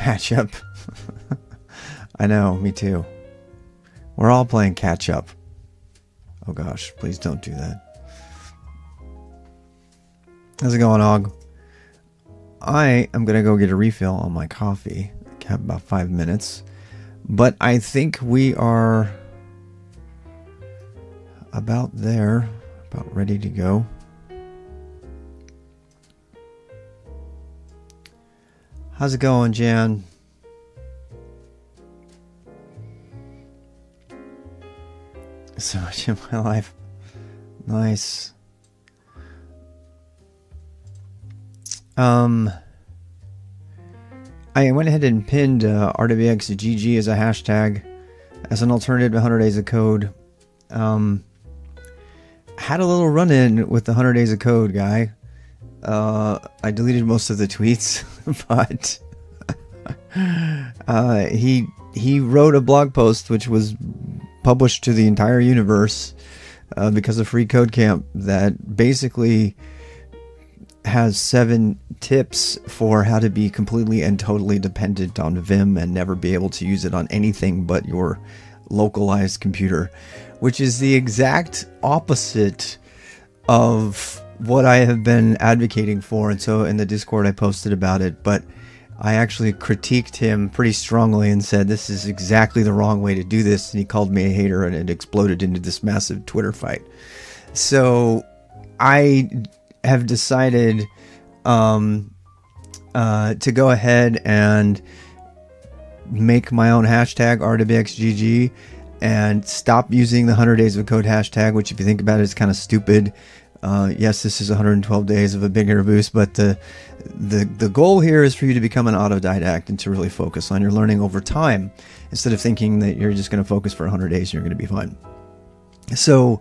catch up. I know, me too. We're all playing catch up. Oh gosh, please don't do that. How's it going, Og? I am gonna go get a refill on my coffee. I have about five minutes, but I think we are about there, about ready to go. How's it going, Jan? So much in my life. Nice. Um, I went ahead and pinned uh, RWXGG as a hashtag as an alternative to 100 Days of Code. Um, had a little run in with the 100 Days of Code guy. Uh, I deleted most of the tweets, but uh, he he wrote a blog post which was published to the entire universe uh, because of Free Code Camp that basically has seven tips for how to be completely and totally dependent on Vim and never be able to use it on anything but your localized computer, which is the exact opposite of what I have been advocating for. And so in the Discord, I posted about it, but I actually critiqued him pretty strongly and said this is exactly the wrong way to do this. And he called me a hater and it exploded into this massive Twitter fight. So I have decided um, uh, to go ahead and make my own hashtag RWXGG and stop using the 100 days of code hashtag, which, if you think about it, is kind of stupid. Uh, yes, this is 112 days of a beginner boost, but the, the the goal here is for you to become an autodidact and to really focus on your learning over time instead of thinking that you're just going to focus for 100 days and you're going to be fine. So,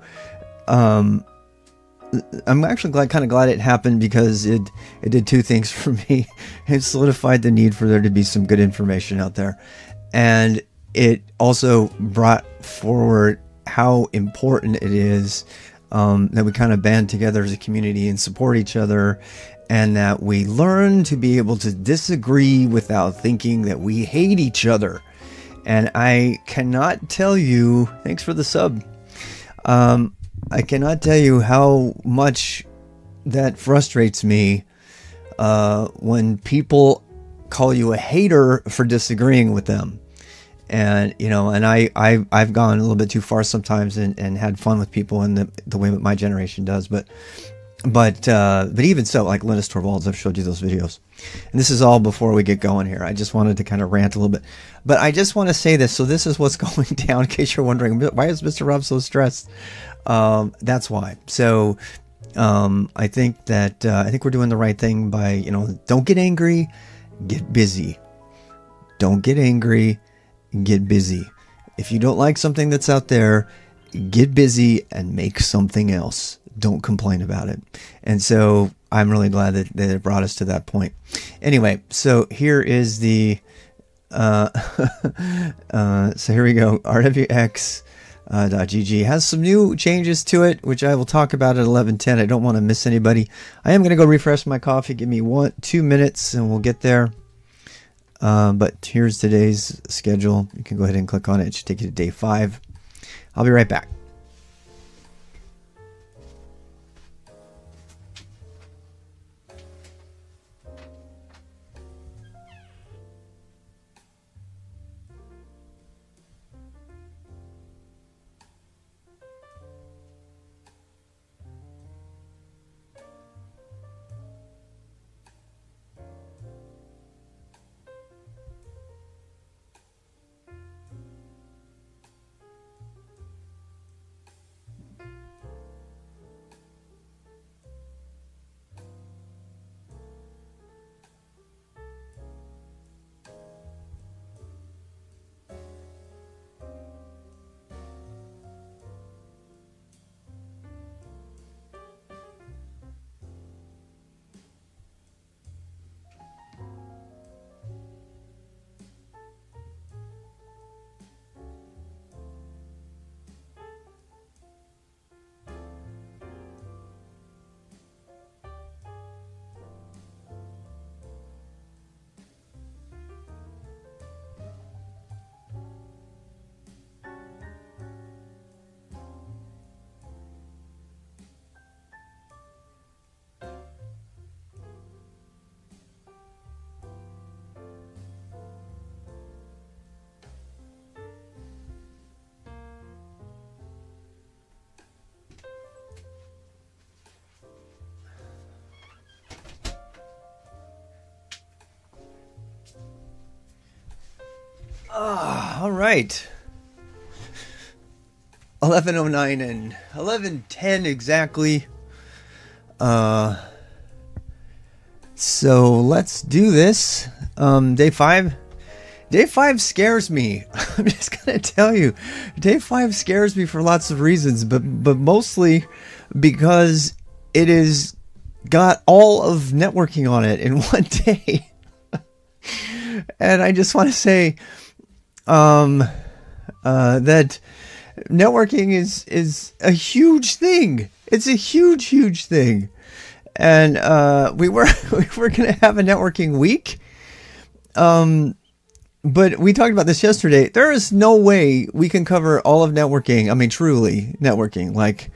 um, I'm actually glad, kind of glad it happened because it it did two things for me. It solidified the need for there to be some good information out there, and it also brought forward how important it is um, that we kind of band together as a community and support each other, and that we learn to be able to disagree without thinking that we hate each other. And I cannot tell you. Thanks for the sub. Um, I cannot tell you how much that frustrates me uh, when people call you a hater for disagreeing with them. And you know, and I, I I've gone a little bit too far sometimes and, and had fun with people in the the way that my generation does, but but uh, but even so, like Linus Torvalds, I've showed you those videos, and this is all before we get going here. I just wanted to kind of rant a little bit, but I just want to say this. So this is what's going down. In case you're wondering, why is Mr. Rob so stressed? Um, that's why. So um, I think that uh, I think we're doing the right thing by you know don't get angry, get busy. Don't get angry, get busy. If you don't like something that's out there, get busy and make something else. Don't complain about it. And so I'm really glad that, that it brought us to that point. Anyway, so here is the. Uh, uh, so here we go. RWX uh, .gg has some new changes to it, which I will talk about at 11:10. I don't want to miss anybody. I am going to go refresh my coffee. Give me one, two minutes, and we'll get there. Uh, but here's today's schedule. You can go ahead and click on it. It should take you to day five. I'll be right back. All right. 1109 and 1110 exactly. Uh, so let's do this. Um, day five. Day five scares me. I'm just gonna tell you, day five scares me for lots of reasons, but but mostly because it is got all of networking on it in one day. and I just want to say um, uh, that networking is is a huge thing. It's a huge, huge thing. And uh, we were we were gonna have a networking week. Um, but we talked about this yesterday. There is no way we can cover all of networking. I mean, truly networking, like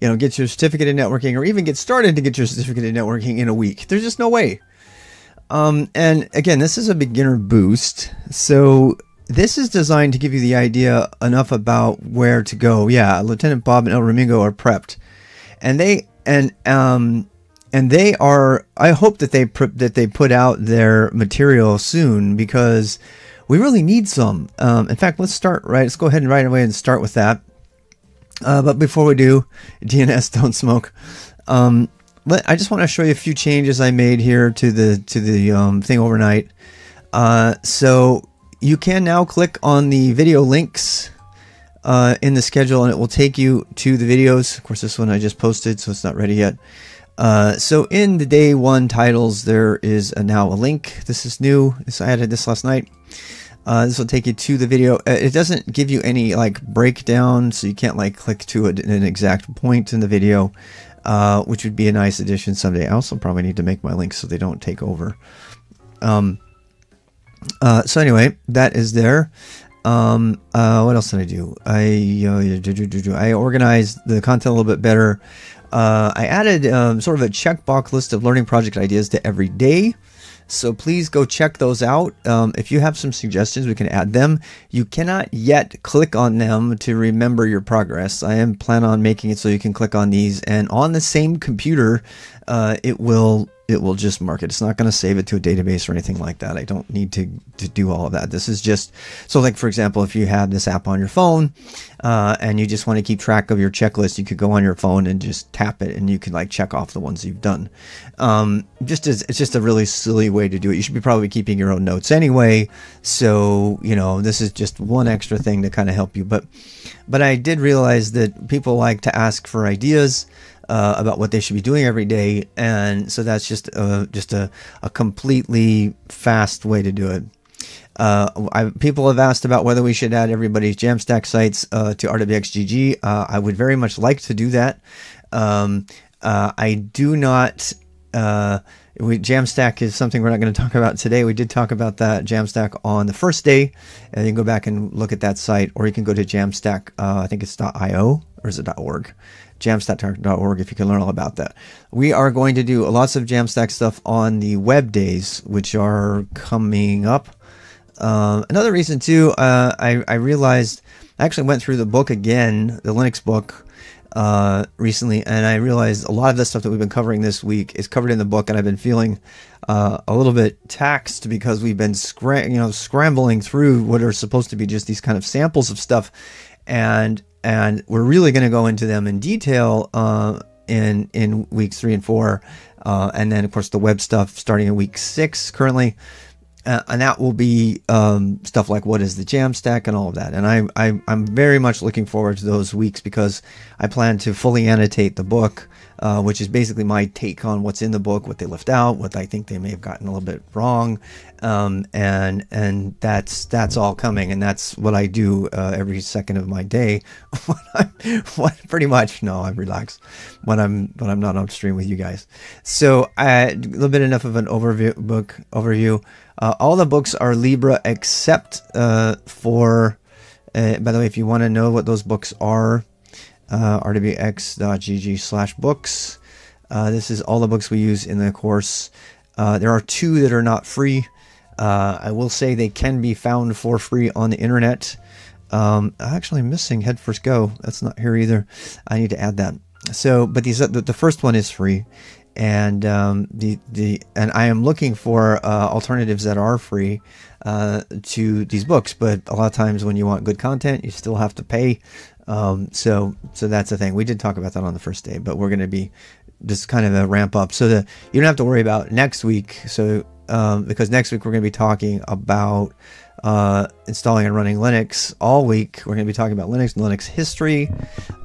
you know, get your certificate in networking or even get started to get your certificate in networking in a week. There's just no way. Um, and again, this is a beginner boost. So this is designed to give you the idea enough about where to go. Yeah, Lieutenant Bob and El Ramingo are prepped, and they and um and they are. I hope that they that they put out their material soon because we really need some. Um, in fact, let's start right. Let's go ahead and right away and start with that. Uh, but before we do, DNS don't smoke. Um, let, I just want to show you a few changes I made here to the to the um, thing overnight. Uh, so you can now click on the video links uh, in the schedule, and it will take you to the videos. Of course, this one I just posted, so it's not ready yet. Uh, so in the day one titles, there is a, now a link. This is new. This I added this last night. Uh, this will take you to the video. Uh, it doesn't give you any like breakdown, so you can't like click to an exact point in the video, uh, which would be a nice addition someday. I also probably need to make my links so they don't take over. Um, uh, so anyway, that is there. Um, uh, what else did I do? I uh, I organized the content a little bit better. I added um, sort of a checkbox list of learning project ideas to every day. So please go check those out. Um, if you have some suggestions, we can add them. You cannot yet click on them to remember your progress. I am plan on making it so you can click on these, and on the same computer, uh, it will it will just mark it. It's not going to save it to a database or anything like that. I don't need to, to do all of that. This is just, so like for example, if you have this app on your phone uh, and you just want to keep track of your checklist, you could go on your phone and just tap it and you can like check off the ones you've done. Um, just as, it's just a really silly way to do it. You should be probably keeping your own notes anyway. So, you know, this is just one extra thing to kind of help you. But, but I did realize that people like to ask for ideas uh, about what they should be doing every day, and so that's just a, just a, a completely fast way to do it. Uh, I, people have asked about whether we should add everybody's Jamstack sites uh, to RWXGG. Uh, I would very much like to do that. Um, uh, I do not. Uh, we, Jamstack is something we're not going to talk about today. We did talk about that Jamstack on the first day, and you can go back and look at that site, or you can go to Jamstack. I think it's .io or is it .org? jamstack.org if you can learn all about that. We are going to do lots of Jamstack stuff on the web days, which are coming up. Uh, another reason, too, uh, I, I, realized I actually went through the book again, the Linux book, uh, recently, and I realized a lot of the stuff that we've been covering this week is covered in the book, and I've been feeling uh, a little bit taxed because we've been scram- you know scrambling through what are supposed to be just these kind of samples of stuff, and and we're really going to go into them in detail uh, in in weeks three and four, uh, and then of course the web stuff starting in week six currently, uh, and that will be um, stuff like what is the Jamstack and all of that. And I, I I'm very much looking forward to those weeks because I plan to fully annotate the book uh, which is basically my take on what's in the book, what they left out, what I think they may have gotten a little bit wrong, um, and and that's that's all coming, and that's what I do uh, every second of my day. when I'm, what, pretty much, no, I relax when I'm when I'm not upstream with you guys. So a little bit enough of an overview book overview. Uh, all the books are libre except uh, for. Uh, by the way, if you want to know what those books are, uh, rwx.gg slash books. Uh, this is all the books we use in the course. Uh, there are two that are not free. I will say they can be found for free on the internet. Um, actually, I'm missing Head First Go. That's not here either. I need to add that. So, but these the, the first one is free, and um, the the and I am looking for uh, alternatives that are free. uh, to these books. But a lot of times when you want good content, you still have to pay. Um, so so that's the thing. We did talk about that on the first day, but we're going to be just kind of a ramp up so that you don't have to worry about next week. So um, because next week we're going to be talking about uh, installing and running Linux all week. We're going to be talking about Linux and Linux history.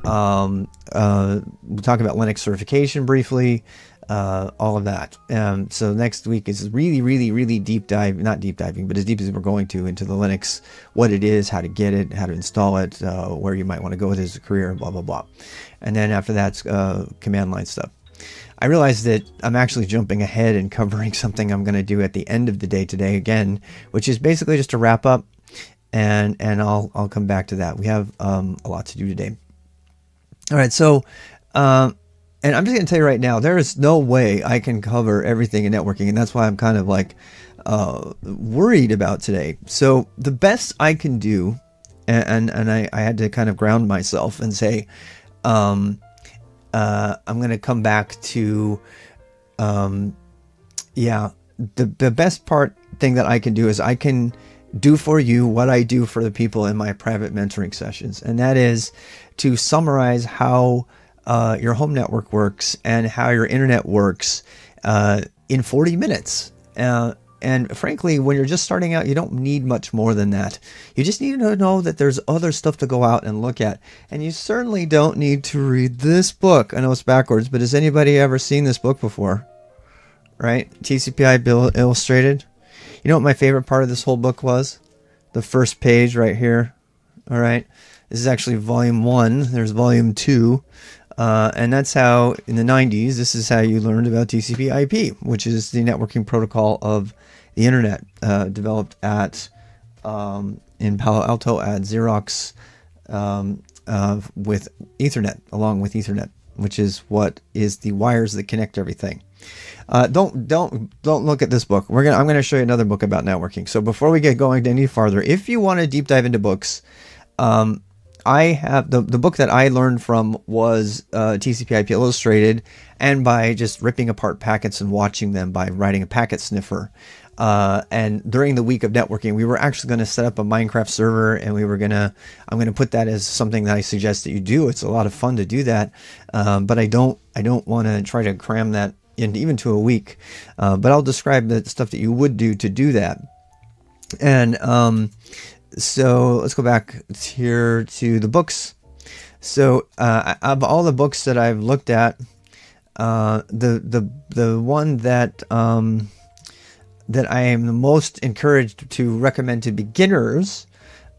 Um, uh, we'll talk about Linux certification briefly uh, all of that. Um, so next week is really, really, really deep dive, not deep diving, but as deep as we're going to into the Linux, what it is, how to get it, how to install it, uh, where you might want to go with it as a career, blah, blah, blah. And then after that's uh, command line stuff. I realized that I'm actually jumping ahead and covering something I'm going to do at the end of the day today again, which is basically just to wrap up, and and I'll I'll come back to that. We have um, a lot to do today. All right, so um, and I'm just going to tell you right now, there is no way I can cover everything in networking, and that's why I'm kind of like uh, worried about today. So the best I can do, and and, I, I had to kind of ground myself and say, um, uh, I'm going to come back to, um, yeah, the the best part thing that I can do is I can do for you what I do for the people in my private mentoring sessions, and that is to summarize how uh, your home network works and how your internet works uh, in 40 minutes. Uh, and frankly, when you're just starting out, you don't need much more than that. You just need to know that there's other stuff to go out and look at. And you certainly don't need to read this book. I know it's backwards, but has anybody ever seen this book before? Right? TCP/IP Illustrated. You know what my favorite part of this whole book was? The first page right here. All right. This is actually volume one. There's volume two. Uh, and that's how, in the 90s, this is how you learned about TCP IP, which is the networking protocol of the internet, uh, developed at um, in Palo Alto at Xerox um, uh, with Ethernet, along with Ethernet, which is what is the wires that connect everything. Uh, don't don't don't look at this book. We're gonna I'm gonna show you another book about networking. So before we get going any farther, if you want to deep dive into books, um, I have the, the book that I learned from was uh, TCP/IP Illustrated, and by just ripping apart packets and watching them by writing a packet sniffer. Uh, and during the week of networking, we were actually going to set up a Minecraft server, and we were gonna I'm going to put that as something that I suggest that you do. It's a lot of fun to do that, um, but I don't I don't want to try to cram that in even to a week. Uh, but I'll describe the stuff that you would do to do that. And um, so let's go back here to the books. So uh, of all the books that I've looked at, uh, the the the one that um, that I am the most encouraged to recommend to beginners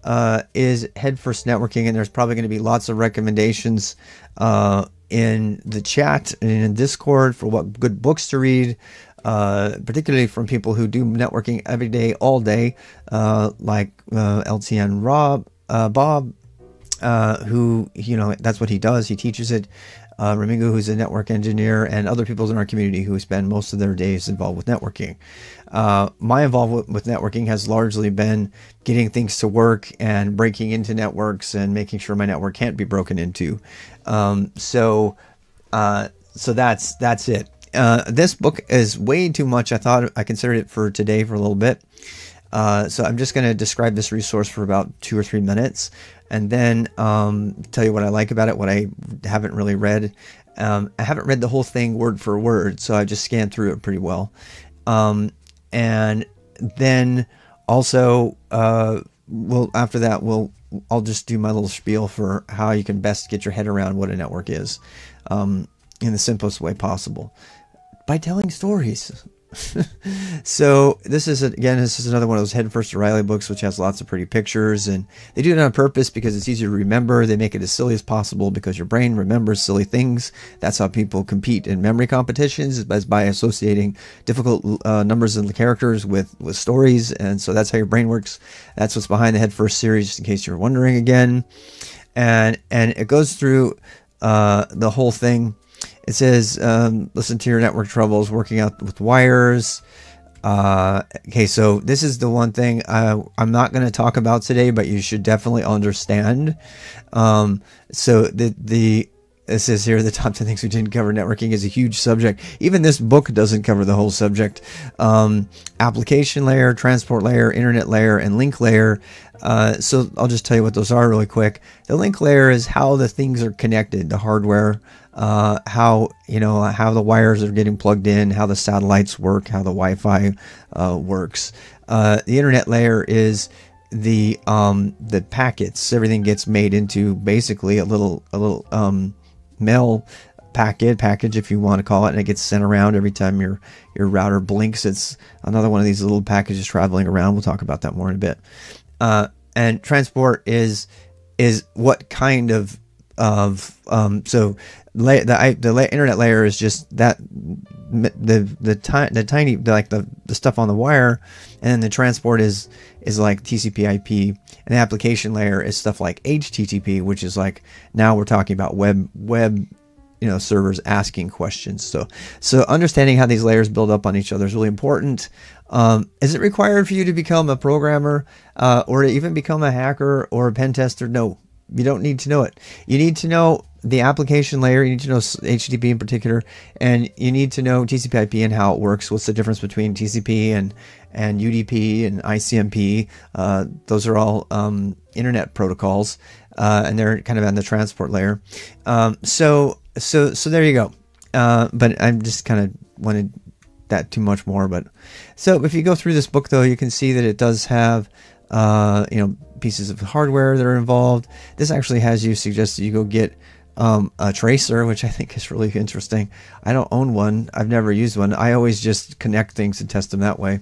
uh, is Head First Networking, and there's probably going to be lots of recommendations uh, in the chat and in Discord for what good books to read uh, particularly from people who do networking every day, all day, uh, like uh, LTN Rob, uh, Bob, uh, who, you know, that's what he does. He teaches it. Uh, Ramingo, who's a network engineer, and other people in our community who spend most of their days involved with networking. my involvement with networking has largely been getting things to work and breaking into networks and making sure my network can't be broken into. Um, so, so that's that's it. Uh, this book is way too much. I thought I considered it for today for a little bit. Uh, so I'm just going to describe this resource for about two or three minutes and then um, tell you what I like about it, what I haven't really read. Um, I haven't read the whole thing word for word, so I just scanned through it pretty well. Um, and then also, uh, well, after that, we'll I'll just do my little spiel for how you can best get your head around what a network is um, in the simplest way possible by telling stories. so this is again this is another one of those head first O'Reilly books which has lots of pretty pictures and they do it on purpose because it's easier to remember. They make it as silly as possible because your brain remembers silly things. That's how people compete in memory competitions is by associating difficult uh, numbers and characters with with stories and so that's how your brain works. That's what's behind the head first series just in case you're wondering again. And and it goes through uh, the whole thing it says, um, listen to your network troubles, working out with wires. Uh, okay, so this is the one thing uh, I'm not going to talk about today, but you should definitely understand. Um, so the the it says here the top 10 things we didn't cover. Networking is a huge subject. Even this book doesn't cover the whole subject. Um, application layer, transport layer, internet layer, and link layer. Uh, so I'll just tell you what those are really quick. The link layer is how the things are connected, the hardware, uh, how you know how the wires are getting plugged in, how the satellites work, how the Wi-Fi uh, works. Uh, the internet layer is the um, the packets. Everything gets made into basically a little a little um, mail packet package if you want to call it, and it gets sent around every time your your router blinks. It's another one of these little packages traveling around. We'll talk about that more in a bit. Uh, and transport is is what kind of of um, so la- the the la- internet layer is just that the the, ti- the tiny like the, the stuff on the wire and then the transport is is like TCP/IP and the application layer is stuff like HTTP which is like now we're talking about web web you know servers asking questions. So so understanding how these layers build up on each other is really important. Um, is it required for you to become a programmer uh, or to even become a hacker or a pen tester? No you don't need to know it. You need to know the application layer. You need to know HTTP in particular, and you need to know TCP/IP and how it works. What's the difference between TCP and and UDP and ICMP? Uh, those are all um, internet protocols, uh, and they're kind of on the transport layer. Um, so so so there you go. Uh, but I'm just kind of wanted that too much more. But so if you go through this book though, you can see that it does have uh, you know pieces of hardware that are involved. This actually has you suggest you go get um, a tracer, which I think is really interesting. I don't own one. I've never used one. I always just connect things and test them that way.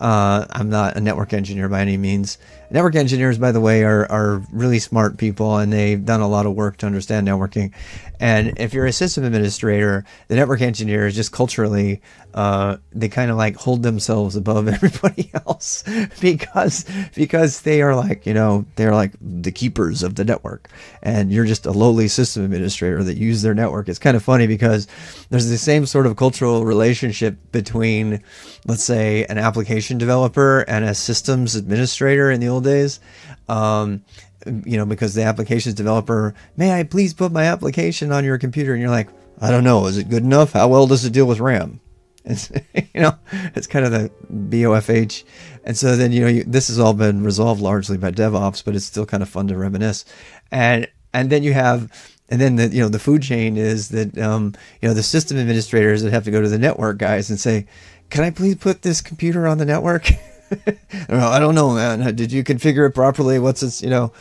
Uh, I'm not a network engineer by any means. Network engineers, by the way, are, are really smart people and they've done a lot of work to understand networking. And if you're a system administrator, the network engineer is just culturally, uh, they kind of like hold themselves above everybody else because, because they are like, you know, they're like the keepers of the network. And you're just a lowly system administrator that use their network. It's kind of funny because there's the same sort of cultural relationship between, let's say, an application developer and a systems administrator in the old days. Um, you know, because the applications developer, may I please put my application on your computer? And you're like, I don't know, is it good enough? How well does it deal with RAM? It's, you know, it's kind of the BOFH. And so then, you know, you, this has all been resolved largely by DevOps, but it's still kind of fun to reminisce. And, and then you have, and then the, you know, the food chain is that, um, you know, the system administrators that have to go to the network guys and say, can I please put this computer on the network? I don't know, man. Did you configure it properly? What's its, you know,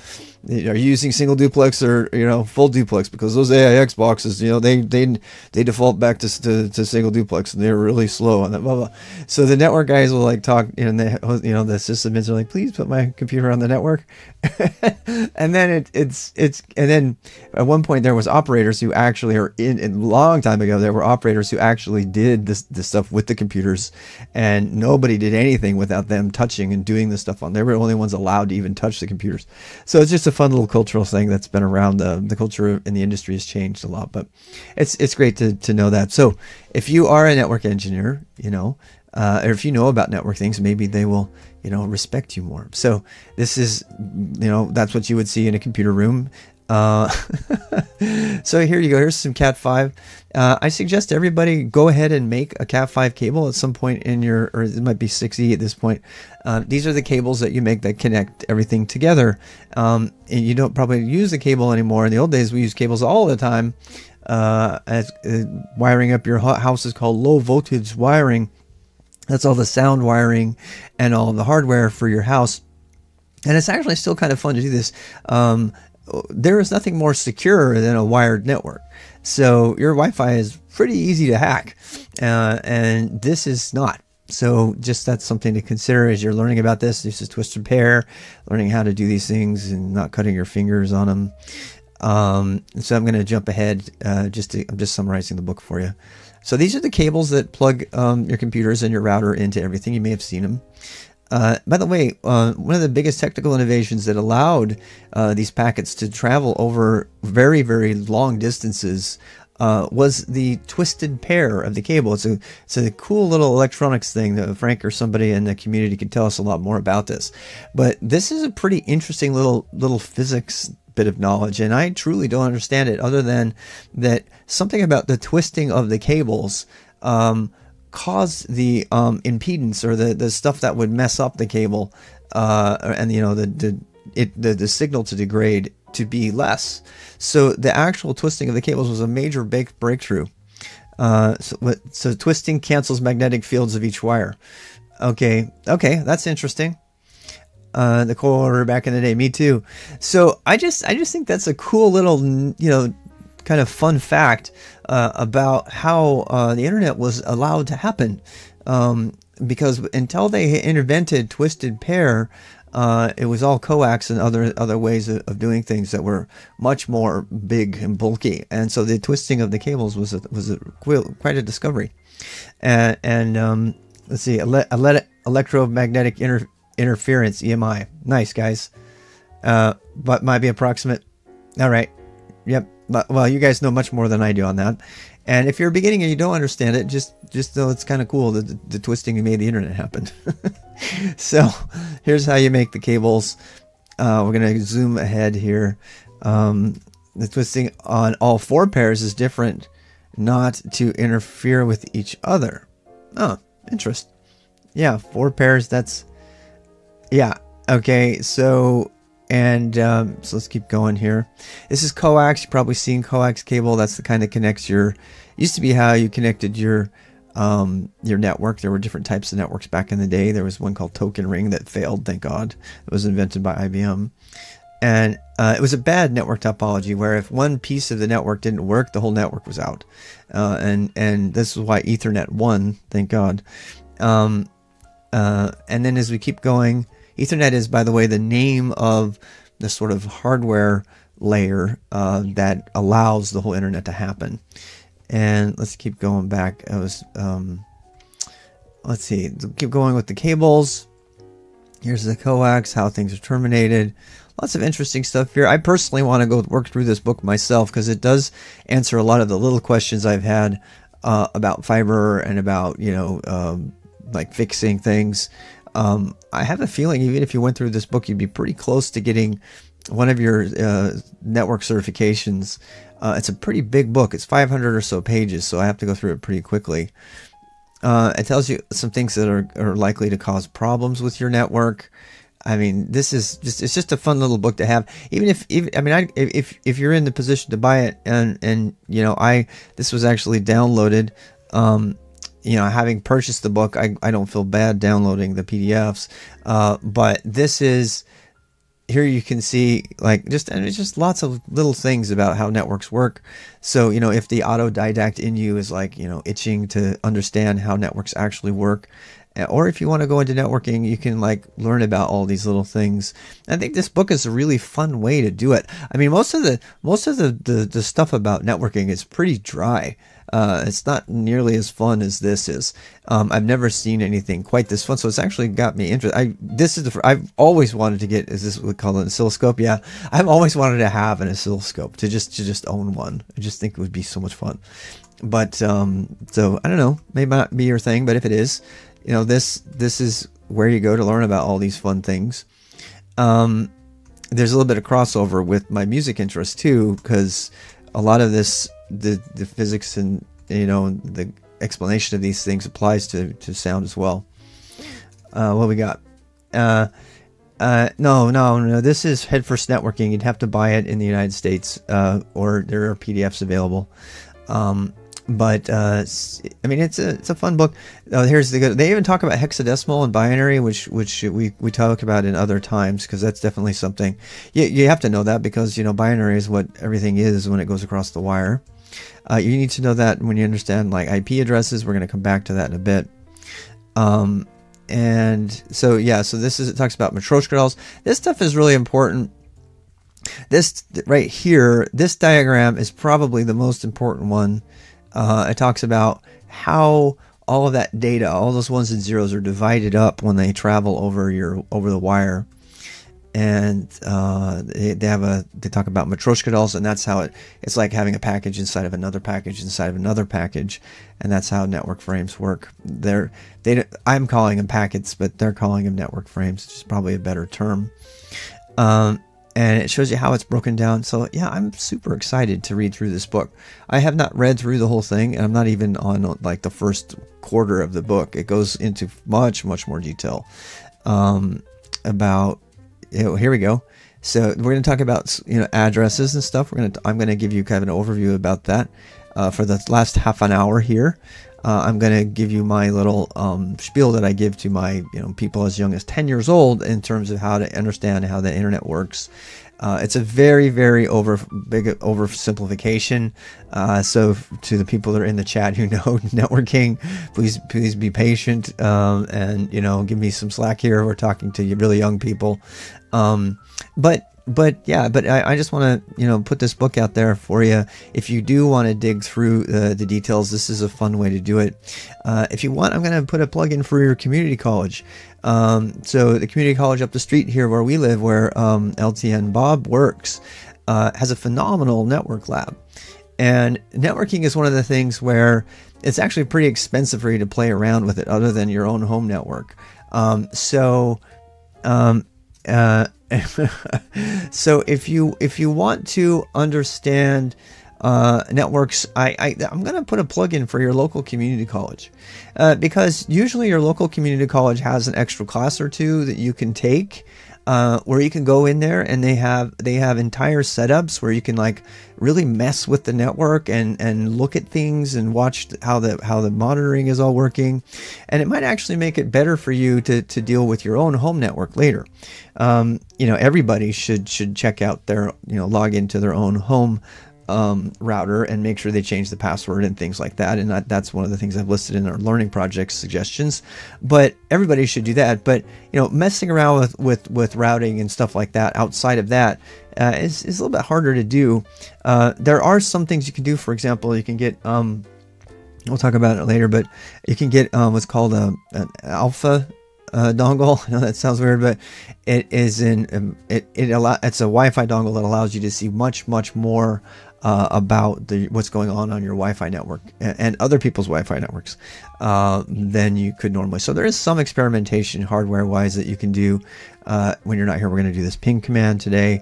are you using single duplex or you know full duplex? Because those AIX boxes you know they they they default back to to, to single duplex and they're really slow on that blah, blah. so the network guys will like talk you know the you know the sysadmins are like please put my computer on the network. And then it, it's it's and then at one point there was operators who actually are in a long time ago there were operators who actually did this this stuff with the computers and nobody did anything without them touching and doing the stuff on. They were the only ones allowed to even touch the computers. So it's just a fun little cultural thing that's been around. The the culture in the industry has changed a lot, but it's it's great to to know that. So if you are a network engineer, you know, uh, or if you know about network things, maybe they will you know respect you more. So this is you know that's what you would see in a computer room. Uh, so here you go. Here's some Cat five. Uh, I suggest everybody go ahead and make a Cat five cable at some point in your, or it might be 6E at this point. Uh, these are the cables that you make that connect everything together. Um, and you don't probably use the cable anymore. In the old days, we used cables all the time. Uh, as uh, wiring up your house is called low voltage wiring. That's all the sound wiring and all the hardware for your house. And it's actually still kind of fun to do this. Um, there is nothing more secure than a wired network. So your Wi-Fi is pretty easy to hack, uh, and this is not. So just that's something to consider as you're learning about this. This is twisted pair, learning how to do these things and not cutting your fingers on them. Um, so I'm going to jump ahead. Uh, just to, I'm just summarizing the book for you. So these are the cables that plug um, your computers and your router into everything. You may have seen them. Uh, by the way, uh, one of the biggest technical innovations that allowed uh, these packets to travel over very, very long distances uh, was the twisted pair of the cable. It's a it's a cool little electronics thing that Frank or somebody in the community can tell us a lot more about this. But this is a pretty interesting little little physics bit of knowledge, and I truly don't understand it other than that something about the twisting of the cables um, caused the um, impedance or the, the stuff that would mess up the cable uh, and you know the the, it, the the signal to degrade to be less. So the actual twisting of the cables was a major big breakthrough. Uh, so, so twisting cancels magnetic fields of each wire. Okay, okay, that's interesting. Uh, the coil order back in the day, me too. So I just, I just think that's a cool little, you know, kind of fun fact uh, about how uh, the internet was allowed to happen. Um, because until they invented twisted pair, uh, it was all coax and other other ways of, of, doing things that were much more big and bulky. And so the twisting of the cables was a, was a, quite a discovery. And, and um, let's see, ele- ele- electromagnetic inter- interference (EMI). Nice guys, uh, but might be approximate. All right, yep. Well, you guys know much more than I do on that. And if you're a beginning and you don't understand it, just just know it's kind of cool that the, the twisting you made the internet happen. so here's how you make the cables. Uh, we're going to zoom ahead here. Um, the twisting on all four pairs is different, not to interfere with each other. Oh, interest. Yeah, four pairs. That's yeah. Okay, so and um, so let's keep going here. This is coax. You've probably seen coax cable. That's the kind that connects your. Used to be how you connected your um, your network. There were different types of networks back in the day. There was one called Token Ring that failed. Thank God, it was invented by IBM, and uh, it was a bad network topology where if one piece of the network didn't work, the whole network was out. Uh, and and this is why Ethernet won. Thank God. Um, uh, and then as we keep going Ethernet is, by the way, the name of the sort of hardware layer uh, that allows the whole internet to happen. And let's keep going back. I was, um, let's see, keep going with the cables. Here's the coax, how things are terminated. Lots of interesting stuff here. I personally want to go work through this book myself because it does answer a lot of the little questions I've had uh, about fiber and about, you know, um, like fixing things. Um, I have a feeling even if you went through this book, you'd be pretty close to getting one of your uh, network certifications. Uh, it's a pretty big book. It's 500 or so pages, so I have to go through it pretty quickly. Uh, it tells you some things that are, are likely to cause problems with your network. I mean, this is just, it's just a fun little book to have. Even if, even, I mean, I, if, if you're in the position to buy it and, and, you know, I, this was actually downloaded, um, you know, having purchased the book, I, I don't feel bad downloading the PDFs. Uh, but this is here you can see like just and it's just lots of little things about how networks work. So you know, if the autodidact in you is like you know itching to understand how networks actually work, eh, or if you want to go into networking, you can like learn about all these little things. I think this book is a really fun way to do it. I mean, most of the most of the the, the stuff about networking is pretty dry. Uh, it's not nearly as fun as this is. Um, I've never seen anything quite this fun, so it's actually got me interested. I this is the I've always wanted to get. Is this what we call an oscilloscope? Yeah, I've always wanted to have an oscilloscope to just to just own one. I just think it would be so much fun. But um, so I don't know, maybe not be your thing, but if it is, you know, this this is where you go to learn about all these fun things. Um, there's a little bit of crossover with my music interest too, because a lot of this the the physics and you know the explanation of these things applies to to sound as well. Uh, what we got? Uh, uh, no, no, no. This is Headfirst Networking. You'd have to buy it in the United States, uh, or there are PDFs available. Um, but uh, I mean, it's a it's a fun book. Uh, here's the good. They even talk about hexadecimal and binary, which which we, we talk about in other times because that's definitely something. You you have to know that because you know binary is what everything is when it goes across the wire. Uh, you need to know that when you understand like IP addresses. We're going to come back to that in a bit. Um, and so yeah, so this is it talks about Matryoshka dolls. This stuff is really important. This right here, this diagram is probably the most important one. Uh, it talks about how all of that data, all those ones and zeros, are divided up when they travel over your over the wire and uh, they, they, have a they talk about matryoshka dolls, and that's how it it's like having a package inside of another package inside of another package, and that's how network frames work. They're they I'm calling them packets, but they're calling them network frames, which is probably a better term. Um, and it shows you how it's broken down. So yeah, I'm super excited to read through this book. I have not read through the whole thing, and I'm not even on like the first quarter of the book. It goes into much much more detail um, about. Here we go. So we're going to talk about you know addresses and stuff. We're going to I'm going to give you kind of an overview about that uh, for the last half an hour here. Uh, I'm going to give you my little um, spiel that I give to my you know people as young as 10 years old in terms of how to understand how the internet works. Uh, it's a very very over big oversimplification. Uh, so to the people that are in the chat who know networking, please please be patient um, and you know give me some slack here. We're talking to really young people, um, but but yeah, but I, I just want to you know put this book out there for you. If you do want to dig through uh, the details, this is a fun way to do it. Uh, if you want, I'm going to put a plug in for your community college. Um, so the community college up the street here where we live, where um, LTN Bob works, uh, has a phenomenal network lab. And networking is one of the things where it's actually pretty expensive for you to play around with it, other than your own home network. Um, so um, uh, so if you if you want to understand uh, networks, I, I am going to put a plug in for your local community college. Uh, because usually your local community college has an extra class or two that you can take uh, where you can go in there and they have they have entire setups where you can like really mess with the network and and look at things and watch how the how the monitoring is all working, and it might actually make it better for you to to deal with your own home network later. Um, you know, everybody should should check out their you know log into their own home um, router and make sure they change the password and things like that. And that, that's one of the things I've listed in our learning project suggestions. But everybody should do that. But you know, messing around with with, with routing and stuff like that outside of that uh, is is a little bit harder to do. Uh, there are some things you can do. For example, you can get um, we'll talk about it later, but you can get um, what's called a, an alpha uh, dongle. I know that sounds weird, but it is in um, it it allow it's a Wi-Fi dongle that allows you to see much much more uh, about the, what's going on on your Wi-Fi network and, and other people's Wi-Fi networks uh, than you could normally. So there is some experimentation hardware-wise that you can do uh, when you're not here. We're going to do this ping command today,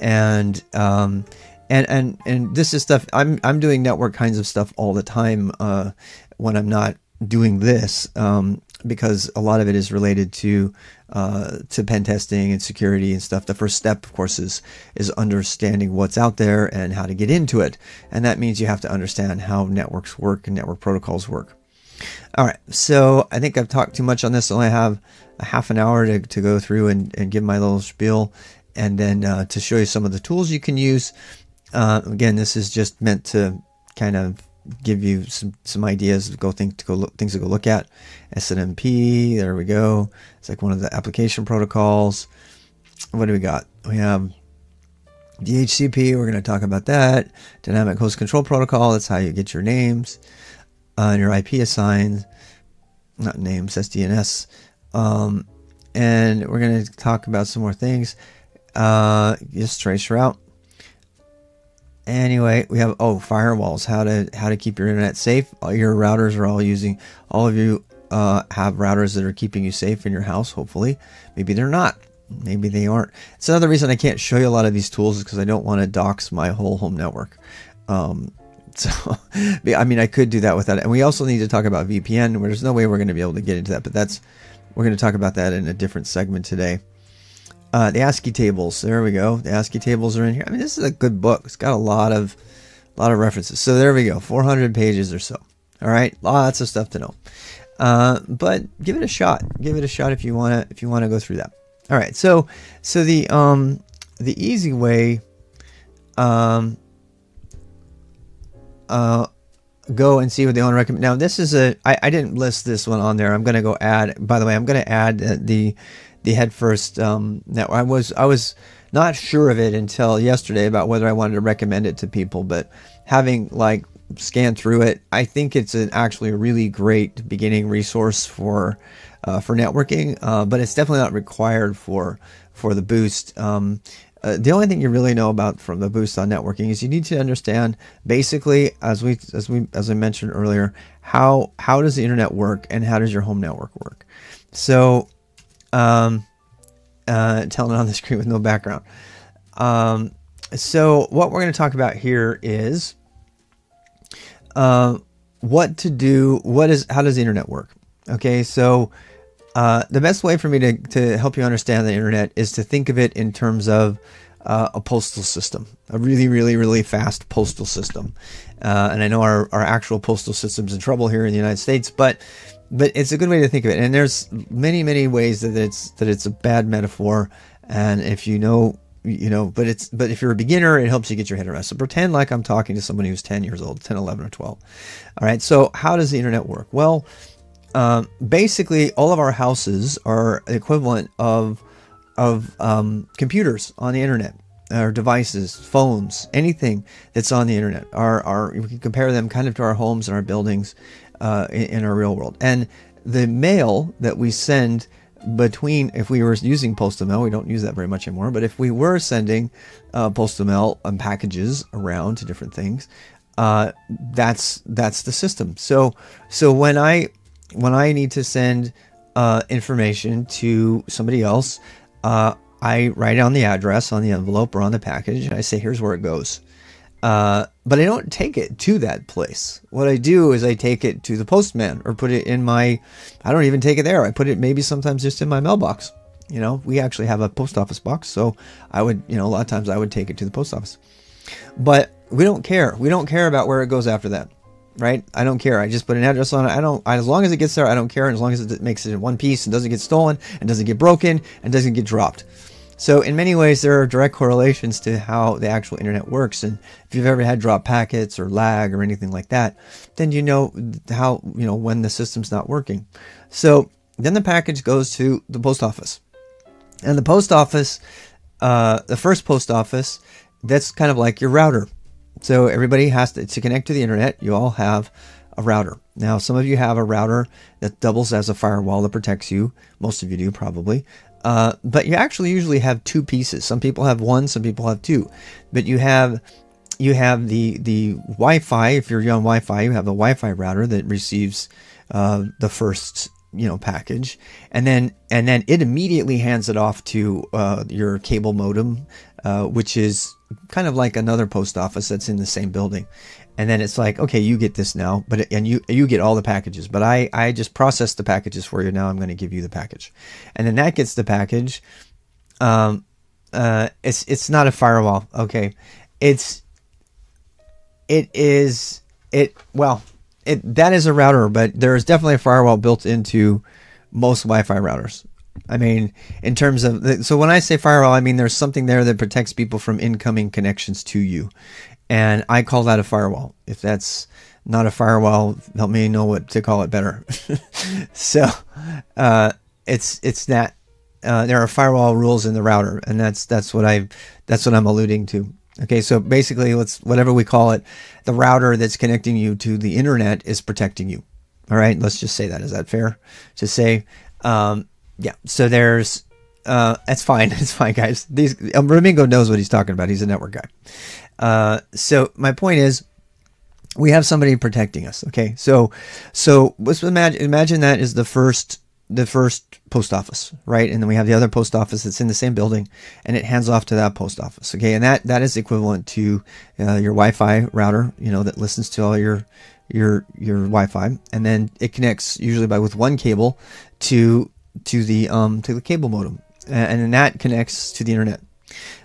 and um, and and and this is stuff I'm I'm doing network kinds of stuff all the time uh, when I'm not doing this. Um, because a lot of it is related to uh, to pen testing and security and stuff. The first step, of course, is is understanding what's out there and how to get into it, and that means you have to understand how networks work and network protocols work. All right, so I think I've talked too much on this. I only have a half an hour to, to go through and, and give my little spiel, and then uh, to show you some of the tools you can use. Uh, again, this is just meant to kind of give you some some ideas to go think to go look things to go look at. SNMP, there we go. It's like one of the application protocols. What do we got? We have DHCP. We're going to talk about that. Dynamic host control protocol. That's how you get your names uh, and your IP assigned. Not names. That's DNS. Um, and we're going to talk about some more things. Uh, just trace route Anyway, we have oh firewalls. How to how to keep your internet safe. All your routers are all using. All of you uh, have routers that are keeping you safe in your house. Hopefully, maybe they're not. Maybe they aren't. It's another reason I can't show you a lot of these tools is because I don't want to dox my whole home network. Um, so, I mean, I could do that with that. And we also need to talk about VPN. Where there's no way we're going to be able to get into that, but that's we're going to talk about that in a different segment today. Uh, the ASCII tables. There we go. The ASCII tables are in here. I mean, this is a good book. It's got a lot of, a lot of references. So there we go. 400 pages or so. All right, lots of stuff to know. Uh, but give it a shot. Give it a shot if you wanna if you wanna go through that. All right. So so the um the easy way um uh go and see what they want to recommend. Now this is a I, I didn't list this one on there. I'm gonna go add. By the way, I'm gonna add the the head first um, network. I was I was not sure of it until yesterday about whether I wanted to recommend it to people, but having like scanned through it, I think it's an actually a really great beginning resource for uh, for networking, uh, but it's definitely not required for for the boost. Um, uh, the only thing you really know about from the boost on networking is you need to understand basically as we as we as I mentioned earlier how how does the internet work and how does your home network work. So um, uh, telling it on the screen with no background. Um, so what we're going to talk about here is uh, what to do. What is how does the internet work? Okay, so uh, the best way for me to, to help you understand the internet is to think of it in terms of uh, a postal system, a really, really, really fast postal system. Uh, and I know our, our actual postal system's in trouble here in the United States, but but it's a good way to think of it. And there's many, many ways that it's that it's a bad metaphor. And if you know, you know, but it's but if you're a beginner, it helps you get your head around. So pretend like I'm talking to somebody who's 10 years old, 10, 11, or 12. All right. So how does the internet work? Well, um, basically, all of our houses are equivalent of of um, computers on the internet, our devices, phones, anything that's on the internet. Our, our we can compare them kind of to our homes and our buildings uh, in, in, our real world. And the mail that we send between, if we were using postal mail, we don't use that very much anymore. But if we were sending uh, postal mail and packages around to different things, uh, that's that's the system. So so when I when I need to send uh, information to somebody else, uh, I write down the address on the envelope or on the package, and I say, "Here's where it goes." Uh, but I don't take it to that place. What I do is I take it to the postman or put it in my. I don't even take it there. I put it maybe sometimes just in my mailbox. You know, we actually have a post office box, so I would, you know, a lot of times I would take it to the post office. But we don't care. We don't care about where it goes after that right? I don't care. I just put an address on it. I don't. As long as it gets there, I don't care. And as long as it makes it in one piece and doesn't get stolen and doesn't get broken and doesn't get dropped. So in many ways, there are direct correlations to how the actual internet works. And if you've ever had drop packets or lag or anything like that, then you know how you know when the system's not working. So then the package goes to the post office, and the post office, uh, the first post office, that's kind of like your router so everybody has to, to connect to the internet. You all have a router. Now, some of you have a router that doubles as a firewall that protects you. Most of you do probably. Uh, but you actually usually have two pieces. Some people have one, some people have two. But you have you have the the Wi-Fi. If you're on Wi-Fi, you have a Wi-Fi router that receives uh, the first you know package, and then and then it immediately hands it off to uh, your cable modem, uh, which is kind of like another post office that's in the same building. And then it's like, okay, you get this now, but and you you get all the packages, but I I just process the packages for you. Now I'm going to give you the package, and then that gets the package. Um, uh, it's it's not a firewall. Okay, it's it is it well it that is a router, but there is definitely a firewall built into most Wi-Fi routers. I mean, in terms of so when I say firewall, I mean there's something there that protects people from incoming connections to you, and I call that a firewall. If that's not a firewall, help me know what to call it better. so, uh, it's it's that uh, there are firewall rules in the router, and that's that's what I that's what I'm alluding to. Okay, so basically, let's whatever we call it, the router that's connecting you to the internet is protecting you. All right, let's just say that. Is that fair to say? Um, yeah. So there's uh, that's fine. It's fine, guys. These Ramingo knows what he's talking about. He's a network guy. Uh, so my point is, we have somebody protecting us. Okay. So so let's imagine imagine that is the first the first post office, right? And then we have the other post office that's in the same building, and it hands off to that post office. Okay, and that that is equivalent to uh, your Wi-Fi router, you know, that listens to all your your your Wi-Fi, and then it connects usually by with one cable to to the um to the cable modem, and then that connects to the internet.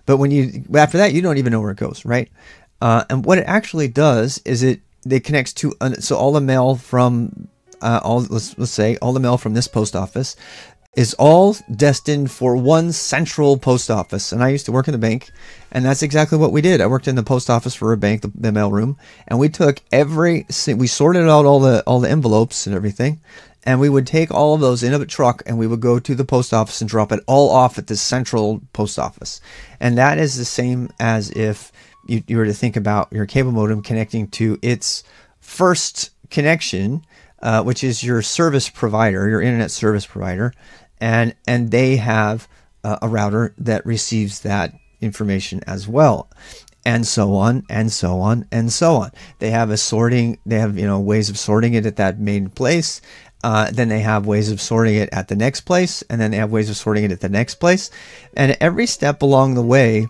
But when you after that, you don't even know where it goes, right? Uh, and what it actually does is it it connects to so all the mail from uh, all let's let's say all the mail from this post office is all destined for one central post office. And I used to work in the bank, and that's exactly what we did. I worked in the post office for a bank, the, the mail room, and we took every we sorted out all the all the envelopes and everything, and we would take all of those in a truck and we would go to the post office and drop it all off at the central post office. And that is the same as if you, you were to think about your cable modem connecting to its first connection, uh, which is your service provider, your internet service provider, and and they have uh, a router that receives that information as well and so on and so on and so on. They have a sorting, they have, you know, ways of sorting it at that main place. Uh, then they have ways of sorting it at the next place, and then they have ways of sorting it at the next place. And every step along the way,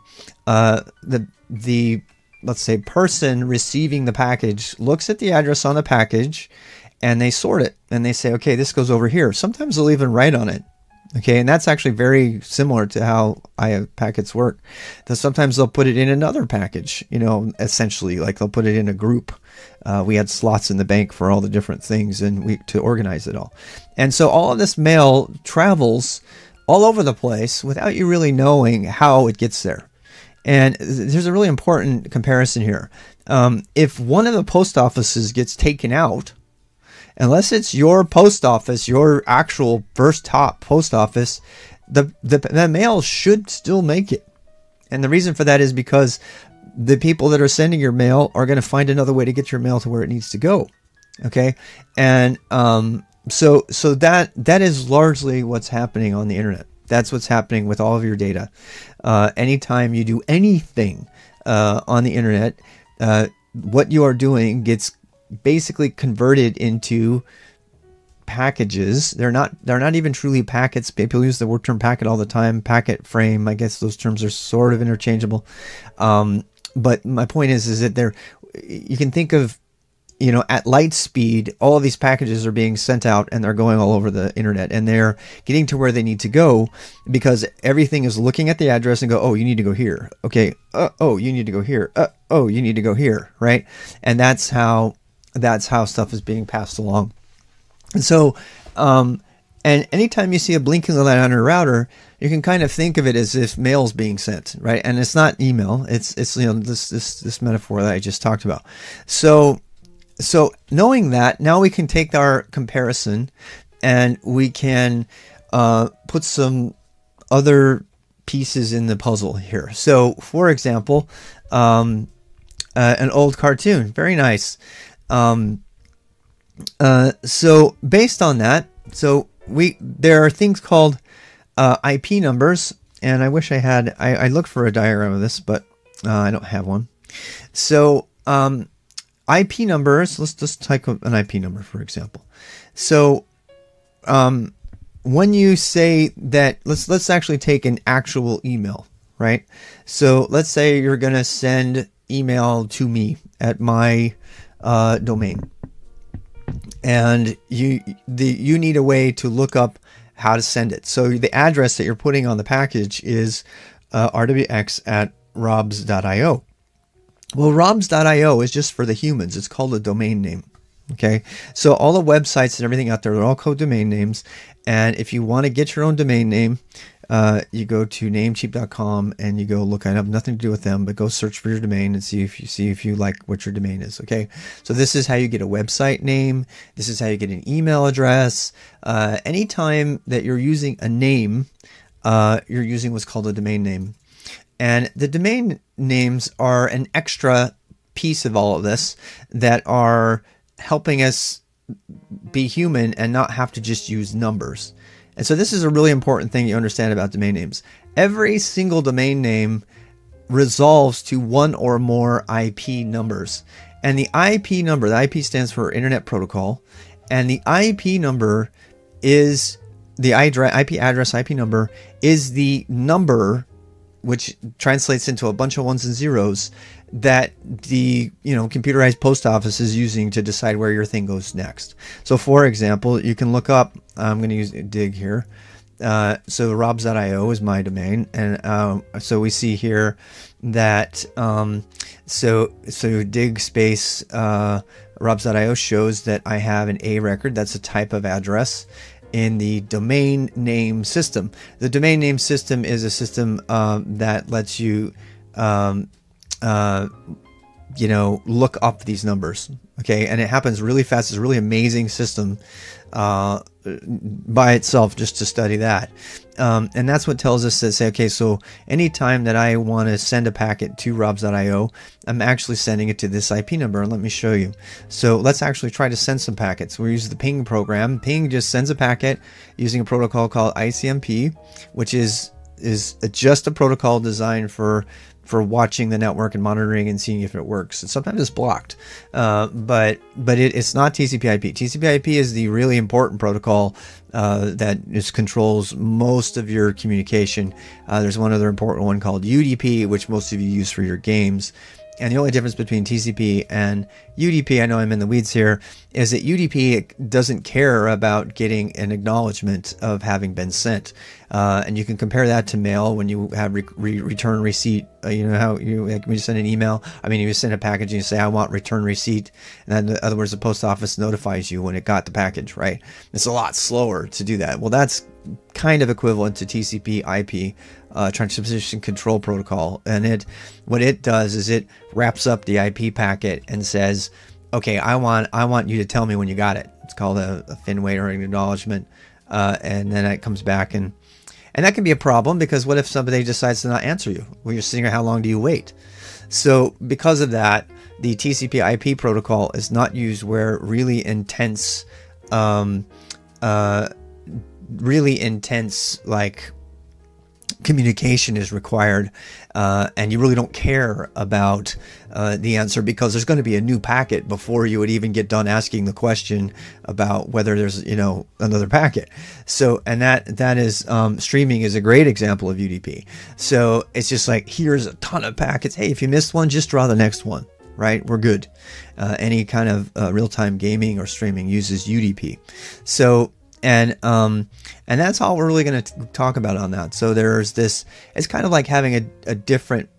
uh, the the let's say person receiving the package looks at the address on the package and they sort it and they say okay this goes over here sometimes they'll even write on it okay and that's actually very similar to how i packets work. That sometimes they'll put it in another package you know essentially like they'll put it in a group. Uh, we had slots in the bank for all the different things and we to organize it all. And so all of this mail travels all over the place without you really knowing how it gets there. And there's a really important comparison here. Um, if one of the post offices gets taken out, unless it's your post office, your actual first top post office, the, the, the mail should still make it. And the reason for that is because the people that are sending your mail are going to find another way to get your mail to where it needs to go. Okay. And, um, so, so that, that is largely what's happening on the internet. That's what's happening with all of your data. Uh, anytime you do anything uh, on the internet, uh, what you are doing gets basically converted into packages. They're not they're not even truly packets. People use the word term packet all the time. Packet frame. I guess those terms are sort of interchangeable. Um, but my point is is that they're you can think of you know, at light speed, all of these packages are being sent out and they're going all over the internet and they're getting to where they need to go because everything is looking at the address and go, oh, you need to go here. Okay. Uh, oh, you need to go here. Uh, oh, you need to go here. Right. And that's how, that's how stuff is being passed along. And so, um, and anytime you see a blinking light on your router, you can kind of think of it as if mail's being sent, right? And it's not email. It's it's you know this this this metaphor that I just talked about. So so knowing that, now we can take our comparison and we can uh, put some other pieces in the puzzle here. So, for example, um, uh, an old cartoon, very nice. Um, uh, so, based on that, so we there are things called uh, IP numbers, and I wish I had. I, I looked for a diagram of this, but uh, I don't have one. So, um, IP numbers, let's just type an IP number, for example. So, um, when you say that, let's let's actually take an actual email, right? So let's say you're gonna send email to me at my uh, domain, and you the you need a way to look up how to send it. So the address that you're putting on the package is uh, rwx at robs.io. Well, robs.io is just for the humans. It's called a domain name. Okay. So all the websites and everything out there, they're all code domain names. And if you want to get your own domain name, uh, you go to namecheap.com and you go look. I have nothing to do with them, but go search for your domain and see if you see if you like what your domain is. Okay, so this is how you get a website name. This is how you get an email address. Uh, anytime that you're using a name, uh, you're using what's called a domain name. And the domain names are an extra piece of all of this that are helping us be human and not have to just use numbers. And so this is a really important thing you understand about domain names. Every single domain name resolves to one or more IP numbers. And the IP number, the IP stands for Internet Protocol, and the IP number is the IP address, IP number is the number which translates into a bunch of ones and zeros that the you know computerized post office is using to decide where your thing goes next. So, for example, you can look up. I'm going to use dig here. Uh, so robs.io is my domain, and um, so we see here that um, so so dig space uh, robs.io shows that I have an A record. That's a type of address, in the domain name system. The domain name system is a system um, that lets you, um, uh, you know, look up these numbers. Okay, and it happens really fast. It's a really amazing system uh, by itself just to study that. Um, and that's what tells us to say, okay, so anytime that I want to send a packet to robs.io, I'm actually sending it to this IP number. And let me show you. So let's actually try to send some packets. We use the ping program. Ping just sends a packet using a protocol called ICMP, which is is just a protocol designed for for watching the network and monitoring and seeing if it works. And sometimes it's blocked, uh, but but it, it's not TCP/IP. TCP/IP is the really important protocol uh, that is controls most of your communication. Uh, there's one other important one called UDP, which most of you use for your games. And the only difference between TCP and UDP, I know I'm in the weeds here, is that UDP doesn't care about getting an acknowledgement of having been sent. Uh, and you can compare that to mail when you have re- re- return receipt. Uh, you know how you like when you send an email. I mean, you send a package and you say, "I want return receipt," and then in other words, the post office notifies you when it got the package. Right? It's a lot slower to do that. Well, that's kind of equivalent to TCP/IP uh, transmission control protocol, and it what it does is it wraps up the IP packet and says, "Okay, I want I want you to tell me when you got it." It's called a, a or an acknowledgement, uh, and then it comes back and and that can be a problem because what if somebody decides to not answer you? Well, you're sitting here, how long do you wait? So because of that, the TCP/IP protocol is not used where really intense, um, uh, really intense like communication is required, uh, and you really don't care about uh, the answer because there's going to be a new packet before you would even get done asking the question about whether there's you know another packet. So, and that that is um, streaming is a great example of UDP. So it's just like here's a ton of packets. Hey, if you missed one, just draw the next one. Right, we're good. Uh, any kind of uh, real-time gaming or streaming uses UDP. So and um, and that's all we're really going to talk about on that. So there's this. It's kind of like having a, a different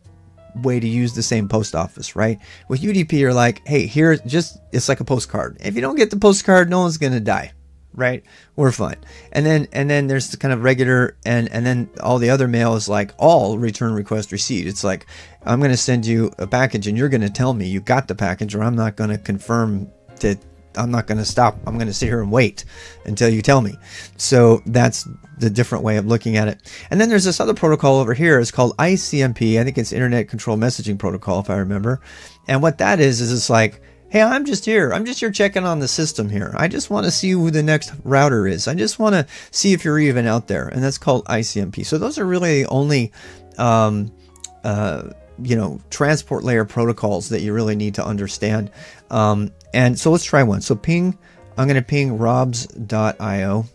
way to use the same post office, right? With UDP, you're like, hey, here, just it's like a postcard. If you don't get the postcard, no one's gonna die, right? We're fine. And then and then there's the kind of regular and and then all the other mail is like all return request receipt. It's like I'm gonna send you a package and you're gonna tell me you got the package, or I'm not gonna confirm that I'm not going to stop. I'm going to sit here and wait until you tell me. So that's the different way of looking at it. And then there's this other protocol over here. It's called ICMP. I think it's Internet Control Messaging Protocol, if I remember. And what that is, is it's like, hey, I'm just here. I'm just here checking on the system here. I just want to see who the next router is. I just want to see if you're even out there. And that's called ICMP. So those are really the only, um, uh, you know, transport layer protocols that you really need to understand. Um, and so let's try one. So ping, I'm going to ping robs.io.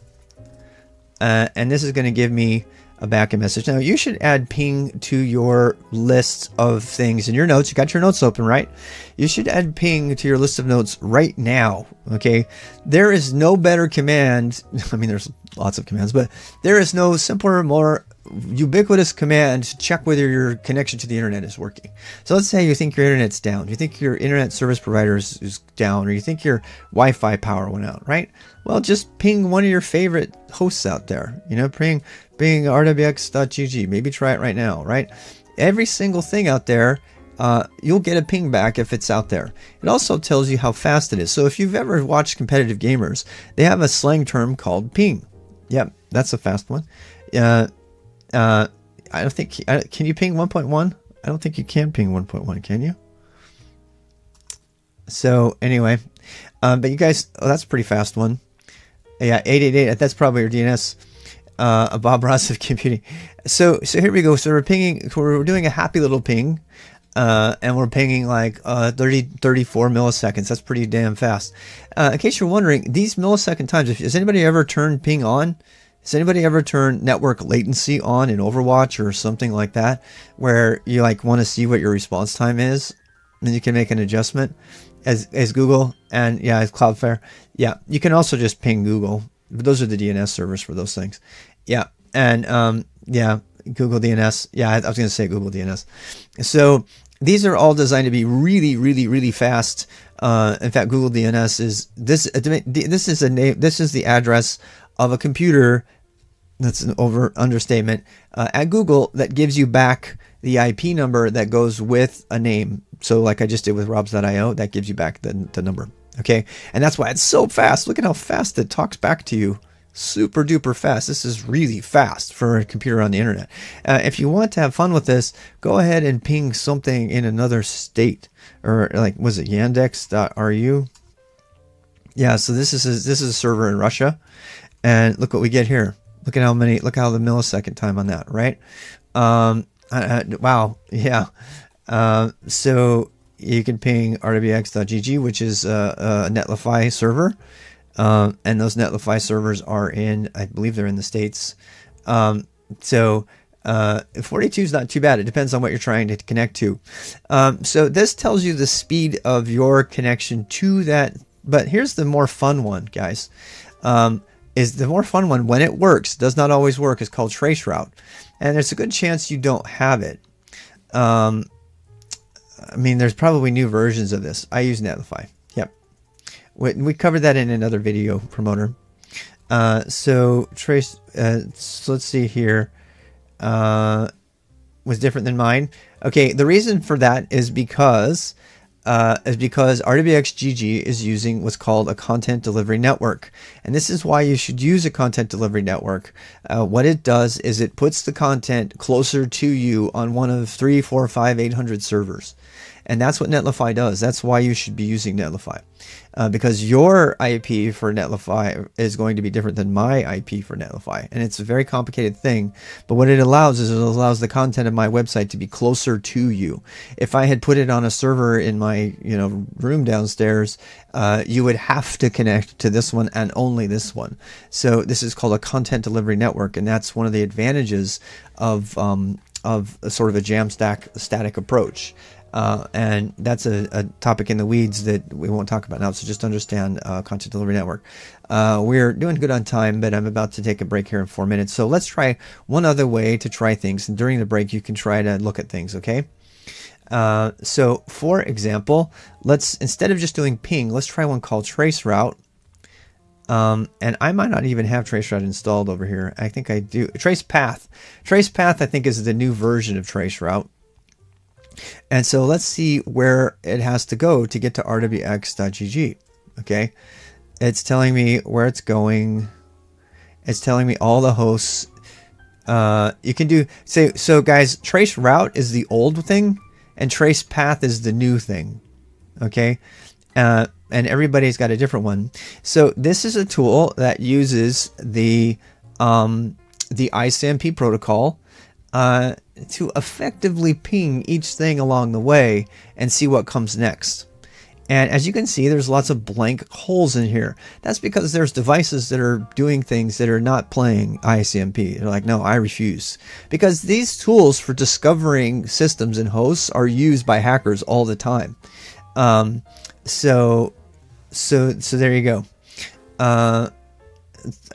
Uh, and this is going to give me a backend message. Now you should add ping to your list of things in your notes. You got your notes open, right? You should add ping to your list of notes right now. Okay. There is no better command. I mean, there's lots of commands, but there is no simpler, more ubiquitous command to check whether your connection to the internet is working. So let's say you think your internet's down, you think your internet service provider is, is down, or you think your Wi-Fi power went out, right? Well, just ping one of your favorite hosts out there. You know, ping ping rwx.gg. Maybe try it right now, right? Every single thing out there uh, you'll get a ping back if it's out there. It also tells you how fast it is. So if you've ever watched competitive gamers, they have a slang term called ping. Yep, that's a fast one. Uh, uh, I don't think. Uh, can you ping 1.1? I don't think you can ping 1.1. Can you? So anyway, um, but you guys, oh, that's a pretty fast one. Yeah, 888. That's probably your DNS. Uh, Bob Ross of computing. So so here we go. So we're pinging. We're doing a happy little ping. Uh, and we're pinging like uh, 30, 34 milliseconds. That's pretty damn fast. Uh, in case you're wondering, these millisecond times, if, has anybody ever turned ping on? Has anybody ever turned network latency on in Overwatch or something like that, where you like want to see what your response time is, and you can make an adjustment as as Google and yeah, as Cloudflare. Yeah, you can also just ping Google. Those are the DNS servers for those things. Yeah, and um, yeah, Google DNS. Yeah, I, I was going to say Google DNS. So these are all designed to be really, really, really fast. Uh, in fact, Google DNS is this. This is a name. This is the address of a computer that's an over understatement uh, at Google that gives you back the IP number that goes with a name. So like I just did with robs.io, that gives you back the, the number. Okay. And that's why it's so fast. Look at how fast it talks back to you. Super duper fast. This is really fast for a computer on the internet. Uh, if you want to have fun with this, go ahead and ping something in another state or like, was it yandex.ru? Yeah. So this is, a, this is a server in Russia and look what we get here. Look at how many. Look how the millisecond time on that, right? Um, uh, wow, yeah. Uh, so you can ping rwx.gg, which is a, a Netlify server, um, and those Netlify servers are in, I believe they're in the states. Um, so uh, 42 is not too bad. It depends on what you're trying to connect to. Um, so this tells you the speed of your connection to that. But here's the more fun one, guys. Um, is the more fun one when it works does not always work is called traceroute and there's a good chance you don't have it um, i mean there's probably new versions of this i use netlify we, covered that in another video promoter uh, so trace uh, so let's see here uh, was different than mine okay the reason for that is because uh, is because RWXGG is using what's called a content delivery network. And this is why you should use a content delivery network. Uh, what it does is it puts the content closer to you on one of three, four, five, eight hundred servers. And that's what Netlify does. That's why you should be using Netlify. Uh, because your IP for Netlify is going to be different than my IP for Netlify. And it's a very complicated thing. But what it allows is it allows the content of my website to be closer to you. If I had put it on a server in my you know room downstairs, uh, you would have to connect to this one and only this one. So this is called a content delivery network. And that's one of the advantages of um, of sort of a Jamstack static approach. Uh, and that's a, a, topic in the weeds that we won't talk about now. So just understand uh, content delivery network. Uh, we're doing good on time, but I'm about to take a break here in four minutes. So let's try one other way to try things. And during the break, you can try to look at things. Okay. Uh, so for example, let's instead of just doing ping, let's try one called traceroute. Um, and I might not even have traceroute installed over here. I think I do. Trace path. Trace path, I think, is the new version of traceroute. And so let's see where it has to go to get to rwx.gg. Okay. It's telling me where it's going. It's telling me all the hosts. Uh, you can do say so, guys. Trace route is the old thing, and trace path is the new thing. Okay, uh, and everybody's got a different one. So this is a tool that uses the um, the ICMP protocol uh, to effectively ping each thing along the way and see what comes next. And as you can see, there's lots of blank holes in here. That's because there's devices that are doing things that are not playing ICMP. They're like, no, I refuse. Because these tools for discovering systems and hosts are used by hackers all the time. Um, so, so, so there you go. Uh,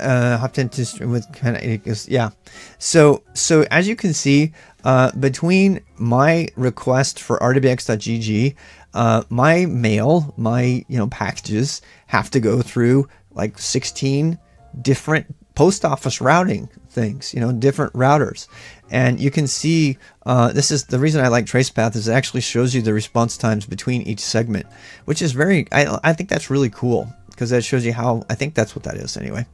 uh, hopped into with kind of yeah. So so as you can see, uh, between my request for rwx.gg, uh, my mail, my you know packages have to go through like 16 different post office routing things, you know, different routers. And you can see uh, this is the reason I like TracePath is it actually shows you the response times between each segment, which is very, I, I think that's really cool because that shows you how I think that's what that is anyway.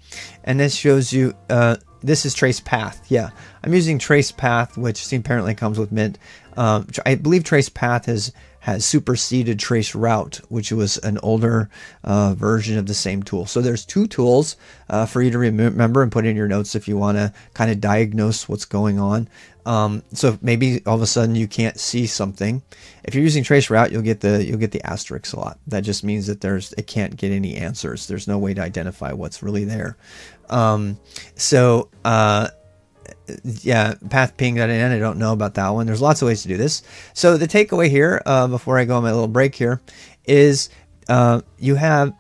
And this shows you uh, this is trace path. Yeah, I'm using trace path, which apparently comes with Mint. Um, I believe trace path has has superseded trace route, which was an older uh, version of the same tool. So there's two tools uh, for you to remember and put in your notes if you want to kind of diagnose what's going on. Um, so maybe all of a sudden you can't see something. If you're using trace route, you'll get the you'll get the asterisk a lot. That just means that there's it can't get any answers. There's no way to identify what's really there. Um, so uh, yeah, path ping that. I don't know about that one. There's lots of ways to do this. So the takeaway here, uh, before I go on my little break here, is uh, you have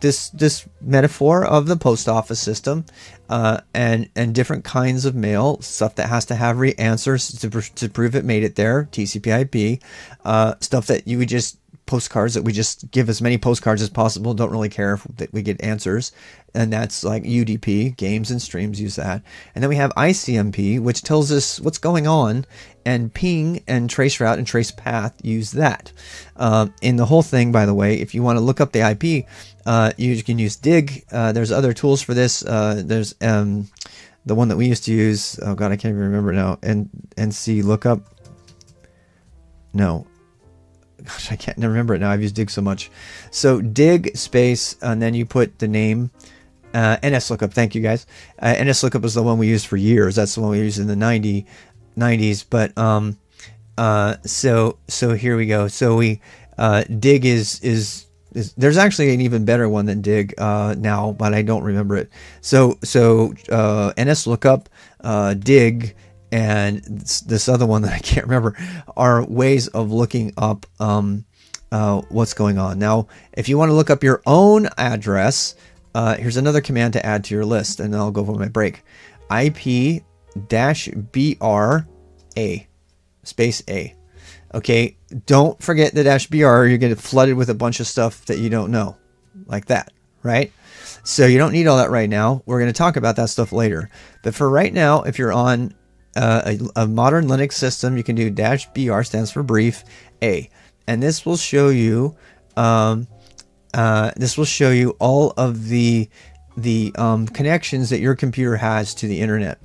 this this metaphor of the post office system uh, and and different kinds of mail stuff that has to have re answers to, pr- to prove it made it there TCP/IP uh, stuff that you would just postcards that we just give as many postcards as possible don't really care if that we get answers. And that's like UDP games and streams use that. And then we have ICMP which tells us what's going on and ping and trace route and trace path use that. Uh, in the whole thing by the way if you want to look up the IP uh, you can use dig. Uh, there's other tools for this. Uh, there's um, the one that we used to use oh god I can't even remember now and nslookup no gosh, I can't remember it now. I've used dig so much. So dig space, and then you put the name uh. Thank you guys. Uh, was the one we used for years. That's the one we used in the 90, 90s. But um, uh, so so here we go. So we uh, dig is is is there's actually an even better one than dig uh, now, but I don't remember it. So so uh, uh, dig, and this other one that I can't remember are ways of looking up um, uh, what's going on. Now, if you want to look up your own address, uh, here's another command to add to your list, and I'll go over my break. IP dash BR A space A. Okay, don't forget the dash BR, you're to flooded with a bunch of stuff that you don't know, like that, right? So you don't need all that right now. We're going to talk about that stuff later. But for right now, if you're on uh, a, a, modern Linux system, you can do dash BR stands for brief A, and this will show you um, uh, this will show you all of the the um, connections that your computer has to the internet,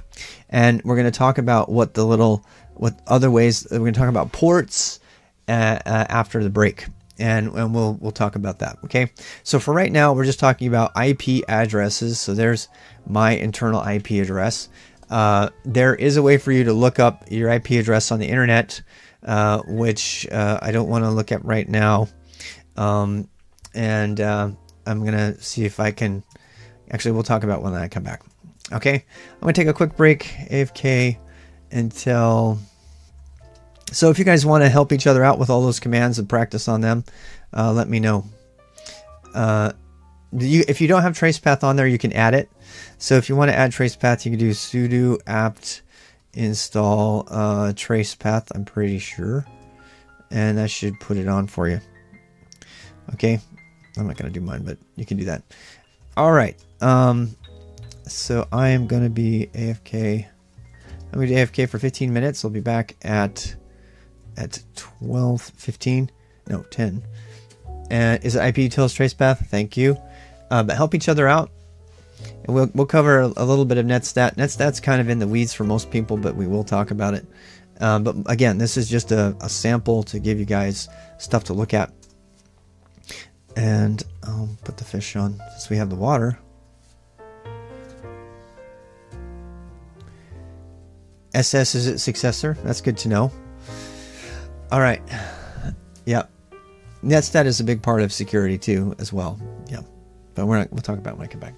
and we're going to talk about what the little what other ways we're going to talk about ports uh, uh, after the break. And, and we'll we'll talk about that okay? So for right now we're just talking about IP addresses. So there's my internal IP address uh, there is a way for you to look up your IP address on the internet uh, which uh, I don't want to look at right now um, and uh, I'm gonna see if I can actually we'll talk about when I come back okay I'm gonna take a quick break AFK until. So if you guys want to help each other out with all those commands and practice on them, uh, let me know. You, if you don't have tracepath on there, you can add it. So if you want to add tracepath, you can do sudo apt install uh, tracepath. I'm pretty sure, and that should put it on for you. Okay, I'm not gonna do mine, but you can do that. All right. Um, so I am gonna be AFK. I'm going to AFK for 15 minutes. I'll be back at at 12:15, no 10. And is it IP utils tracepath? Thank you. Uh, but help each other out. And we'll we'll cover a, little bit of netstat. Netstat's kind of in the weeds for most people, but we will talk about it. Um, but again, this is just a, a sample to give you guys stuff to look at. And I'll put the fish on since we have the water. SS is its successor. That's good to know. All right. Yep. Netstat is a big part of security too, as well. Yeah. But we're not, we'll talk about it when I come back.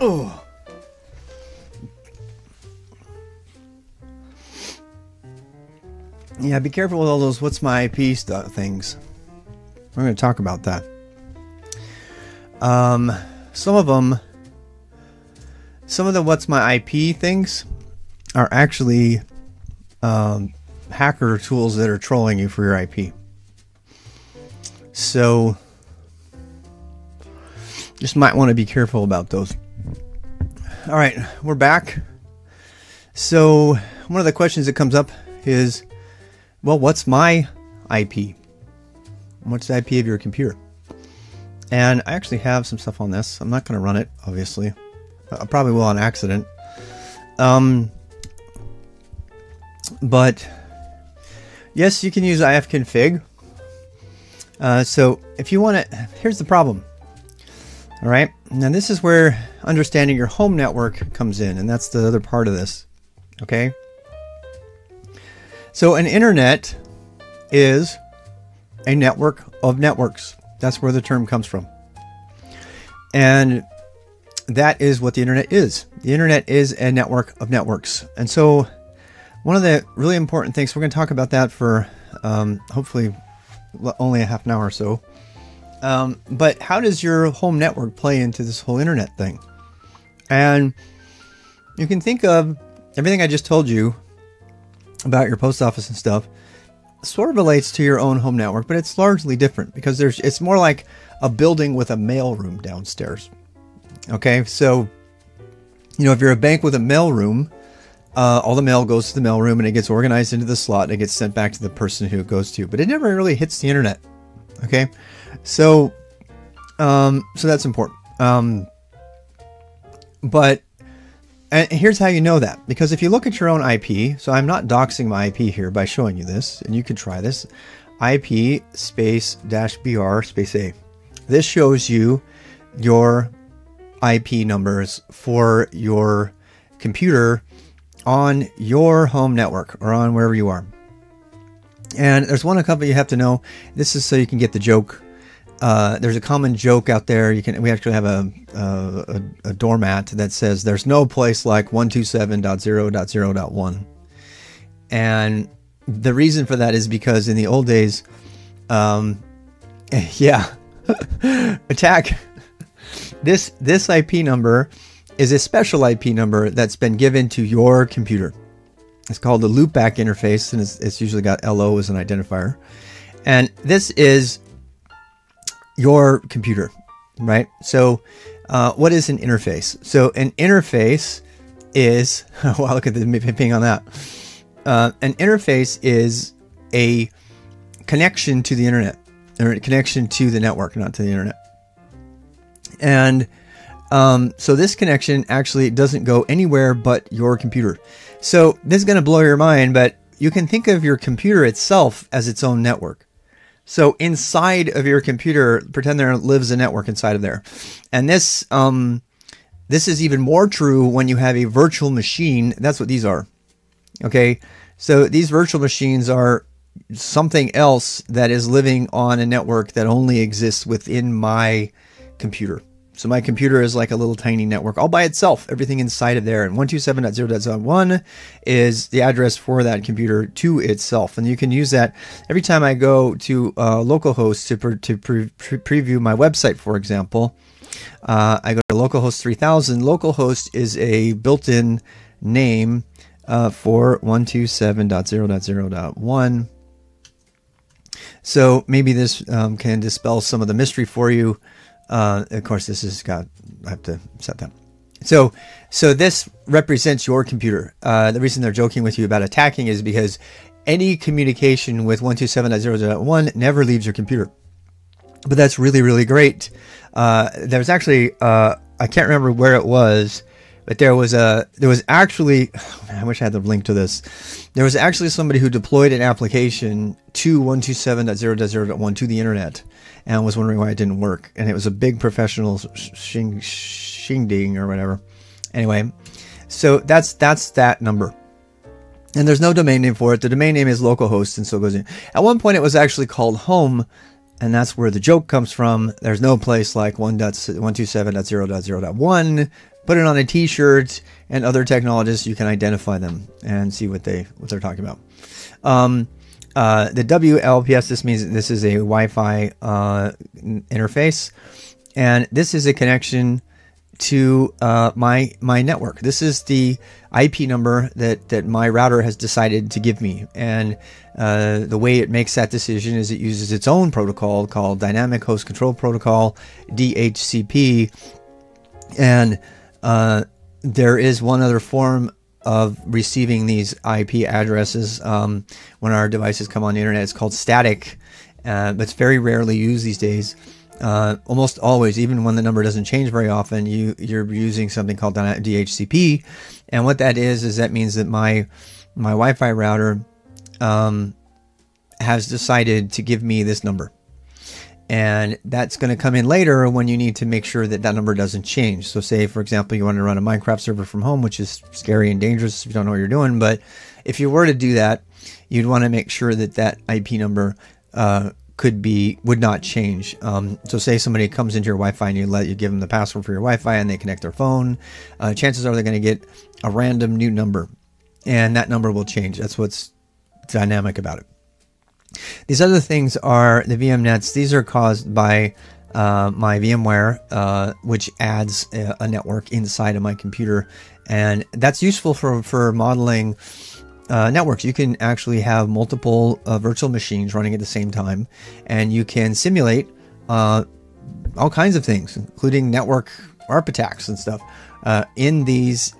Oh. Yeah, be careful with all those what's my IP stuff things. We're going to talk about that. Um, some of them, some of the what's my IP things are actually um, hacker tools that are trolling you for your IP. So, just might want to be careful about those. All right, we're back. So, one of the questions that comes up is well, what's my IP? What's the IP of your computer? And I actually have some stuff on this. I'm not going to run it, obviously. I probably will on accident. Um, but yes, you can use ifconfig. Uh, so if you want to, here's the problem. All right, now this is where understanding your home network comes in, and that's the other part of this. Okay. So an internet is a network of networks. That's where the term comes from. And that is what the internet is. The internet is a network of networks. And so one of the really important things, we're going to talk about that for um, hopefully only a half an hour or so. Um, but how does your home network play into this whole internet thing? And you can think of everything I just told you about your post office and stuff sort of relates to your own home network, but it's largely different because there's it's more like a building with a mail room downstairs. Okay, so you know if you're a bank with a mail room, uh, all the mail goes to the mail room and it gets organized into the slot and it gets sent back to the person who it goes to, but it never really hits the internet. Okay, so um, so that's important. Um, but and here's how you know that. Because if you look at your own IP, so I'm not doxing my IP here by showing you this, and you could try this IP space dash BR space A. This shows you your IP numbers for your computer on your home network or on wherever you are. And there's one a couple you have to know. This is so you can get the joke uh, there's a common joke out there. You can we actually have a, a, a doormat that says there's no place like 127.0.0.1. And the reason for that is because in the old days, um, yeah, attack. This this IP number is a special IP number that's been given to your computer. It's called the loopback interface, and it's, it's usually got LO as an identifier. And this is your computer, right? So, uh, what is an interface? So, an interface is wow, look at the ping on that. Uh, an interface is a connection to the internet, or a connection to the network, not to the internet. And um, so this connection actually doesn't go anywhere but your computer. So this is going to blow your mind, but you can think of your computer itself as its own network. So inside of your computer, pretend there lives a network inside of there. And this, um, this is even more true when you have a virtual machine. That's what these are. Okay. So these virtual machines are something else that is living on a network that only exists within my computer. So my computer is like a little tiny network all by itself, everything inside of there. And 127.0.1 is the address for that computer to itself. And you can use that every time I go to uh, localhost to, pre- to pre- pre- preview my website, for example. Uh, I go to localhost 3000. Localhost is a built in name uh, for 127.0.0.1. So maybe this um, can dispel some of the mystery for you. Uh, of course, this has got, I have to set that. So, so this represents your computer. Uh, the reason they're joking with you about attacking is because any communication with 127.0.1 never leaves your computer. But that's really, really great. Uh, there's actually, uh, I can't remember where it was, but there was a there was actually I wish I had the link to this. There was actually somebody who deployed an application to 127.0.0.1 to the internet and was wondering why it didn't work. And it was a big professional shing, shingding or whatever. Anyway, so that's that's that number. And there's no domain name for it. The domain name is localhost, and so it goes in. At one point, it was actually called home, and that's where the joke comes from. There's no place like 1.127.0.0.1 put it on a T-shirt, and other technologists you can identify them and see what they what they're talking about. Um, uh, the WLPS this means this is a Wi-Fi uh, interface, and this is a connection to uh, my my network. This is the IP number that that my router has decided to give me, and uh, the way it makes that decision is it uses its own protocol called Dynamic Host Control Protocol (DHCP), and uh, there is one other form of receiving these IP addresses um, when our devices come on the internet. It's called static, uh, but it's very rarely used these days. Uh, almost always, even when the number doesn't change very often, you you're using something called DHCP, and what that is is that means that my my Wi-Fi router um, has decided to give me this number, and that's going to come in later when you need to make sure that that number doesn't change. So, say for example, you want to run a Minecraft server from home, which is scary and dangerous if you don't know what you're doing, but if you were to do that, you'd want to make sure that that IP number uh, could be would not change. Um, so say somebody comes into your Wi-Fi and you let you give them the password for your Wi-Fi and they connect their phone, uh, chances are they're going to get a random new number, and that number will change. That's what's dynamic about it. These other things are the VM nets. These are caused by uh, my VMware, uh, which adds a, a network inside of my computer, and that's useful for for modeling uh, networks. You can actually have multiple uh, virtual machines running at the same time, and you can simulate uh, all kinds of things, including network ARP attacks and stuff, uh, in these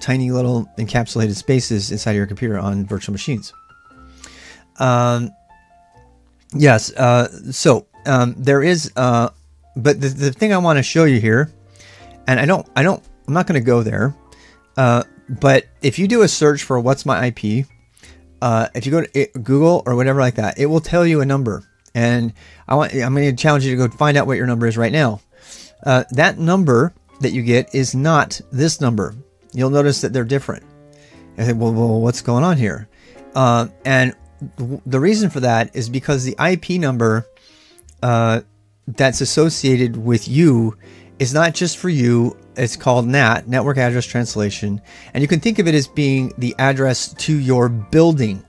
tiny little encapsulated spaces inside your computer on virtual machines. Um, yes, uh, so um, there is, uh, but the, the thing I want to show you here, and I don't, I don't, I'm not going to go there. Uh, but if you do a search for what's my IP, uh, if you go to it, Google or whatever like that, it will tell you a number. And I want I'm going to challenge you to go find out what your number is right now. Uh, that number that you get is not this number. You'll notice that they're different. I think, well, well, what's going on here? Uh, and the reason for that is because the IP number uh, that's associated with you is not just for you it's called NAT, Network Address Translation, and you can think of it as being the address to your building,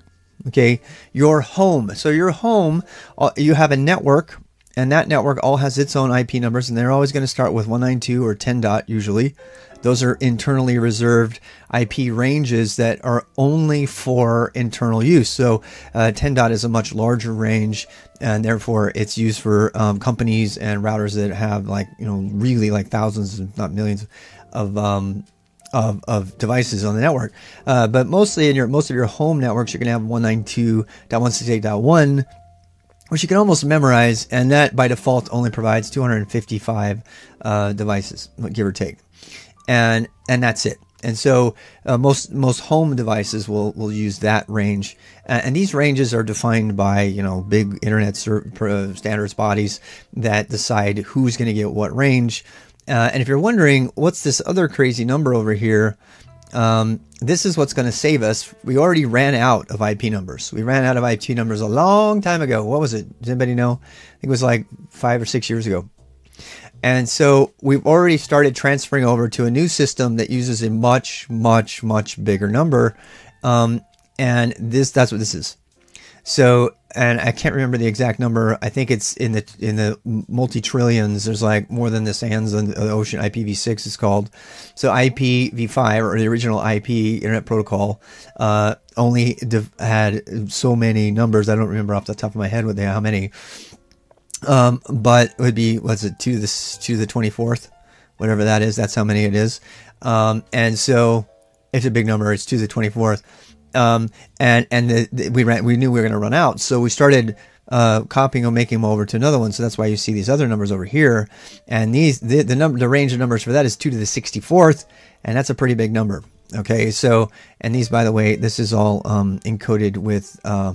okay, your home. So your home, uh, you have a network, and that network all has its own IP numbers, and they're always going to start with 192 or 10 dot usually. Those are internally reserved IP ranges that are only for internal use. So uh, 10 dot is a much larger range, and therefore it's used for um, companies and routers that have like you know really like thousands, if not millions, of um, of, of devices on the network. Uh, but mostly in your most of your home networks, you're going to have 192.168.1 which you can almost memorize, and that by default only provides 255 uh, devices, give or take and and that's it. And so uh, most most home devices will will use that range, uh, and these ranges are defined by you know big internet standards bodies that decide who's going to get what range. Uh, and if you're wondering what's this other crazy number over here, um, this is what's going to save us. We already ran out of IP numbers. We ran out of IP numbers a long time ago. What was it? Does anybody know? I think it was like five or six years ago. And so we've already started transferring over to a new system that uses a much, much, much bigger number. Um, and this, that's what this is. So, and I can't remember the exact number. I think it's in the in the multi trillions. There's like more than the sands in the ocean. IPv6 is called. So IPv5 or the original IP Internet Protocol uh, only had so many numbers. I don't remember off the top of my head what they how many. Um, but it would be what's it to this to the 24th, whatever that is. That's how many it is. Um, and so it's a big number. It's to the 24th. Um, and and the, the, we ran, we knew we were going to run out, so we started uh, copying and making them over to another one. So that's why you see these other numbers over here. And these the, the number the range of numbers for that is two to the 64th, and that's a pretty big number. Okay, so and these by the way, this is all um, encoded with. Uh,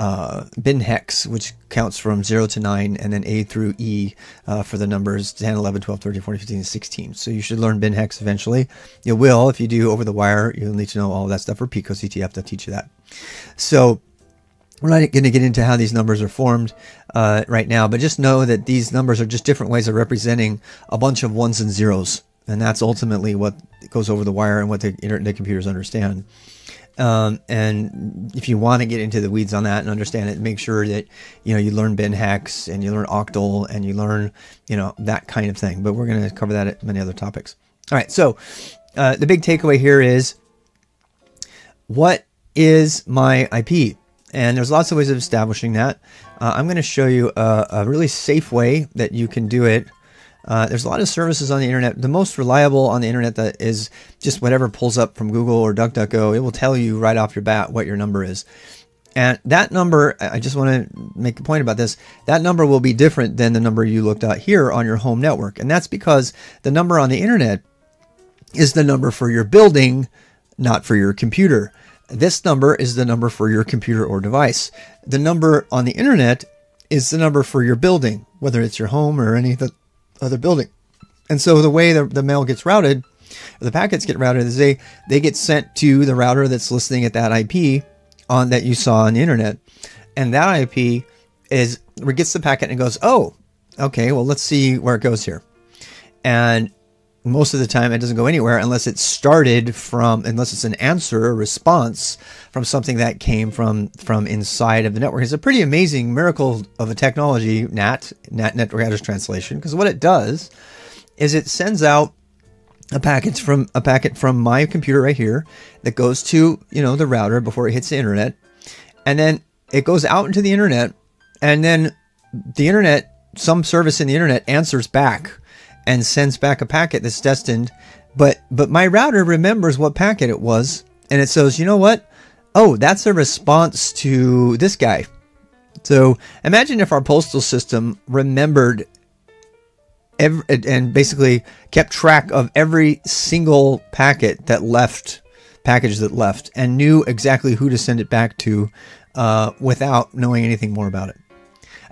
uh, bin hex, which counts from 0 to 9, and then A through E uh, for the numbers 10, 11, 12, 13, 14, 15, and 16. So you should learn bin hex eventually. You will. If you do over the wire, you'll need to know all that stuff for Pico CTF. They'll teach you that. So we're not going to get into how these numbers are formed uh, right now, but just know that these numbers are just different ways of representing a bunch of ones and zeros. and that's ultimately what goes over the wire and what the internet computers understand. Um, and if you want to get into the weeds on that and understand it, make sure that you know you learn bin hex and you learn octal and you learn you know that kind of thing. But we're going to cover that at many other topics. All right, so uh, the big takeaway here is what is my IP? And there's lots of ways of establishing that. Uh, I'm going to show you a, a, really safe way that you can do it. Uh, there's a lot of services on the internet. The most reliable on the internet that is just whatever pulls up from Google or DuckDuckGo. It will tell you right off your bat what your number is. And that number, I just want to make a point about this. That number will be different than the number you looked at here on your home network. And that's because the number on the internet is the number for your building, not for your computer. This number is the number for your computer or device. The number on the internet is the number for your building, whether it's your home or any other building. And so the way the, the mail gets routed, the packets get routed, is they, they get sent to the router that's listening at that IP on that you saw on the internet. And that IP is gets the packet and goes, oh, okay, well, let's see where it goes here. And most of the time it doesn't go anywhere unless it started from unless it's an answer a response from something that came from from inside of the network. It's a pretty amazing miracle of a technology nat nat network address translation because what it does is it sends out a packet from a packet from my computer right here that goes to you know the router before it hits the internet. And then it goes out into the internet and then the internet some service in the internet answers back and sends back a packet that's destined. But but my router remembers what packet it was, and it says, you know what? Oh, that's a response to this guy. So imagine if our postal system remembered every, and basically kept track of every single packet that left, package that left, and knew exactly who to send it back to uh, without knowing anything more about it.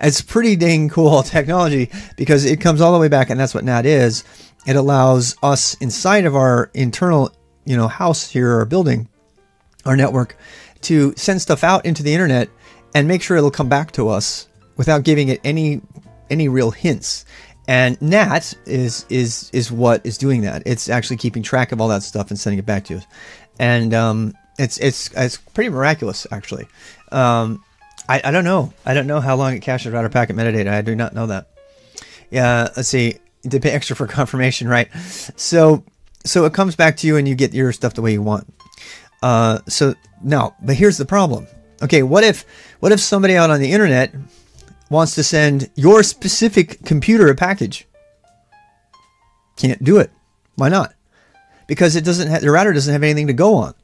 It's pretty dang cool technology because it comes all the way back, and that's what NAT is. It allows us inside of our internal, you know, house here, our building, our network, to send stuff out into the internet and make sure it'll come back to us without giving it any any real hints. And NAT is is is what is doing that. It's actually keeping track of all that stuff and sending it back to us. And um, it's it's it's pretty miraculous actually. Um, I, I don't know. I don't know how long it caches router packet metadata. I do not know that. Yeah, let's see. Did pay extra for confirmation, right? So, so it comes back to you and you get your stuff the way you want. Uh, so now, but here's the problem. Okay, what if what if somebody out on the internet wants to send your specific computer a package? Can't do it. Why not? Because it doesn't have the router doesn't have anything to go on.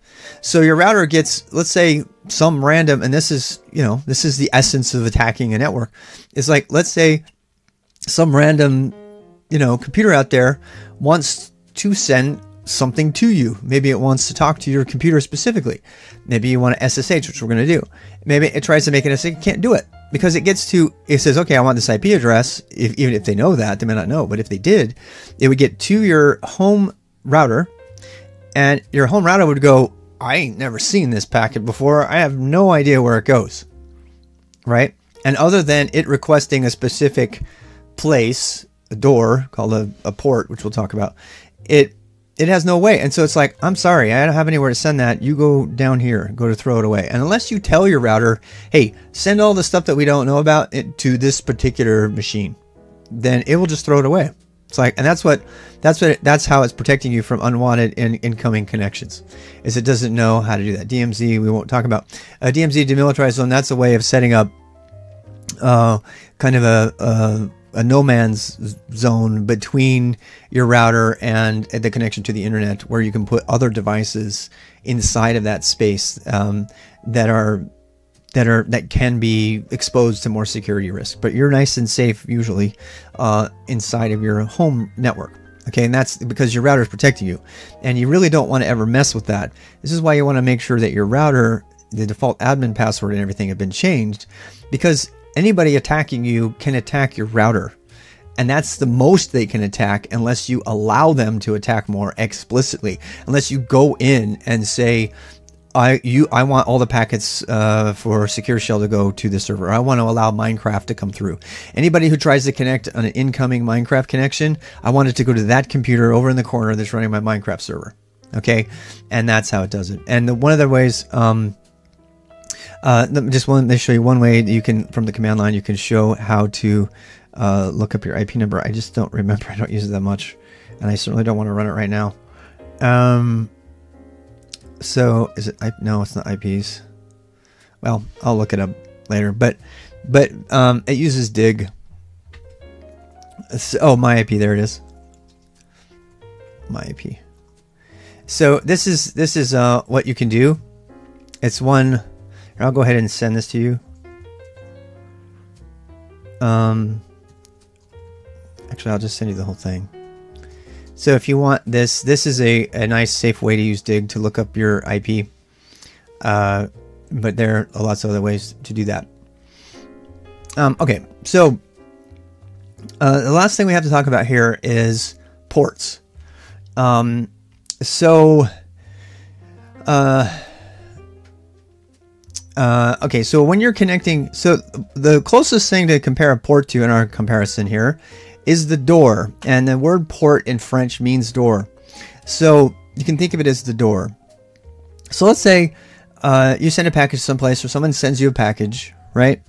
So your router gets, let's say, some random, and this is, you know, this is the essence of attacking a network. It's like, let's say some random, you know, computer out there wants to send something to you. Maybe it wants to talk to your computer specifically. Maybe you want to SSH, which we're going to do. Maybe it tries to make an SSH, can't do it because it gets to, it says, okay, I want this IP address. If, even if they know that, they may not know, but if they did, it would get to your home router and your home router would go, I ain't never seen this packet before. I have no idea where it goes. Right? And other than it requesting a specific place, a door called a, a port, which we'll talk about, it it has no way. And so it's like, I'm sorry, I don't have anywhere to send that. You go down here, go to throw it away. And unless you tell your router, hey, send all the stuff that we don't know about to this particular machine, then it will just throw it away. It's like, and that's what, that's what, that's how it's protecting you from unwanted in, incoming connections. Is it doesn't know how to do that. DMZ we won't talk about. A DMZ demilitarized zone. That's a way of setting up, uh, kind of a, a a no man's zone between your router and the connection to the internet, where you can put other devices inside of that space um, that are that are that can be exposed to more security risk. But you're nice and safe usually uh, inside of your home network. Okay, and that's because your router is protecting you, and you really don't want to ever mess with that. This is why you want to make sure that your router, the default admin password, and everything have been changed, because anybody attacking you can attack your router. And that's the most they can attack unless you allow them to attack more explicitly. Unless you go in and say, I you I want all the packets uh, for Secure Shell to go to the server. I want to allow Minecraft to come through. Anybody who tries to connect an incoming Minecraft connection, I want it to go to that computer over in the corner that's running my Minecraft server. Okay, and that's how it does it. And the, one of the ways, um, uh, just one, they show you one way you can from the command line you can show how to uh, look up your IP number. I just don't remember. I don't use it that much, and I certainly don't want to run it right now. Um, so is it? No, it's not IPs. Well, I'll look it up later. But but um, it uses dig. Oh, my IP. There it is. My IP. So this is this is uh, what you can do. It's one. I'll go ahead and send this to you. Um, actually, I'll just send you the whole thing. So if you want this, this is a, a nice safe way to use Dig to look up your IP. Uh, but there are lots of other ways to do that. Um, okay, so uh, the last thing we have to talk about here is ports. Um, so, uh, uh, okay, so when you're connecting, so the closest thing to compare a port to in our comparison here is the door. And the word port in French means door. So you can think of it as the door. So let's say uh, you send a package someplace or someone sends you a package, right?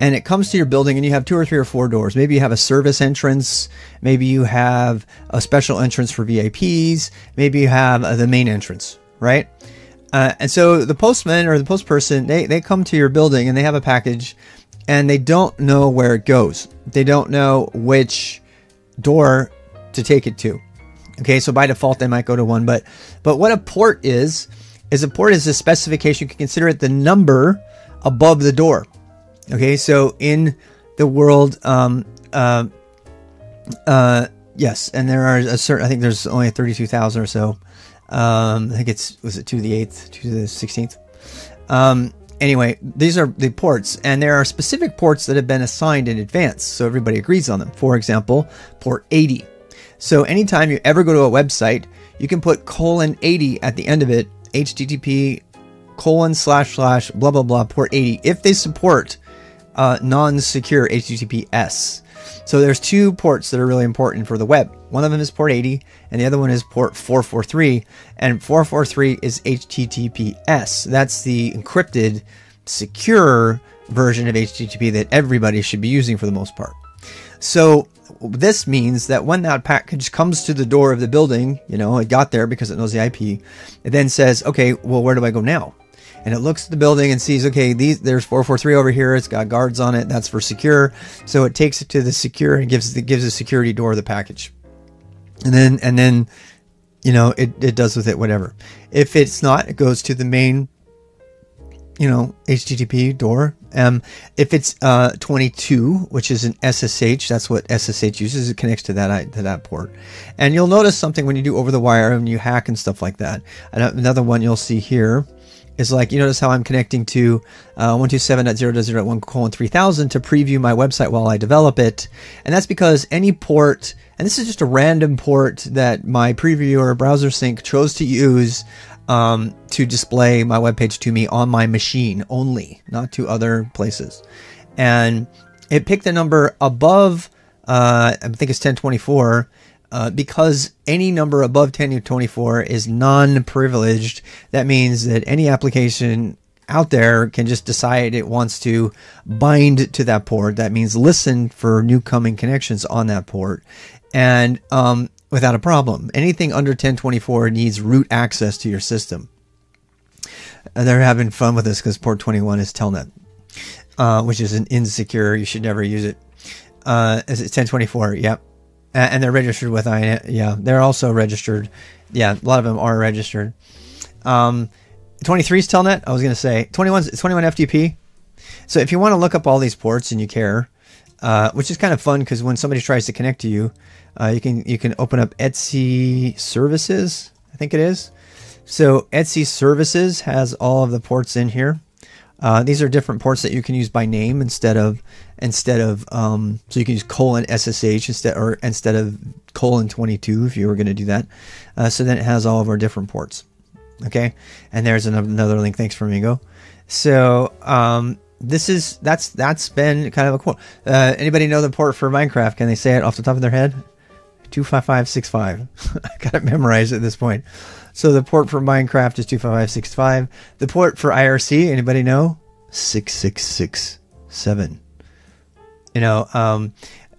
And it comes to your building and you have two or three or four doors. Maybe you have a service entrance. Maybe you have a special entrance for VIPs. Maybe you have uh, the main entrance, right? Uh, and so the postman or the postperson, they, they come to your building and they have a package and they don't know where it goes. They don't know which door to take it to. Okay, so by default they might go to one, but but what a port is is a port is a specification. You can consider it the number above the door. Okay, so in the world, um, uh, uh, yes, and there are a certain. I think there's only thirty-two thousand or so. Um, I think it's was it to the eighth, to the sixteenth. Um, Anyway, these are the ports, and there are specific ports that have been assigned in advance, so everybody agrees on them. For example, port 80. So anytime you ever go to a website, you can put colon 80 at the end of it, http colon slash slash blah blah blah port 80 if they support uh, non-secure HTTPS. So there's two ports that are really important for the web. One of them is port 80 and the other one is port 443 and 443 is HTTPS. That's the encrypted secure version of HTTP that everybody should be using for the most part. So this means that when that package comes to the door of the building, you know, it got there because it knows the IP, it then says, okay, well, where do I go now? And it looks at the building and sees, okay, these there's 443 over here. It's got guards on it. That's for secure. So it takes it to the secure and gives the gives the security door the package. And then and then you know it, it does with it whatever. If it's not, it goes to the main you know HTTP door. Um, if it's uh 22, which is an SSH, that's what SSH uses. It connects to that to that port. And you'll notice something when you do over the wire and you hack and stuff like that. Another one you'll see here is like, you notice how I'm connecting to uh, 127.0.0.1 colon 3000 to preview my website while I develop it. And that's because any port, and this is just a random port that my previewer browser sync chose to use um, to display my web page to me on my machine only, not to other places. And it picked a number above, uh, I think it's 1024, uh, because any number above 1024 is non-privileged. That means that any application out there can just decide it wants to bind to that port. That means listen for new coming connections on that port, and um, without a problem. Anything under 1024 needs root access to your system. And they're having fun with this because port 21 is Telnet, uh, which is an insecure. You should never use it. Uh, is it 1024? Yep and they're registered with I. Yeah, they're also registered. Yeah, a lot of them are registered. Um, 23 is Telnet. I was gonna say 21 21 FTP. So if you want to look up all these ports and you care, uh, which is kind of fun because when somebody tries to connect to you, uh, you can you can open up etc services. I think it is. So etc services has all of the ports in here. Uh, these are different ports that you can use by name instead of instead of um, so you can use colon SSH instead or instead of colon 22 if you were going to do that. Uh, so then it has all of our different ports. Okay, and there's another link. Thanks, Flamingo. So um, this is that's that's been kind of a quote. Uh, anybody know the port for Minecraft? Can they say it off the top of their head? Two five five six five. I've got it memorized at this point. So the port for Minecraft is two five five six five. The port for IRC, anybody know? Six six six seven. You know, um,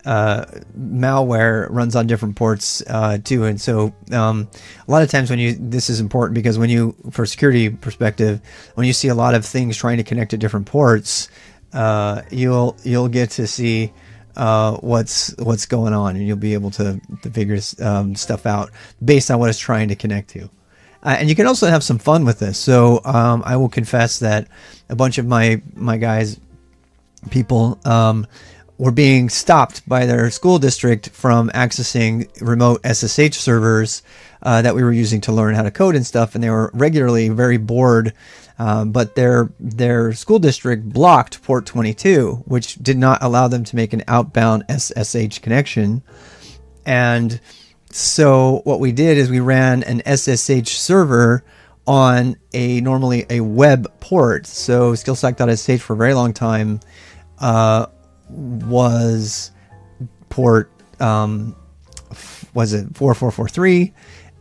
uh, malware runs on different ports uh, too, and so um, a lot of times when you this is important because when you for security perspective, when you see a lot of things trying to connect to different ports, uh, you'll you'll get to see uh, what's what's going on, and you'll be able to, to figure um, stuff out based on what it's trying to connect to. Uh, and you can also have some fun with this. So um, I will confess that a bunch of my my guys, people, um, were being stopped by their school district from accessing remote SSH servers uh, that we were using to learn how to code and stuff, and they were regularly very bored. Um, but their their school district blocked port 22, which did not allow them to make an outbound SSH connection. And so what we did is we ran an SSH server on a normally a web port. So skillstack.sh for a very long time uh, was port um, was it 4443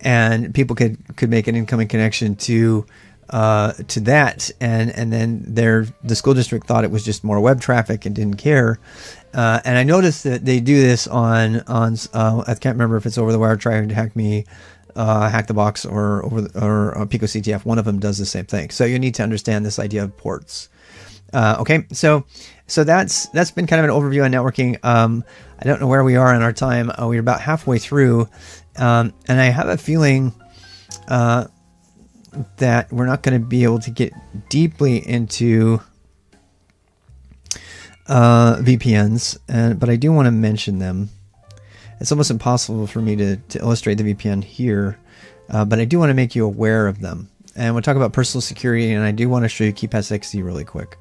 and people could could make an incoming connection to uh, to that. And and then their the school district thought it was just more web traffic and didn't care. Uh, and I noticed that they do this on on uh, I can't remember if it's over the wire trying to hack me uh, hack the box or over the, or uh, Pico CTF one of them does the same thing. So you need to understand this idea of ports. Uh, okay. So so that's that's been kind of an overview on networking. Um, I don't know where we are in our time. We're about halfway through, um, and I have a feeling uh, that we're not going to be able to get deeply into uh, VPNs, and but I do want to mention them. It's almost impossible for me to, to illustrate the VPN here, uh, but I do want to make you aware of them. And we'll talk about personal security, and I do want to show you KeePassXC really quick.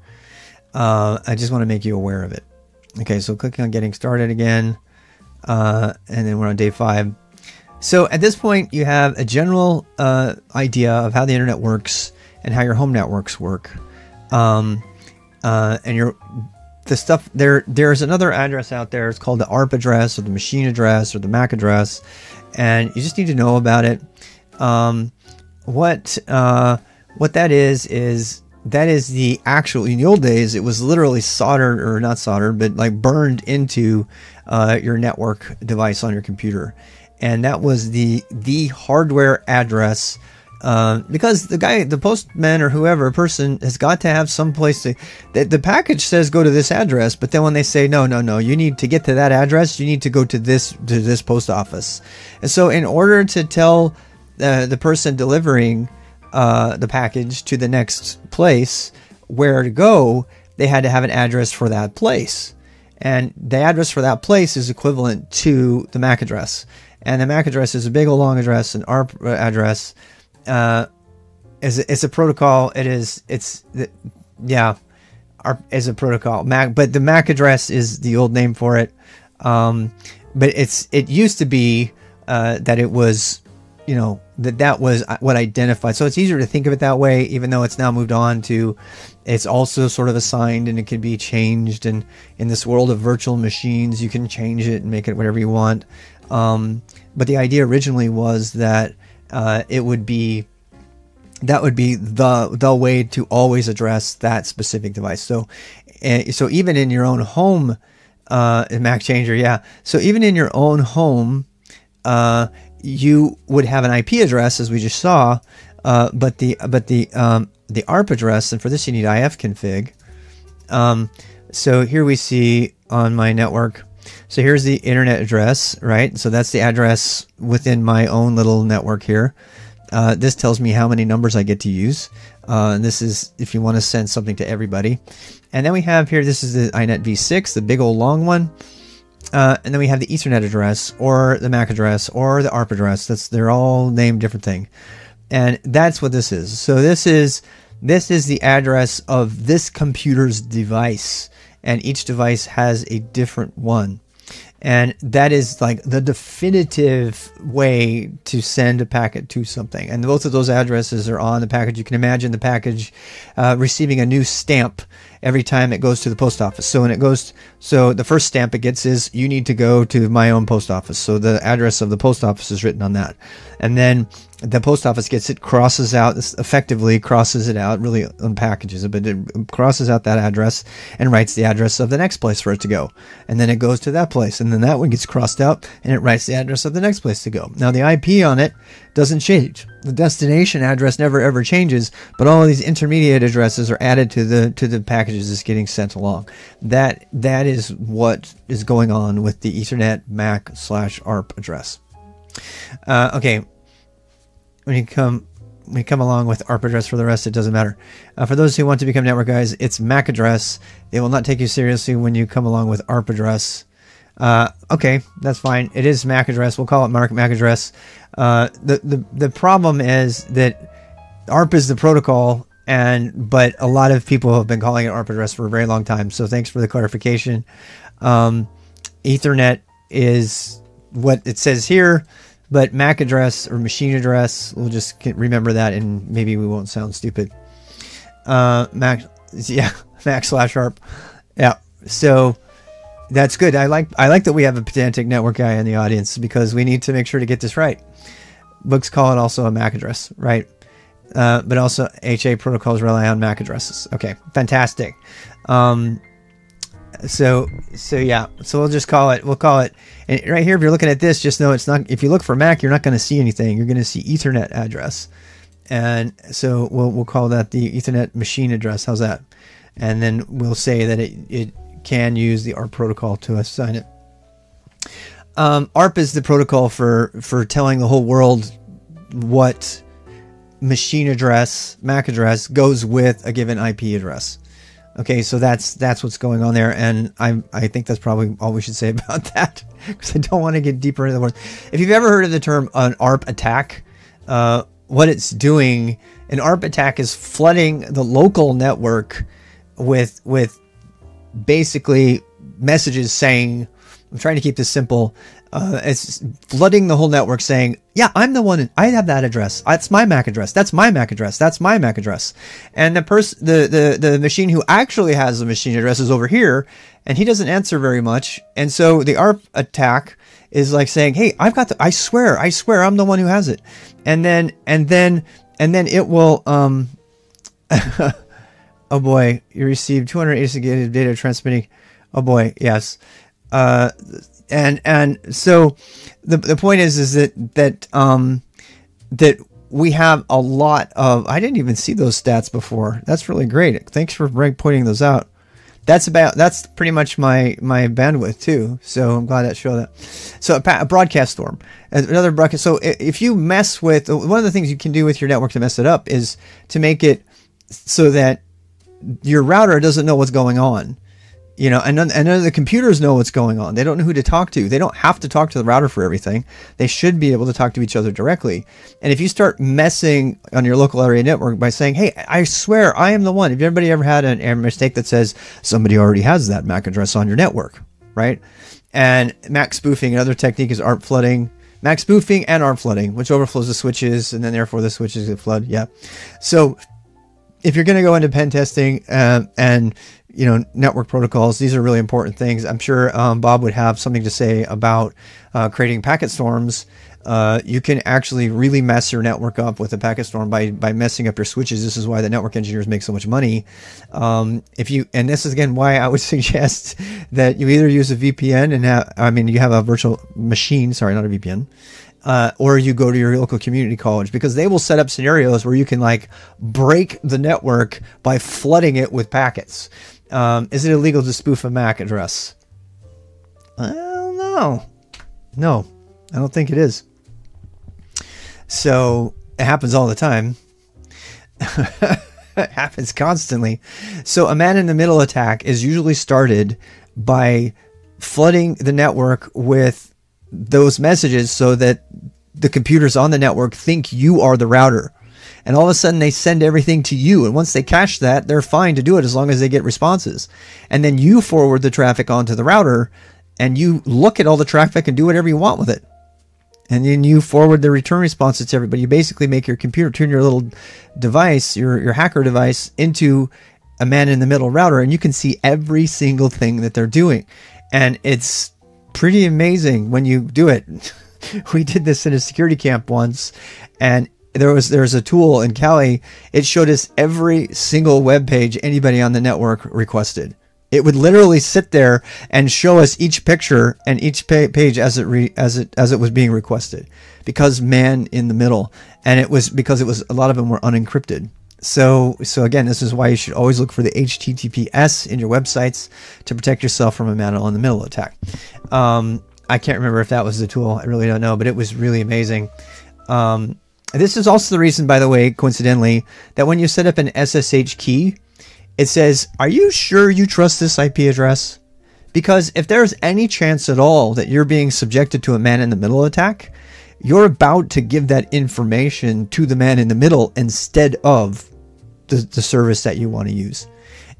Uh, I just want to make you aware of it. Okay, so clicking on getting started again, uh, and then we're on day five. So at this point, you have a general uh, idea of how the internet works and how your home networks work. Um, uh, and your the stuff there. There's another address out there. It's called the ARP address or the machine address or the MAC address, and you just need to know about it. Um, what uh, what that is is that is the actual in the old days it was literally soldered or not soldered but like burned into uh, your network device on your computer and that was the the hardware address uh, because the guy the postman or whoever person has got to have some place to the, the package says go to this address but then when they say no no no you need to get to that address you need to go to this to this post office and so in order to tell uh, the person delivering uh, the package to the next place where to go, they had to have an address for that place. And the address for that place is equivalent to the MAC address. And the MAC address is a big old long address, an ARP address. Uh, is it's a protocol. It is it's yeah, ARP is a protocol. MAC, but the MAC address is the old name for it. Um, but it's it used to be uh, that it was you know that that was what identified so it's easier to think of it that way even though it's now moved on to it's also sort of assigned and it can be changed and in this world of virtual machines you can change it and make it whatever you want um, but the idea originally was that uh, it would be that would be the the way to always address that specific device so uh, so even in your own home uh, Mac changer yeah so even in your own home uh, you would have an IP address as we just saw, uh, but the but the um, the ARP address, and for this you need ifconfig. Um, so here we see on my network. So here's the internet address, right? So that's the address within my own little network here. Uh, this tells me how many numbers I get to use. Uh, and this is if you want to send something to everybody. And then we have here, this is the INET v6, the big old long one. Uh, and then we have the Ethernet address or the MAC address or the ARP address. That's they're all named different thing, and that's what this is. So this is this is the address of this computer's device, and each device has a different one. And that is like the definitive way to send a packet to something. And both of those addresses are on the package. You can imagine the package uh, receiving a new stamp every time it goes to the post office. So when it goes, so the first stamp it gets is you need to go to my own post office. So the address of the post office is written on that, and then the post office gets it, crosses out, effectively crosses it out, really unpackages it, but it crosses out that address and writes the address of the next place for it to go. And then it goes to that place, and then that one gets crossed out and it writes the address of the next place to go. Now the IP on it doesn't change. The destination address never ever changes, but all of these intermediate addresses are added to the to the packages that's getting sent along. That that is what is going on with the Ethernet MAC slash ARP address. Uh, okay, when you come when you come along with ARP address for the rest, it doesn't matter. Uh, for those who want to become network guys, it's MAC address. They will not take you seriously when you come along with ARP address. Uh, okay, that's fine. It is MAC address. We'll call it MAC, MAC address. Uh, the, the the problem is that ARP is the protocol, and but a lot of people have been calling it ARP address for a very long time. So thanks for the clarification. Um, Ethernet is what it says here. But MAC address or machine address, we'll just remember that and maybe we won't sound stupid. Uh, Mac, yeah, Mac slash ARP. Yeah. So that's good. I like I like that we have a pedantic network guy in the audience because we need to make sure to get this right. Books call it also a MAC address, right? Uh, but also HA protocols rely on MAC addresses. Okay, fantastic. Um, so so yeah so we'll just call it we'll call it and right here if you're looking at this just know it's not if you look for mac you're not going to see anything. You're going to see ethernet address. And so we'll, we'll call that the ethernet machine address. How's that? And then we'll say that it, it can use the arp protocol to assign it. Um, arp is the protocol for for telling the whole world what machine address mac address goes with a given ip address Okay, so that's that's what's going on there, and I I think that's probably all we should say about that because I don't want to get deeper into the word. If you've ever heard of the term an ARP attack, uh, what it's doing, an ARP attack is flooding the local network with with basically messages saying, I'm trying to keep this simple uh, it's flooding the whole network saying, yeah, I'm the one, I have that address. That's my MAC address. That's my MAC address. That's my MAC address. And the person, the, the, the machine who actually has the machine address is over here and he doesn't answer very much. And so the ARP attack is like saying, Hey, I've got the, I swear, I swear I'm the one who has it. And then, and then, and then it will, um, oh boy, you received 286 gig data transmitting. Oh boy, yes. Uh, and and so the the point is is that that um that we have a lot of I didn't even see those stats before. That's really great. Thanks for pointing those out. That's about that's pretty much my my bandwidth too. So I'm glad that showed that. So a, a broadcast storm, another broadcast. So if you mess with one of the things you can do with your network to mess it up is to make it so that your router doesn't know what's going on you know, and none, and none of the computers know what's going on. They don't know who to talk to. They don't have to talk to the router for everything. They should be able to talk to each other directly. And if you start messing on your local area network by saying, "Hey, I swear I am the one," have anybody ever had a mistake that says somebody already has that MAC address on your network, right? And MAC spoofing, another technique is ARP flooding. MAC spoofing and ARP flooding, which overflows the switches, and then therefore the switches get flood. Yeah. So if you're going to go into pen testing uh, and you know network protocols. These are really important things. I'm sure um, bob would have something to say about uh, creating packet storms. Uh, you can actually really mess your network up with a packet storm by by messing up your switches. This is why the network engineers make so much money. Um, if you and this is again why i would suggest that you either use a vpn and have i mean you have a virtual machine sorry not a vpn uh, or you go to your local community college because they will set up scenarios where you can like break the network by flooding it with packets. Um, is it illegal to spoof a MAC address? Don't know. No, I don't think it is. So it happens all the time. it happens constantly. So a man in the middle attack is usually started by flooding the network with those messages so that the computers on the network think you are the router and all of a sudden they send everything to you. And once they cache that, they're fine to do it as long as they get responses. And then you forward the traffic onto the router, and you look at all the traffic and do whatever you want with it. And then you forward the return responses to everybody. You basically make your computer turn your little device, your, your hacker device, into a man in the middle router, and you can see every single thing that they're doing. And it's pretty amazing when you do it. we did this in a security camp once, and there was there's a tool in Kali. It showed us every single web page anybody on the network requested. It would literally sit there and show us each picture and each page as it re, as it as it was being requested, because man in the middle, and it was because it was a lot of them were unencrypted. So so again, this is why you should always look for the HTTPS in your websites to protect yourself from a man in the middle attack. Um, I can't remember if that was the tool. I really don't know, but it was really amazing. Um, this is also the reason, by the way, coincidentally, that when you set up an SSH key it says, Are you sure you trust this IP address? Because if there's any chance at all that you're being subjected to a man in the middle attack, you're about to give that information to the man in the middle instead of the, the service that you want to use.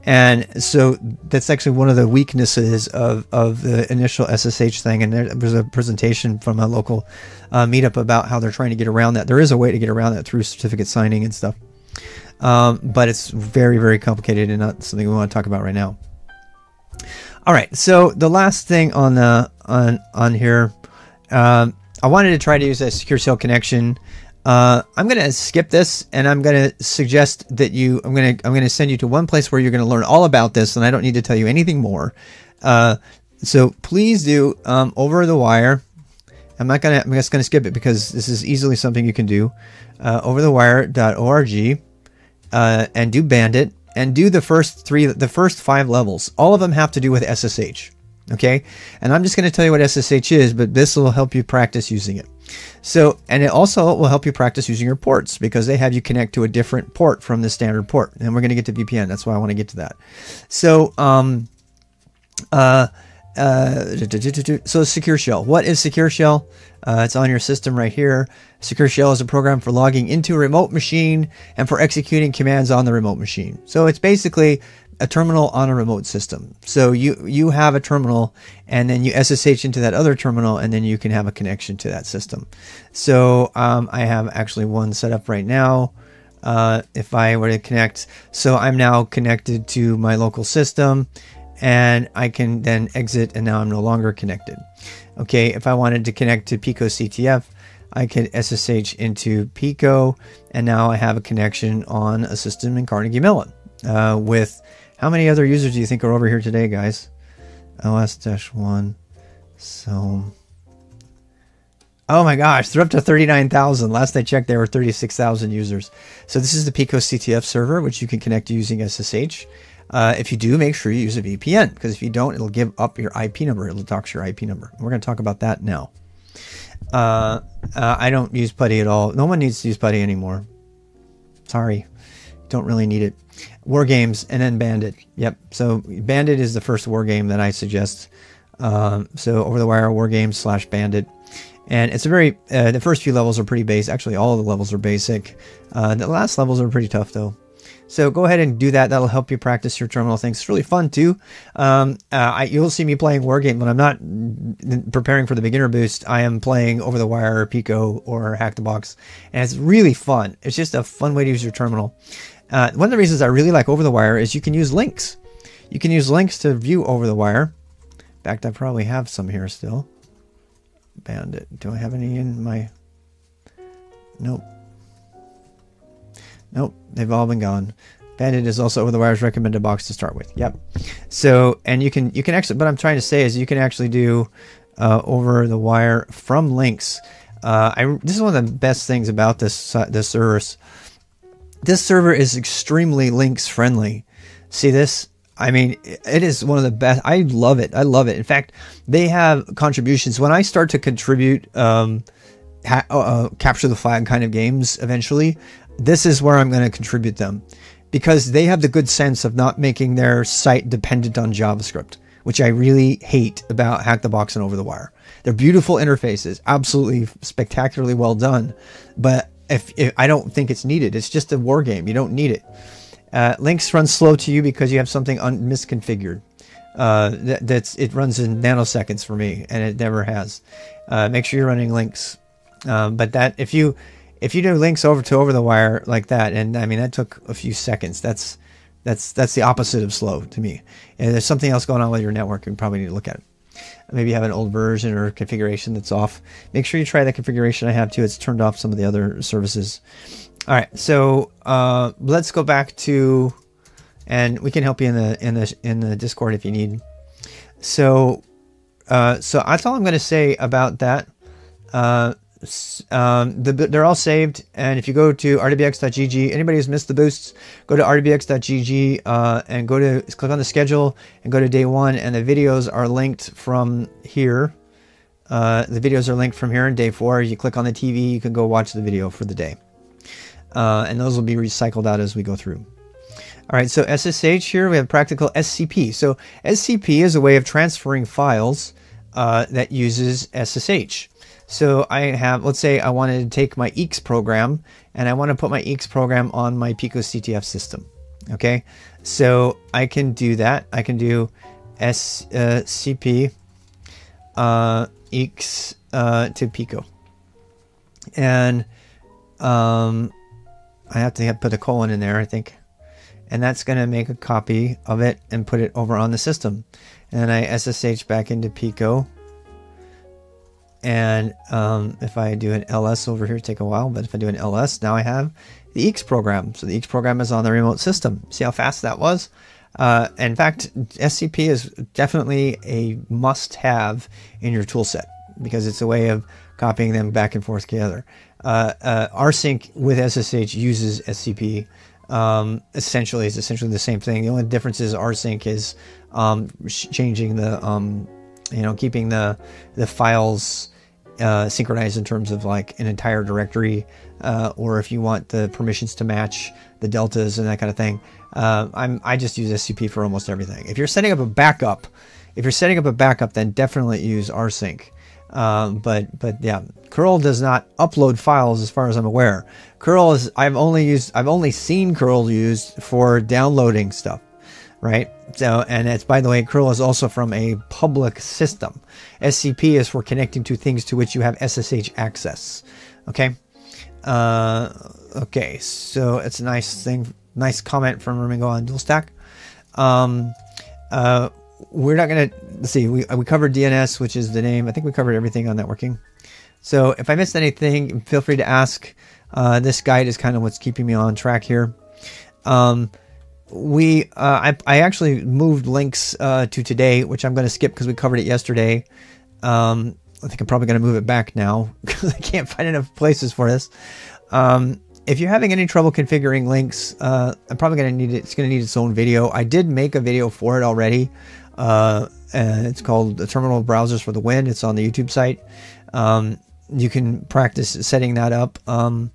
And so that's actually one of the weaknesses of, of the initial SSH thing. And there was a presentation from a local uh, meetup about how they're trying to get around that. There is a way to get around that through certificate signing and stuff. Um, but it's very, very complicated and not something we want to talk about right now. All right, so the last thing on the on on here, um, I wanted to try to use a secure shell connection. Uh, I'm going to skip this, and I'm going to suggest that you. I'm going to I'm going to send you to one place where you're going to learn all about this, and I don't need to tell you anything more. Uh, so please do um, over the wire. I'm not gonna. I'm just gonna skip it because this is easily something you can do. Uh, overthewire.org uh, and do Bandit and do the first three, the first five levels. All of them have to do with SSH. Okay, and I'm just going to tell you what SSH is, but this will help you practice using it. So, and it also will help you practice using your ports because they have you connect to a different port from the standard port. And we're going to get to VPN. That's why I want to get to that. So, um, uh, uh, so secure shell. What is secure shell? Uh, it's on your system right here. Secure shell is a program for logging into a remote machine and for executing commands on the remote machine. So it's basically a terminal on a remote system. So you you have a terminal and then you SSH into that other terminal and then you can have a connection to that system. So um, I have actually one set up right now. Uh, if I were to connect, so I'm now connected to my local system and I can then exit and now I'm no longer connected. Okay, if I wanted to connect to Pico CTF, I could SSH into Pico and now I have a connection on a system in Carnegie Mellon uh, with how many other users do you think are over here today, guys? OS-1. So, oh my gosh, they're up to 39,000. Last I checked, there were 36,000 users. So this is the Pico CTF server, which you can connect to using SSH. Uh, if you do, make sure you use a VPN because if you don't, it'll give up your IP number. It'll dox your IP number. We're going to talk about that now. Uh, uh, I don't use PuTTY at all. No one needs to use PuTTY anymore. Sorry, don't really need it. War games and then Bandit. Yep. So Bandit is the first war game that I suggest. Um, so over the wire war games slash Bandit. And it's a very, uh, the first few levels are pretty basic. Actually, all the levels are basic. Uh, the last levels are pretty tough though. So go ahead and do that. That'll help you practice your terminal things. It's really fun too. Um, uh, I, you'll see me playing Wargame when I'm not preparing for the beginner boost. I am playing over the wire, Pico, or Hack the Box, and it's really fun. It's just a fun way to use your terminal. Uh, one of the reasons I really like over the wire is you can use Lynx. You can use Lynx to view over the wire. In fact, I probably have some here still. Bandit. Do I have any in my? Nope. Nope, they've all been gone. Bandit is also over the wire's recommended box to start with. Yep. So, and you can you can actually, what I'm trying to say is you can actually do uh, over the wire from Lynx. Uh, I this is one of the best things about this uh, this service. This server is extremely Lynx friendly. See this? I mean, it is one of the best. I love it. I love it. In fact, they have contributions. When I start to contribute um, ha- uh, uh capture the flag kind of games eventually, this is where I'm going to contribute them because they have the good sense of not making their site dependent on JavaScript, which I really hate about Hack the Box and Over the Wire. They're beautiful interfaces, absolutely spectacularly well done, but if, if I don't think it's needed, it's just a war game. You don't need it. Uh, Lynx run slow to you because you have something un- misconfigured. Uh, that, that's it runs in nanoseconds for me, and it never has. Uh, make sure you're running Lynx. Um, but that if you if you do Lynx over to over the wire like that, and I mean that took a few seconds. That's that's that's the opposite of slow to me. And there's something else going on with your network. You probably need to look at it. Maybe you have an old version or configuration that's off. Make sure you try that configuration I have too. It's turned off some of the other services. All right, so uh, let's go back to, and we can help you in the in the in the Discord if you need. So, uh, so that's all I'm going to say about that. Uh, um, the, they're all saved, and if you go to rwx.gg, anybody who's missed the boosts, go to rwx.gg uh, and go to click on the schedule and go to day one, and the videos are linked from here. Uh, the videos are linked from here in day four. You click on the TV, you can go watch the video for the day, uh, and those will be recycled out as we go through. All right, so SSH here we have practical SCP. So SCP is a way of transferring files uh, that uses SSH. So I have, let's say I wanted to take my EEX program and I want to put my EEX program on my Pico CTF system. Okay, so I can do that. I can do SCP uh, EEX uh, to Pico. And um, I have to have put a colon in there, I think. And that's going to make a copy of it and put it over on the system. And I SSH back into Pico and um, if I do an ls over here, take a while, but if I do an ls, now I have the EEX program. So the EEX program is on the remote system. See how fast that was? Uh, in fact, SCP is definitely a must have in your toolset because it's a way of copying them back and forth together. Uh, uh, rsync with SSH uses SCP. Um, essentially, it's essentially the same thing. The only difference is rsync is um, changing the, um, you know, keeping the the files uh, synchronized in terms of like an entire directory, uh, or if you want the permissions to match the deltas and that kind of thing. Uh, I'm I just use SCP for almost everything. If you're setting up a backup, if you're setting up a backup, then definitely use rsync. Um, but but yeah, curl does not upload files as far as I'm aware. Curl is I've only used I've only seen curl used for downloading stuff right? So, and it's by the way, curl is also from a public system. SCP is for connecting to things to which you have SSH access. Okay. Uh, okay. So it's a nice thing, nice comment from Ramingo on DualStack. Um, uh, we're not gonna let's see. We we covered DNS, which is the name. I think we covered everything on networking. So if I missed anything, feel free to ask. Uh, this guide is kind of what's keeping me on track here. Um, we uh, I, I actually moved Lynx uh, to today, which I'm going to skip because we covered it yesterday. Um, I think I'm probably going to move it back now because I can't find enough places for this. Um, if you're having any trouble configuring Lynx, uh, I'm probably going to need it. It's going to need its own video. I did make a video for it already. Uh, and it's called the Terminal Browsers for the Win. It's on the YouTube site. Um, you can practice setting that up. Um,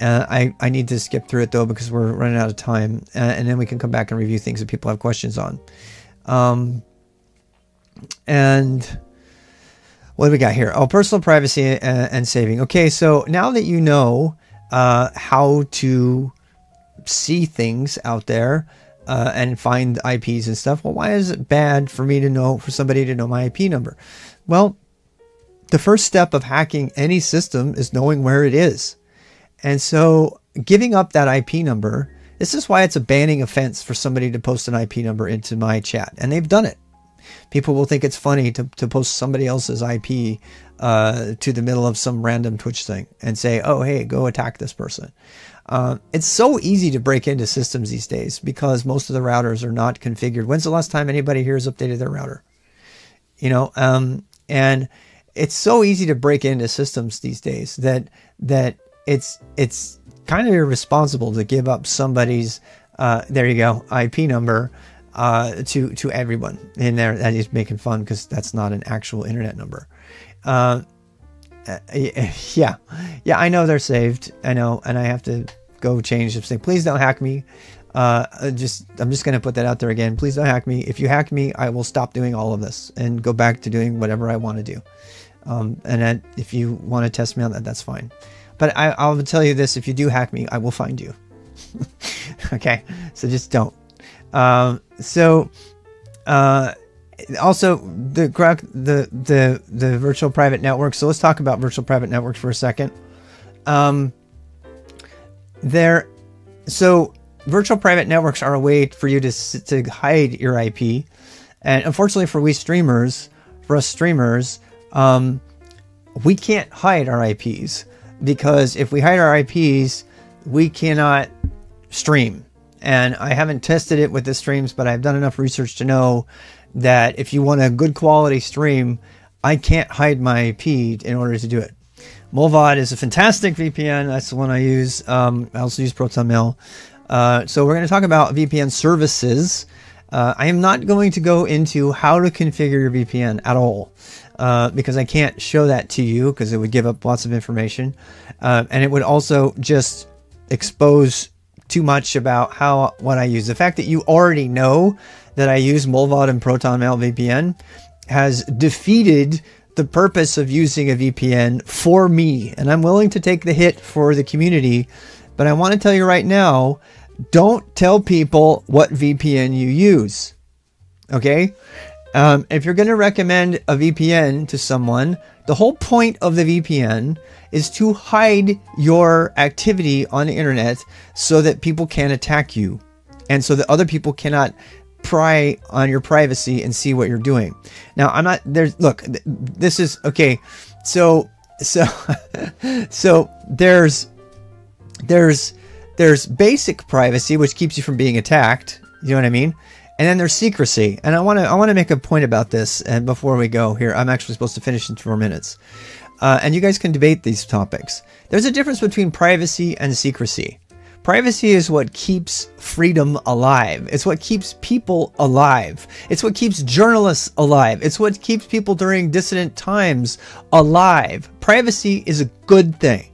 uh, I, I need to skip through it though because we're running out of time, uh, and then we can come back and review things that people have questions on. Um, and what do we got here? Oh, personal privacy and, uh, and saving. Okay, so now that you know uh, how to see things out there uh, and find IPs and stuff, well, why is it bad for me to know, for somebody to know my IP number? Well, the first step of hacking any system is knowing where it is. And so giving up that IP number, this is why it's a banning offense for somebody to post an IP number into my chat. And they've done it. People will think it's funny to, to post somebody else's IP uh, to the middle of some random Twitch thing and say, oh, hey, go attack this person. Uh, it's so easy to break into systems these days because most of the routers are not configured. When's the last time anybody here has updated their router? You know, um, and it's so easy to break into systems these days that that it's it's kind of irresponsible to give up somebody's uh, there you go IP number uh, to to everyone in there that is making fun because that's not an actual internet number. Uh, yeah, yeah, I know they're saved. I know, and I have to go change this thing. Please don't hack me. Uh, just I'm just gonna put that out there again. Please don't hack me. If you hack me, I will stop doing all of this and go back to doing whatever I want to do. Um, and then if you want to test me on that, that's fine. But I, I'll tell you this: if you do hack me, I will find you. okay, so just don't. Um, so uh, also the the the the virtual private network. So let's talk about virtual private networks for a second. Um, there, so virtual private networks are a way for you to to hide your IP, and unfortunately for we streamers, for us streamers, um, we can't hide our IPs because if we hide our IPs, we cannot stream. And I haven't tested it with the streams, but I've done enough research to know that if you want a good quality stream, I can't hide my IP in order to do it. Mullvad is a fantastic VPN. That's the one I use. Um, I also use ProtonMail. Uh, so we're going to talk about VPN services. Uh, I am not going to go into how to configure your VPN at all uh, because I can't show that to you because it would give up lots of information. Uh, and it would also just expose too much about how what I use. The fact that you already know that I use Mullvad and Proton Mail VPN has defeated the purpose of using a VPN for me. And I'm willing to take the hit for the community. But I want to tell you right now don't tell people what VPN you use. Okay? Um, if you're going to recommend a VPN to someone, the whole point of the VPN is to hide your activity on the internet so that people can't attack you and so that other people cannot pry on your privacy and see what you're doing. Now, I'm not there's look, this is okay. So so so there's there's there's basic privacy which keeps you from being attacked, you know what I mean? And then there's secrecy. And I want to I want to make a point about this and before we go here, I'm actually supposed to finish in 4 minutes. Uh, and you guys can debate these topics. There's a difference between privacy and secrecy. Privacy is what keeps freedom alive. It's what keeps people alive. It's what keeps journalists alive. It's what keeps people during dissident times alive. Privacy is a good thing.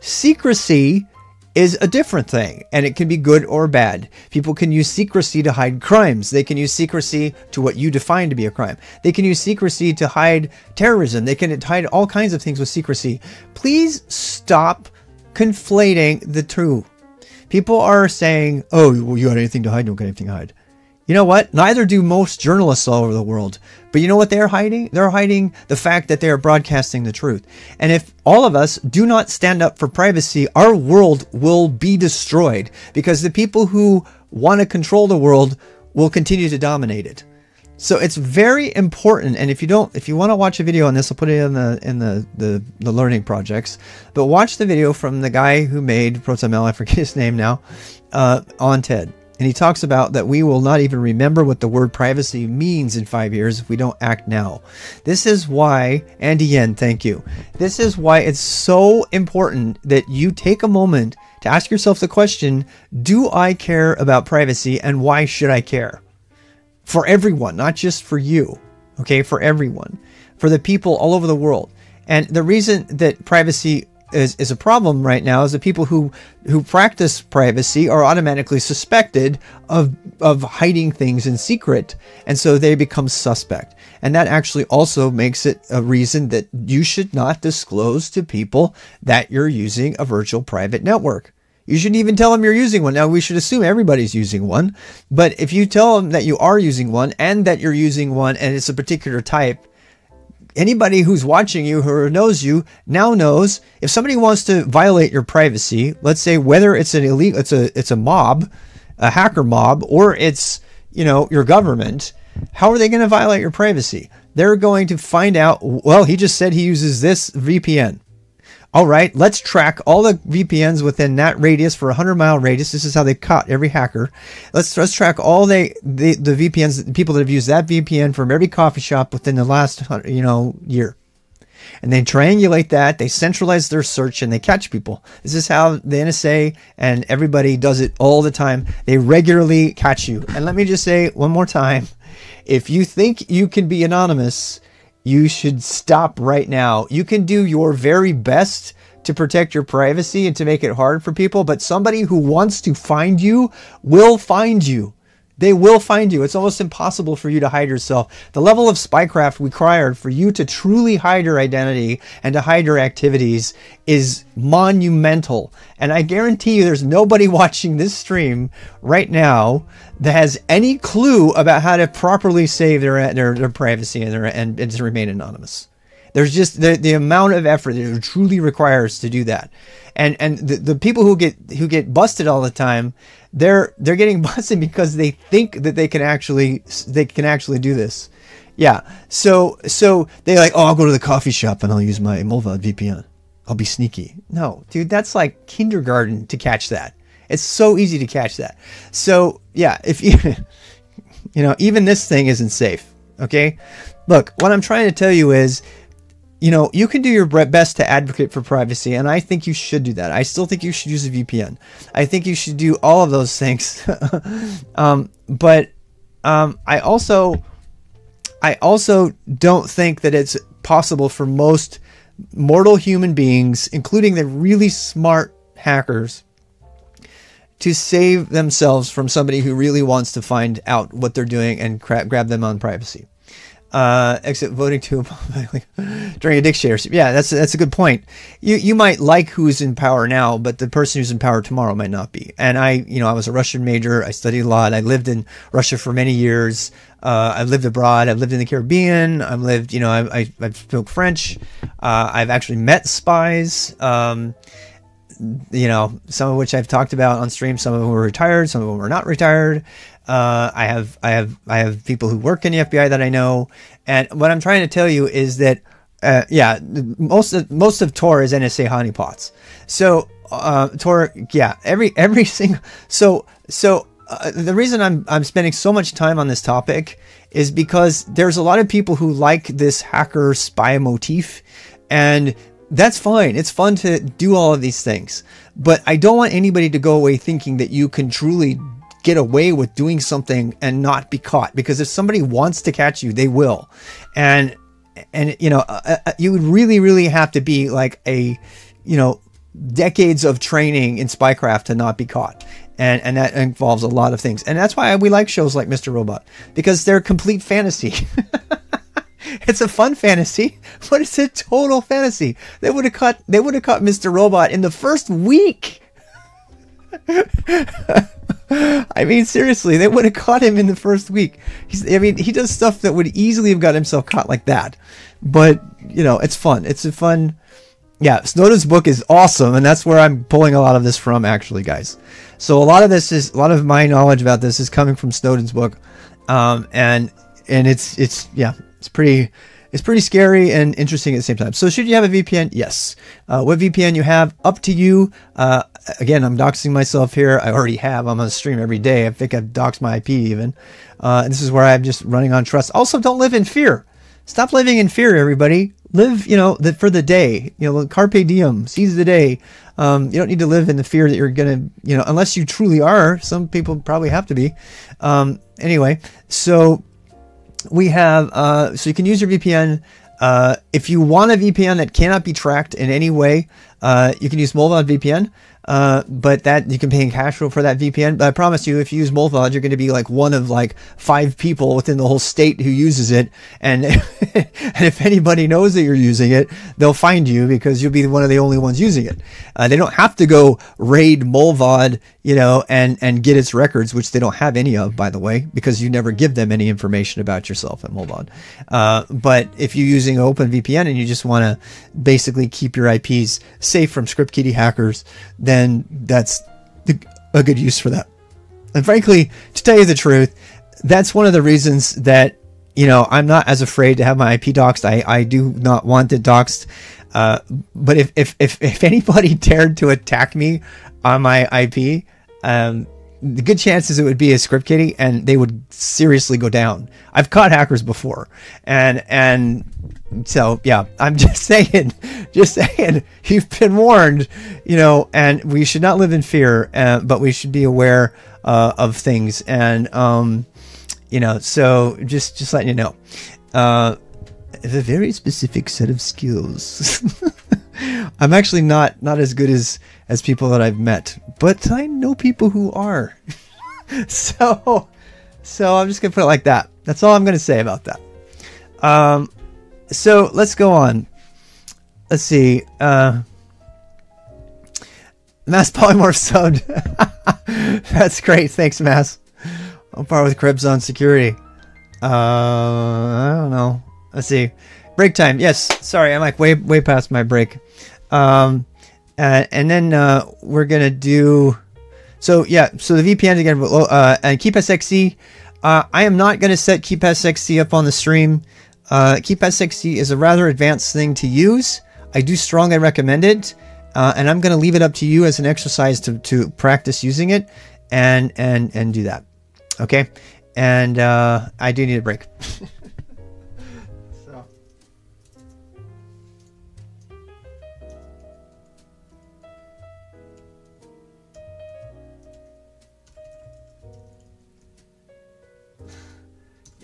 Secrecy is a different thing and it can be good or bad. People can use secrecy to hide crimes. They can use secrecy to what you define to be a crime. They can use secrecy to hide terrorism. They can hide all kinds of things with secrecy. Please stop conflating the two. People are saying, oh, well, you got anything to hide? Don't got anything to hide. You know what? Neither do most journalists all over the world. But you know what they're hiding? They're hiding the fact that they are broadcasting the truth. And if all of us do not stand up for privacy, our world will be destroyed because the people who want to control the world will continue to dominate it. So it's very important. And if you don't, if you want to watch a video on this, I'll put it in the in the the, the learning projects. But watch the video from the guy who made ProtonMail. I forget his name now. Uh, on TED, and he talks about that we will not even remember what the word privacy means in five years if we don't act now. This is why, Andy Yen, thank you. This is why it's so important that you take a moment to ask yourself the question: Do I care about privacy, and why should I care? for everyone, not just for you, okay, for everyone, for the people all over the world. And the reason that privacy is, is a problem right now is that people who who practice privacy are automatically suspected of of hiding things in secret and so they become suspect and that actually also makes it a reason that you should not disclose to people that you're using a virtual private network you shouldn't even tell them you're using one. Now, we should assume everybody's using one. But if you tell them that you are using one and that you're using one and it's a particular type, anybody who's watching you who knows you now knows if somebody wants to violate your privacy, let's say whether it's an illegal, it's a, it's a mob, a hacker mob, or it's, you know, your government, how are they going to violate your privacy? They're going to find out, well, he just said he uses this VPN all right, let's track all the VPNs within that radius for a 100 mile radius. This is how they caught every hacker. Let's let's track all the, the, the VPNs, people that have used that VPN from every coffee shop within the last you know year. And they triangulate that, they centralize their search and they catch people. This is how the NSA and everybody does it all the time. They regularly catch you. And let me just say one more time if you think you can be anonymous, you should stop right now. You can do your very best to protect your privacy and to make it hard for people, but somebody who wants to find you will find you. They will find you. It's almost impossible for you to hide yourself. The level of spycraft required for you to truly hide your identity and to hide your activities is monumental. And I guarantee you there's nobody watching this stream right now that has any clue about how to properly save their their, their privacy and, their, and, and to remain anonymous. There's just the, the amount of effort that it truly requires to do that. And and the, the people who get who get busted all the time, they're they're getting busted because they think that they can actually they can actually do this. Yeah. So so they like, oh, I'll go to the coffee shop and I'll use my Mullvad VPN. I'll be sneaky. No, dude, that's like kindergarten to catch that. It's so easy to catch that. So yeah, if you you know, even this thing isn't safe. Okay. Look, what I'm trying to tell you is you know, you can do your best to advocate for privacy, and I think you should do that. I still think you should use a VPN. I think you should do all of those things. um, but um, I also, I also don't think that it's possible for most mortal human beings, including the really smart hackers, to save themselves from somebody who really wants to find out what they're doing and grab them on privacy uh, exit voting to during a dictatorship. Yeah, that's that's a good point. You you might like who's in power now, but the person who's in power tomorrow might not be. And I, you know, I was a Russian major. I studied a lot. I lived in Russia for many years. Uh, I've lived abroad. I've lived in the Caribbean. I've lived, you know, I, I, I've spoke French. Uh, I've actually met spies. Um, you know, some of which I've talked about on stream. Some of them were retired. Some of them were not retired. Uh, I have I have I have people who work in the FBI that I know, and what I'm trying to tell you is that uh, yeah, most of most of Tor is NSA honeypots. So uh, Tor, yeah, every every single so so uh, the reason I'm I'm spending so much time on this topic is because there's a lot of people who like this hacker spy motif, and that's fine. It's fun to do all of these things, but I don't want anybody to go away thinking that you can truly get away with doing something and not be caught. Because if somebody wants to catch you they will. And and you know uh, uh, you would really really have to be like a you know decades of training in spycraft to not be caught. And and that involves a lot of things. And that's why we like shows like mr robot because they're complete fantasy it's a fun fantasy, but it's a total fantasy. They would have caught they would have caught Mr. Robot in the first week. I mean, seriously, they would have caught him in the first week. He's, I mean, he does stuff that would easily have got himself caught like that. But, you know, it's fun. It's a fun. Yeah, Snowden's book is awesome, and that's where I'm pulling a lot of this from, actually, guys. So a lot of this is a lot of my knowledge about this is coming from Snowden's book, um, and and it's it's yeah, it's pretty it's pretty scary and interesting at the same time. So should you have a VPN? Yes. Uh, what VPN you have, up to you. Uh, again, I'm doxing myself here. I already have. I'm on a stream every day. I think I've doxed my IP even. Uh, this is where I'm just running on trust. Also, don't live in fear. Stop living in fear, everybody. Live, you know, the, for the day. You know, carpe diem, seize the day. Um, you don't need to live in the fear that you're gonna, you know, unless you truly are. Some people probably have to be. Um, anyway, so we have, uh, so you can use your VPN. Uh, if you want a VPN that cannot be tracked in any way, uh, you can use Mullvad VPN. Uh, but that you can pay in cash for that VPN. But I promise you, if you use Mullvad, you're going to be like one of like five people within the whole state who uses it. And and if anybody knows that you're using it, they'll find you because you'll be one of the only ones using it. Uh, they don't have to go raid Mullvad, you know, and and get its records, which they don't have any of, by the way, because you never give them any information about yourself at Mullvad. Uh, but if you're using OpenVPN and you just want to basically keep your IPs safe from script kiddie hackers, then that's a good use for that. And frankly, to tell you the truth, that's one of the reasons that you know I'm not as afraid to have my IP doxed. I, I do not want it doxed. Uh, but if, if if if anybody dared to attack me on my IP, um, the good chances it would be a script kiddie and they would seriously go down. I've caught hackers before and and so yeah, I'm just saying, just saying, you've been warned, you know, and we should not live in fear, uh, but we should be aware uh, of things, and um, you know, so just just letting you know, uh, a very specific set of skills. I'm actually not not as good as as people that I've met, but I know people who are. so So I'm just gonna put it like that. That's all I'm gonna say about that. Um, so let's go on. Let's see. Uh, Mass Polymorph subbed. That's great. Thanks, Mass. I'm par with Krebs on security. Uh, I don't know. Let's see. Break time. Yes. Sorry, I'm like way way past my break. Um, uh, and then uh, we're gonna do. So yeah. So the VPN again. Uh, and KeePassXC. Uh, I am not gonna set KeePassXC up on the stream. Uh, KeePassXC is a rather advanced thing to use. I do strongly recommend it. Uh, and I'm going to leave it up to you as an exercise to, to practice using it and and and do that. Okay, and uh, I do need a break.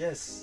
Yes,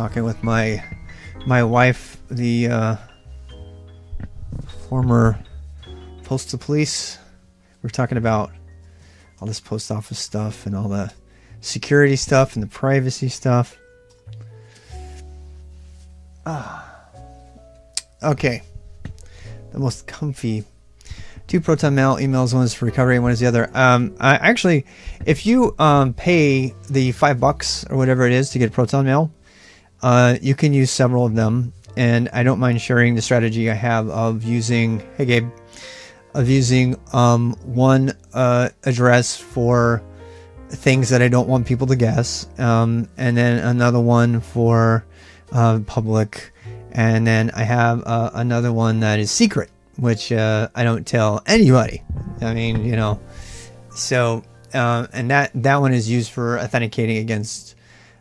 talking with my my wife, the uh, former postal police. We are talking about all this post office stuff and all the security stuff and the privacy stuff. Ah. Okay. The most comfy. Two Proton Mail emails. One is for recovery, one is the other. Um, I, actually, if you um, pay the five bucks or whatever it is to get Proton Mail, uh, you can use several of them. And I don't mind sharing the strategy I have of using. Hey, Gabe. Of using um, one uh, address for things that I don't want people to guess, um, and then another one for uh, public, and then I have uh, another one that is secret, which uh, I don't tell anybody. I mean, you know, so uh, and that that one is used for authenticating against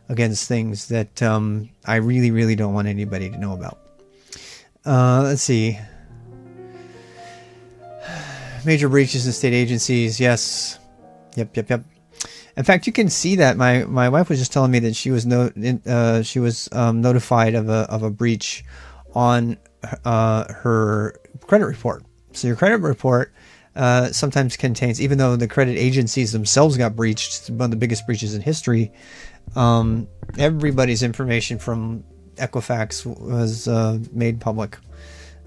against things that um, I really really don't want anybody to know about. Uh, let's see. Major breaches in state agencies. Yes. Yep. Yep. Yep. In fact, you can see that my my wife was just telling me that she was no uh, she was um, notified of a of a breach on uh, her credit report. So your credit report uh, sometimes contains, even though the credit agencies themselves got breached, one of the biggest breaches in history. Um, everybody's information from Equifax was uh, made public.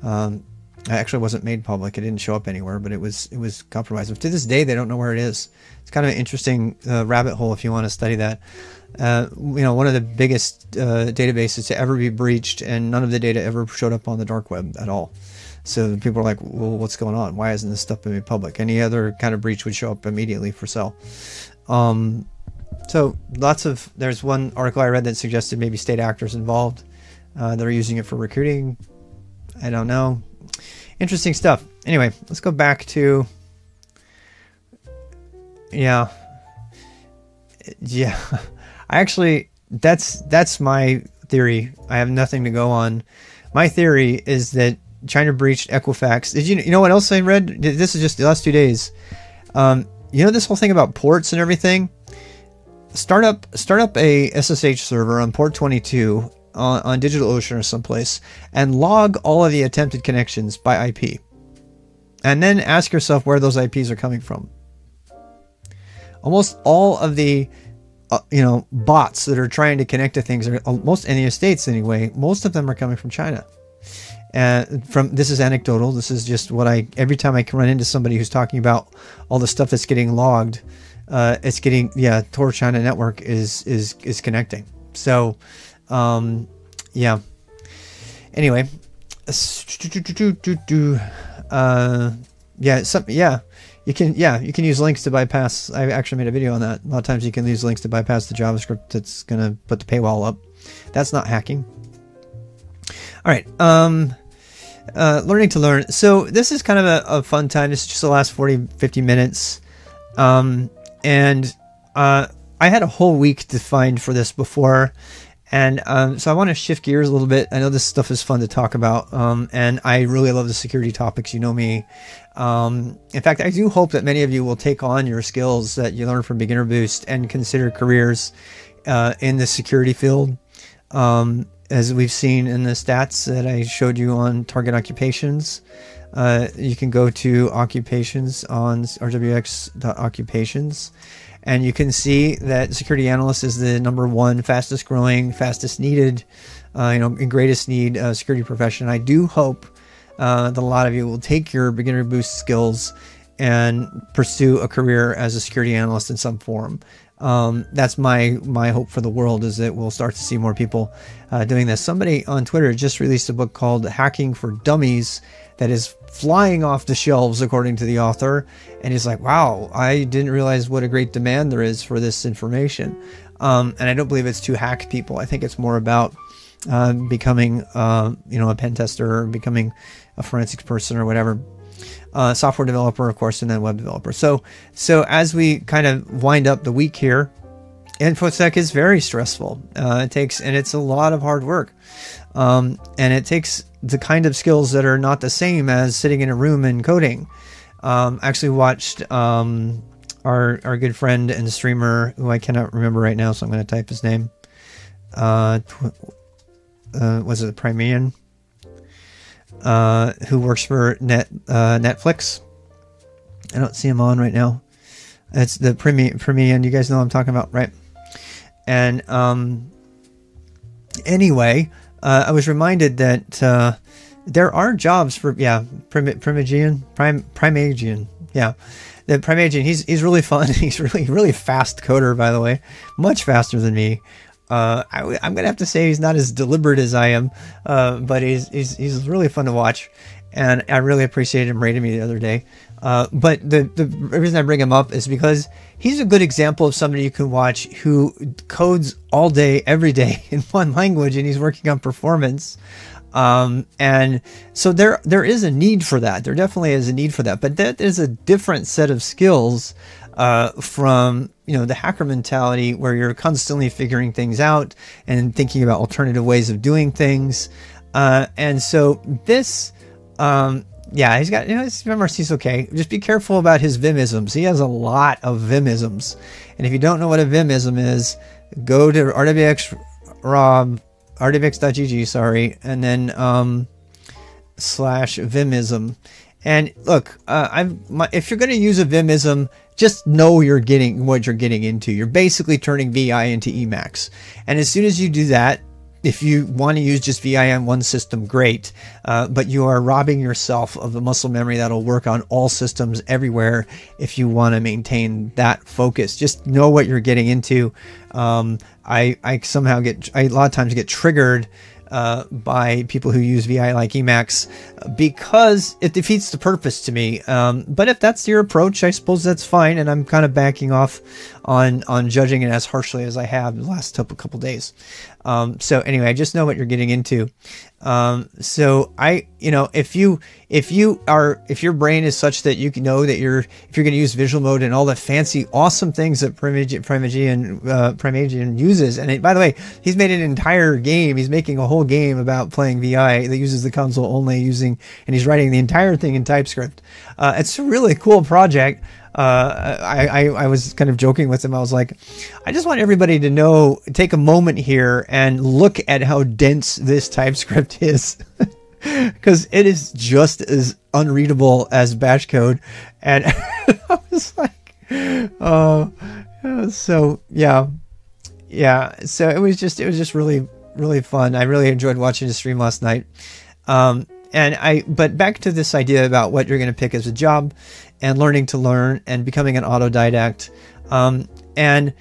Um, actually wasn't made public. It didn't show up anywhere, but it was it was compromised. To this day, they don't know where it is. It's kind of an interesting uh, rabbit hole if you want to study that. Uh, you know, one of the biggest uh, databases to ever be breached, and none of the data ever showed up on the dark web at all. So people are like, "Well, what's going on? Why isn't this stuff been made public?" Any other kind of breach would show up immediately for sale. Um, so lots of there's one article I read that suggested maybe state actors involved. Uh, that are using it for recruiting. I don't know interesting stuff. Anyway, let's go back to yeah. Yeah. I actually that's that's my theory. I have nothing to go on. My theory is that China breached Equifax. Did you you know what else I read? This is just the last two days. Um, you know this whole thing about ports and everything. Start up start up a SSH server on port 22 on, on DigitalOcean or someplace and log all of the attempted connections by IP. And then ask yourself where those IPs are coming from. Almost all of the uh, you know bots that are trying to connect to things are most in the states anyway. Most of them are coming from China. And from this is anecdotal. This is just what I every time I can run into somebody who's talking about all the stuff that's getting logged. Uh, it's getting yeah. Tor China network is is is connecting. So um, yeah. Anyway, uh, yeah, some, yeah, you can, yeah, you can use Lynx to bypass. I actually made a video on that. A lot of times you can use Lynx to bypass the JavaScript that's gonna put the paywall up. That's not hacking. All right. Um, uh, learning to learn. So this is kind of a, a, fun time. This is just the last 40, 50 minutes. Um, and uh, I had a whole week defined for this before, and um, so I want to shift gears a little bit. I know this stuff is fun to talk about, um, and I really love the security topics. You know me. Um, in fact, I do hope that many of you will take on your skills that you learn from Beginner Boost and consider careers uh, in the security field. Um, as we've seen in the stats that I showed you on target occupations, uh, you can go to occupations on rwx.occupations and you can see that security analyst is the number one fastest growing, fastest needed, uh, you know, and greatest need uh, security profession. I do hope uh, that a lot of you will take your beginner boost skills and pursue a career as a security analyst in some form. Um, that's my my hope for the world is that we'll start to see more people uh, doing this. Somebody on Twitter just released a book called Hacking for Dummies that is flying off the shelves, according to the author. And he's like, wow, I didn't realize what a great demand there is for this information. Um, and I don't believe it's to hack people. I think it's more about uh, becoming, uh, you know, a pen tester or becoming a forensics person or whatever. Uh, software developer, of course, and then web developer. So, so as we kind of wind up the week here, InfoSec is very stressful. Uh, it takes, and it's a lot of hard work. Um, and it takes the kind of skills that are not the same as sitting in a room and coding. Um, actually watched um, our our good friend and streamer who I cannot remember right now, so I'm going to type his name. Uh, uh, was it Primean, uh, who works for Net uh, Netflix. I don't see him on right now. It's the Premium. Premium. You guys know I'm talking about, right? And um, anyway, uh, I was reminded that uh, there are jobs for yeah, Prim- Primeagen, Prime Primeagen, yeah, the Primeagen. He's he's really fun. He's really really fast coder, by the way, much faster than me. Uh, I, am gonna have to say he's not as deliberate as I am, uh, but he's, he's he's really fun to watch, and I really appreciated him rating me the other day. Uh, but the the reason I bring him up is because he's a good example of somebody you can watch who codes all day, every day in one language, and he's working on performance. Um, and so there there is a need for that. There definitely is a need for that. But that is a different set of skills uh, from you know the hacker mentality where you're constantly figuring things out and thinking about alternative ways of doing things uh, and so this um, yeah he's got you know his he's okay just be careful about his vimisms he has a lot of vimisms and if you don't know what a vimism is go to rwx rob rwx.gg sorry and then um, slash vimism and look, uh, I'm my, if you're going to use a Vimism, just know you're getting what you're getting into. You're basically turning VI into Emacs. And as soon as you do that, if you want to use just VIM one system, great. Uh, but you are robbing yourself of the muscle memory that'll work on all systems everywhere if you want to maintain that focus. Just know what you're getting into. Um, I, I somehow get, I, a lot of times get triggered uh, by people who use VI like Emacs because it defeats the purpose to me. Um, but if that's your approach, I suppose that's fine, and I'm kind of backing off on on judging it as harshly as I have the last couple days. Um, so anyway, I just know what you're getting into. Um, so I, you know, if you if you are if your brain is such that you can know that you're if you're going to use visual mode and all the fancy awesome things that Primeagen uh, Primeagen uses, and it, by the way, he's made an entire game. He's making a whole game about playing VI that uses the console only using, and he's writing the entire thing in TypeScript. Uh, it's a really cool project uh, I, I, I was kind of joking with him. I was like, I just want everybody to know, take a moment here and look at how dense this TypeScript is. Because it is just as unreadable as bash code. And I was like, oh, so yeah. Yeah. So it was just, it was just really, really fun. I really enjoyed watching the stream last night. Um, and I, but back to this idea about what you're going to pick as a job and learning to learn and becoming an autodidact. Um, and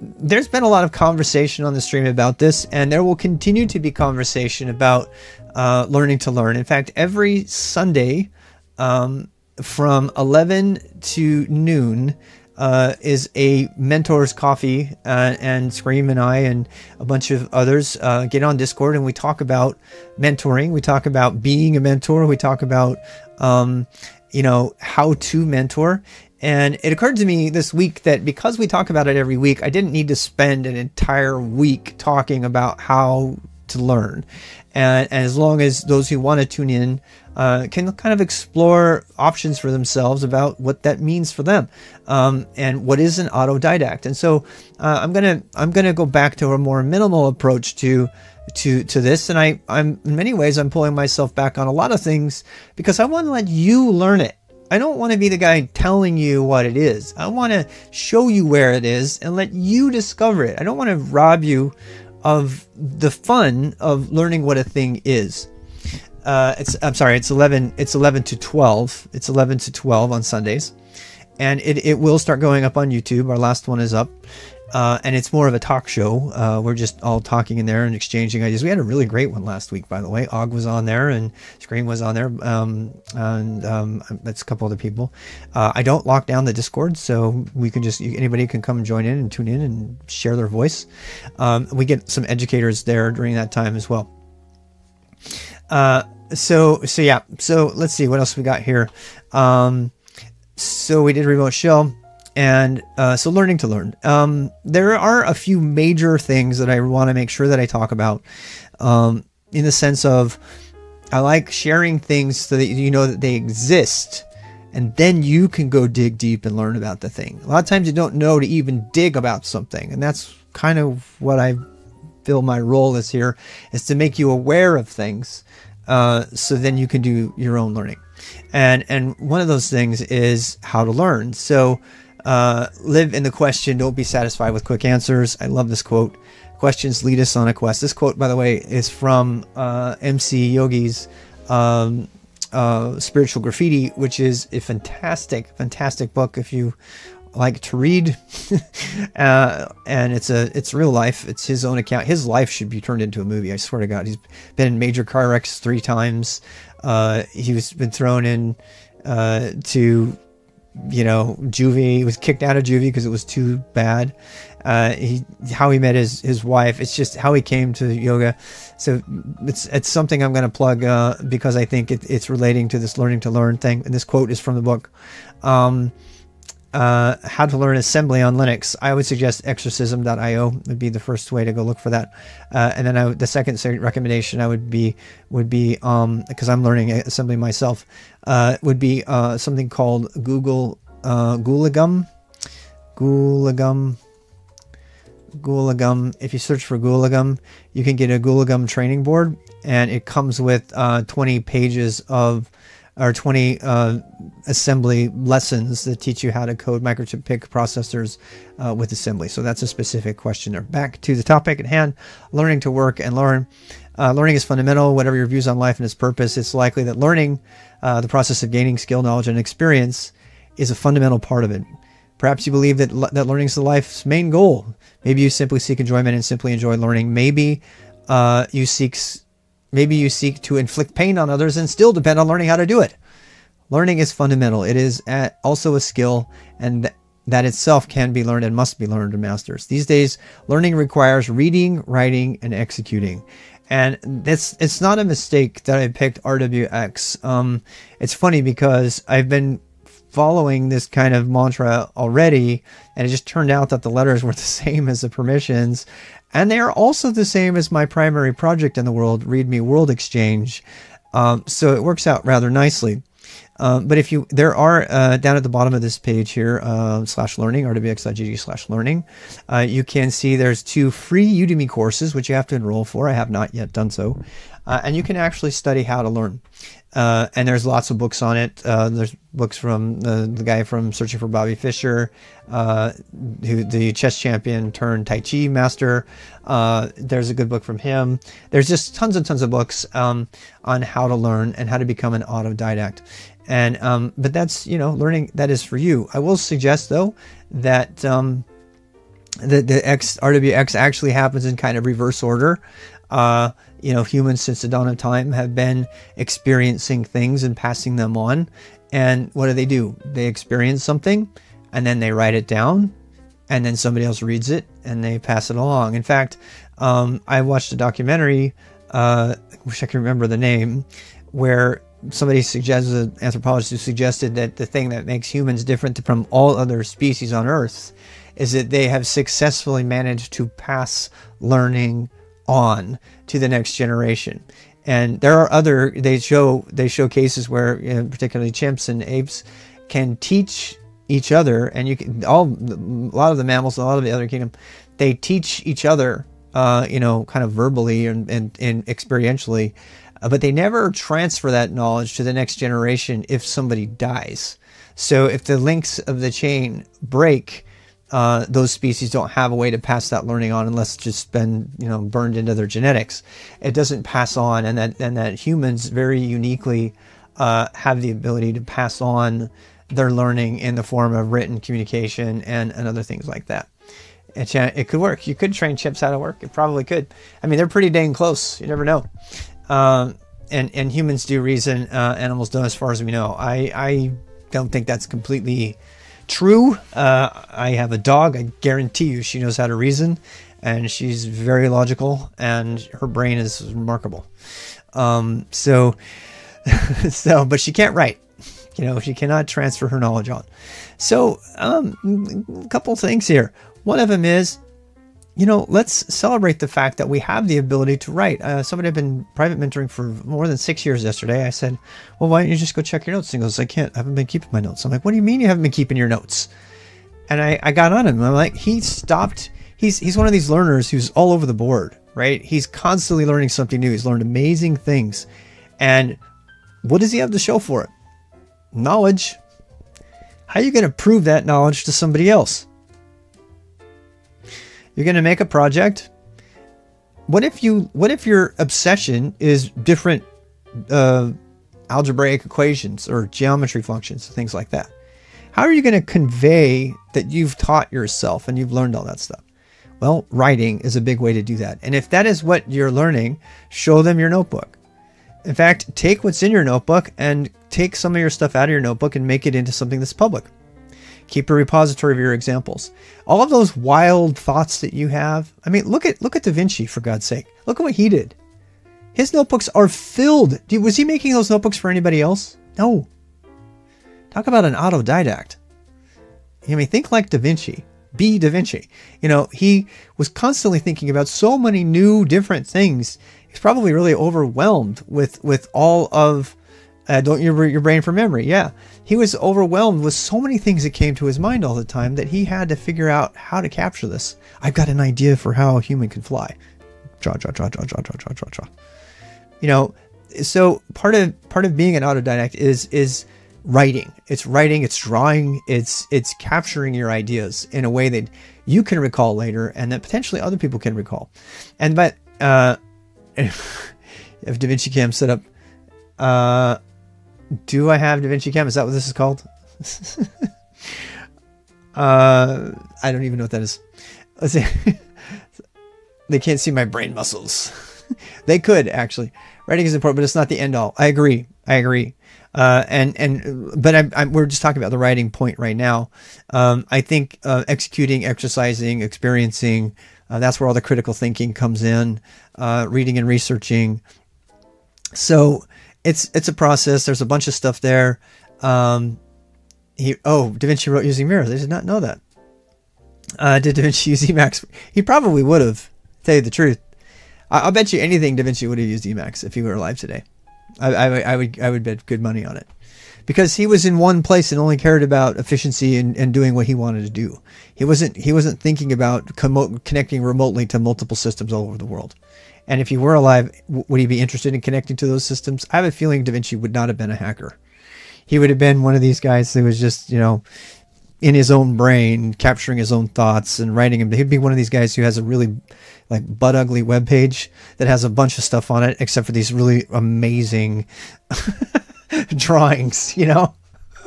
there's been a lot of conversation on the stream about this, and there will continue to be conversation about uh, learning to learn. In fact, every Sunday um, from 11 to noon uh, is a mentor's coffee, uh, and Scream and I and a bunch of others uh, get on Discord and we talk about mentoring. We talk about being a mentor. We talk about um, you know, how to mentor. And it occurred to me this week that because we talk about it every week, I didn't need to spend an entire week talking about how to learn. And, and as long as those who want to tune in uh, can kind of explore options for themselves about what that means for them um, and what is an autodidact. And so uh, I'm gonna I'm gonna go back to a more minimal approach to to to this and I I'm in many ways I'm pulling myself back on a lot of things because I want to let you learn it. I don't want to be the guy telling you what it is. I want to show you where it is and let you discover it. I don't want to rob you of the fun of learning what a thing is. Uh, it's I'm sorry, it's 11 it's 11 to 12. It's 11 to 12 on Sundays. And it, it will start going up on YouTube. Our last one is up. Uh, and it's more of a talk show. Uh, we're just all talking in there and exchanging ideas. We had a really great one last week, by the way. Og was on there and Scream was on there, um, and um, that's a couple other people. Uh, I don't lock down the Discord, so we can just anybody can come join in and tune in and share their voice. Um, we get some educators there during that time as well. Uh, so so yeah. So let's see what else we got here. Um, so we did remote shell and uh, so learning to learn. Um, there are a few major things that I want to make sure that I talk about, um, in the sense of I like sharing things so that you know that they exist, and then you can go dig deep and learn about the thing. A lot of times you don't know to even dig about something, and that's kind of what I feel my role is here is to make you aware of things, uh, so then you can do your own learning. And and one of those things is how to learn. So uh, live in the question. Don't be satisfied with quick answers. I love this quote. Questions lead us on a quest. This quote, by the way, is from uh, MC Yogi's um, uh, Spiritual Graffiti, which is a fantastic, fantastic book if you like to read. uh, and it's a it's real life. It's his own account. His life should be turned into a movie. I swear to God, he's been in major car wrecks three times. Uh, he's been thrown in uh, to you know, juvie. He was kicked out of juvie because it was too bad. Uh, he how he met his his wife. It's just how he came to yoga. So it's it's something I'm going to plug uh, because I think it, it's relating to this learning to learn thing. And this quote is from the book. Um, uh, how to learn assembly on Linux. I would suggest exercism.io would be the first way to go look for that. Uh, and then I the second recommendation I would be would be um, because I'm learning assembly myself uh, would be uh, something called Google uh, Gooligum. Gooligum. Gooligum. If you search for Gooligum, you can get a Gooligum training board, and it comes with uh, 20 pages of or 20 uh, assembly lessons that teach you how to code microchip PIC processors uh, with assembly. So that's a specific question there. Back to the topic at hand, learning to work and learn. Uh, learning is fundamental. Whatever your views on life and its purpose, it's likely that learning, uh, the process of gaining skill, knowledge, and experience, is a fundamental part of it. Perhaps you believe that that learning is the life's main goal. Maybe you simply seek enjoyment and simply enjoy learning. Maybe uh, you seek Maybe you seek to inflict pain on others and still depend on learning how to do it. Learning is fundamental. It is also a skill, and th- that itself can be learned and must be learned and mastered. These days, learning requires reading, writing, and executing. And it's it's not a mistake that I picked RWX. Um, it's funny because I've been following this kind of mantra already, and it just turned out that the letters were the same as the permissions, and they are also the same as my primary project in the world, README World Exchange. Um, so it works out rather nicely. Um, but if you, there are uh, down at the bottom of this page here, uh, slash learning, rwx.gg slash learning, uh, you can see there's two free Udemy courses, which you have to enroll for. I have not yet done so. Uh, and you can actually study how to learn. Uh, and there's lots of books on it. Uh, there's books from the, the, guy from Searching for Bobby Fischer, uh, who the chess champion turned Tai Chi master. Uh, there's a good book from him. There's just tons and tons of books um, on how to learn and how to become an autodidact. And um, but that's you know learning that is for you. I will suggest though that um, the the X RWX actually happens in kind of reverse order. Uh, you know, humans since the dawn of time have been experiencing things and passing them on. And what do they do? They experience something and then they write it down and then somebody else reads it and they pass it along. In fact, um, I watched a documentary, uh, I wish I could remember the name, where somebody suggested, an anthropologist who suggested that the thing that makes humans different from all other species on Earth is that they have successfully managed to pass learning on to the next generation. And there are other they show they show cases where you know, particularly chimps and apes can teach each other, and you can all a lot of the mammals, a lot of the other kingdom, they teach each other, uh, you know, kind of verbally and and, and experientially, uh, but they never transfer that knowledge to the next generation if somebody dies. So if the links of the chain break, uh, those species don't have a way to pass that learning on unless it's just been you know burned into their genetics. It doesn't pass on, and that and that humans very uniquely uh, have the ability to pass on their learning in the form of written communication and, and other things like that. It, it could work. You could train chips how to work. It probably could. I mean, they're pretty dang close. You never know. Um, and and humans do reason, uh, animals don't, as far as we know. I I don't think that's completely true. Uh, I have a dog. I guarantee you she knows how to reason, and she's very logical, and her brain is remarkable. Um, so, so, but she can't write. You know, she cannot transfer her knowledge on. So, um, a couple things here. One of them is you know, let's celebrate the fact that we have the ability to write. Uh, somebody I've been private mentoring for more than six years yesterday. I said, well, why don't you just go check your notes? And he goes, I can't, I haven't been keeping my notes. I'm like, what do you mean you haven't been keeping your notes? And I, I got on him. I'm like, he stopped. He's, he's one of these learners who's all over the board. right? He's constantly learning something new. He's learned amazing things. And what does he have to show for it? Knowledge. How are you going to prove that knowledge to somebody else? You're going to make a project. What if you what if your obsession is different uh, algebraic equations or geometry functions, things like that? How are you going to convey that you've taught yourself and you've learned all that stuff? Well, writing is a big way to do that. And if that is what you're learning, show them your notebook. In fact, take what's in your notebook and take some of your stuff out of your notebook and make it into something that's public. Keep a repository of your examples. All of those wild thoughts that you have. I mean, look at look at Da Vinci for God's sake. Look at what he did. His notebooks are filled. Was he making those notebooks for anybody else? No. Talk about an autodidact. I mean, think like Da Vinci. Be Da Vinci. You know, he was constantly thinking about so many new, different things he's probably really overwhelmed with with all of uh, don't your your brain for memory. Yeah, he was overwhelmed with so many things that came to his mind all the time that he had to figure out how to capture this. I've got an idea for how a human can fly. Draw, draw, draw, draw, draw, draw, draw, draw. You know, so part of part of being an autodidact is is writing. It's writing, it's drawing, it's it's capturing your ideas in a way that you can recall later and that potentially other people can recall. And but uh, if Da Vinci Cam set up. Uh, do I have DaVinci Cam? Is that what this is called? uh, I don't even know what that is. Let's see. they can't see my brain muscles. they could actually. Writing is important, but it's not the end all. I agree. I agree. Uh, and and but I'm, I'm, we're just talking about the writing point right now. Um, I think uh, executing, exercising, experiencing, uh, that's where all the critical thinking comes in, uh, reading and researching. So it's it's a process. There's a bunch of stuff there. Um, he oh Da Vinci wrote using mirrors. I did not know that. Uh, did Da Vinci use Emacs? He probably would have. Tell you the truth, I, will bet you anything Da Vinci would have used Emacs if he were alive today. I, I, I would I would bet good money on it because he was in one place and only cared about efficiency and, and doing what he wanted to do. He wasn't he wasn't thinking about com- connecting remotely to multiple systems all over the world. And if he were alive, would he be interested in connecting to those systems? I have a feeling Da Vinci would not have been a hacker. He would have been one of these guys who was just you know in his own brain, capturing his own thoughts and writing them. He'd be one of these guys who has a really like butt ugly web page that has a bunch of stuff on it, except for these really amazing drawings, you know?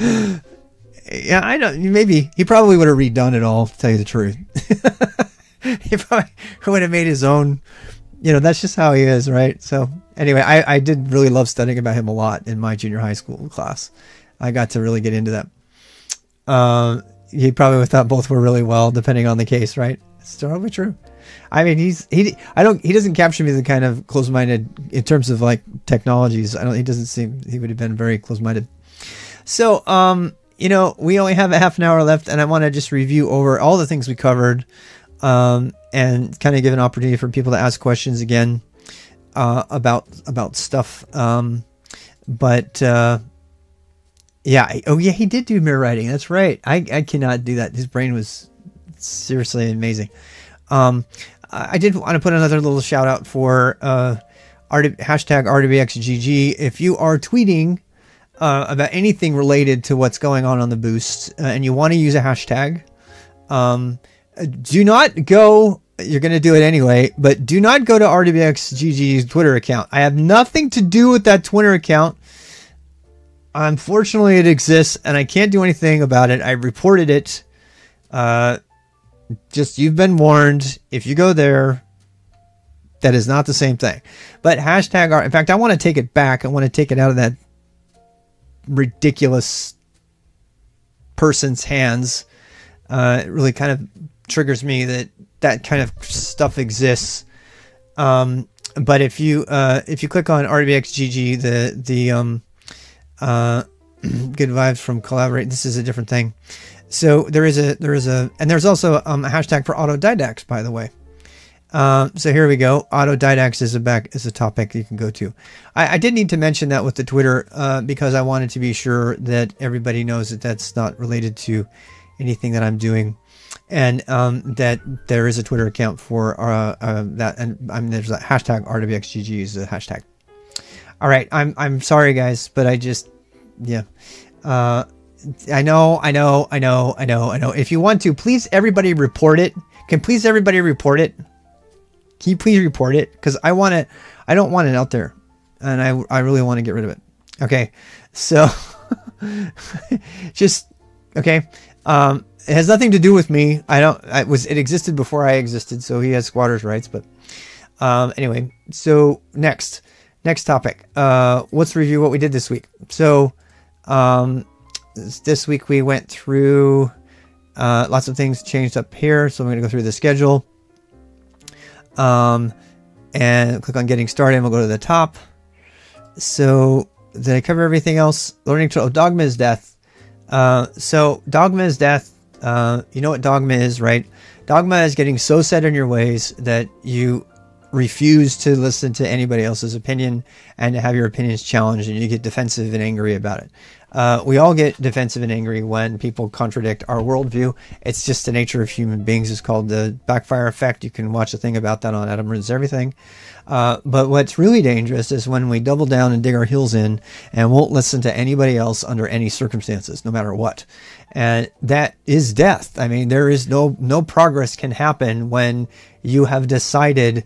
yeah, I don't. Maybe he probably would have redone it all. To tell you the truth, he probably would have made his own. You know, that's just how he is, right? So anyway, I, I did really love studying about him a lot in my junior high school class. I got to really get into that. Uh, he probably thought both were really well, depending on the case, right? It's totally true. I mean, he's he. I don't. He doesn't capture me the kind of close-minded in terms of like technologies. I don't. He doesn't seem. He would have been very close-minded. So, um, you know, we only have a half an hour left, and I want to just review over all the things we covered, um, and kind of give an opportunity for people to ask questions again uh, about about stuff. Um, but uh, yeah, oh yeah, he did do mirror writing. That's right. I I cannot do that. His brain was seriously amazing. Um, I did want to put another little shout out for uh, RD, hashtag RWXGG. If you are tweeting uh, about anything related to what's going on on the boost uh, and you want to use a hashtag, um, do not go. You're going to do it anyway, but do not go to RWXGG's Twitter account. I have nothing to do with that Twitter account. Unfortunately, it exists and I can't do anything about it. I reported it. Uh, just you've been warned. If you go there, that is not the same thing. But hashtag R. in fact, I want to take it back. I want to take it out of that ridiculous person's hands. Uh, really kind of triggers me that that kind of stuff exists. Um, but if you uh, if you click on RWXGG, the the um, uh, good vibes from collaborate. This is a different thing. So there is a there is a and there's also um, a hashtag for autodidacts, by the way. Uh, so here we go. Autodidacts is a back is a topic you can go to. I, I did need to mention that with the Twitter uh, because I wanted to be sure that everybody knows that that's not related to anything that I'm doing. And um, that there is a Twitter account for uh, uh, that, and I mean, there's a hashtag RWXGG is a hashtag. All right, I'm I'm sorry guys, but I just yeah. Uh, I know, I know, I know, I know, I know. If you want to, please everybody report it. Can please everybody report it? Can you please report it? Because I want it. I don't want it out there, and I I really want to get rid of it. Okay, so just okay. Um, it has nothing to do with me. I don't. I was. It existed before I existed, so he has squatters' rights. But um, anyway, so next, next topic. Uh, let's review what we did this week. So um, this week we went through uh, lots of things changed up here. So I'm going to go through the schedule. Um, and click on getting started. And we'll go to the top. So did I cover everything else? Learning to oh, Dogma's death. Uh, so Dogma's death. Uh, you know what dogma is, right? Dogma is getting so set in your ways that you refuse to listen to anybody else's opinion and to have your opinions challenged and you get defensive and angry about it. Uh, we all get defensive and angry when people contradict our worldview. It's just the nature of human beings. It's called the backfire effect. You can watch a thing about that on Adam Ruins Everything. Uh, but what's really dangerous is when we double down and dig our heels in and won't listen to anybody else under any circumstances, no matter what. And that is death. I mean, there is no no progress can happen when you have decided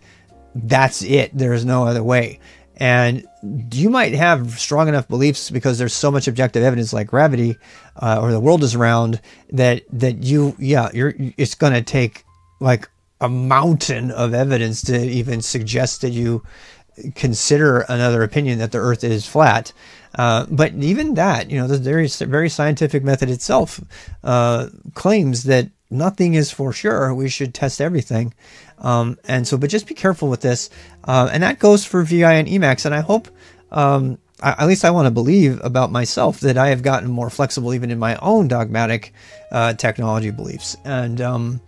that's it. There is no other way. And you might have strong enough beliefs because there's so much objective evidence like gravity uh, or the world is round that that you yeah you're it's going to take like a mountain of evidence to even suggest that you consider another opinion that the earth is flat uh, but even that you know the very very scientific method itself uh, claims that nothing is for sure we should test everything um, and so, but just be careful with this. Uh, and that goes for VI and Emacs. And I hope, um, I, at least I want to believe about myself that I have gotten more flexible even in my own dogmatic uh, technology beliefs. And um,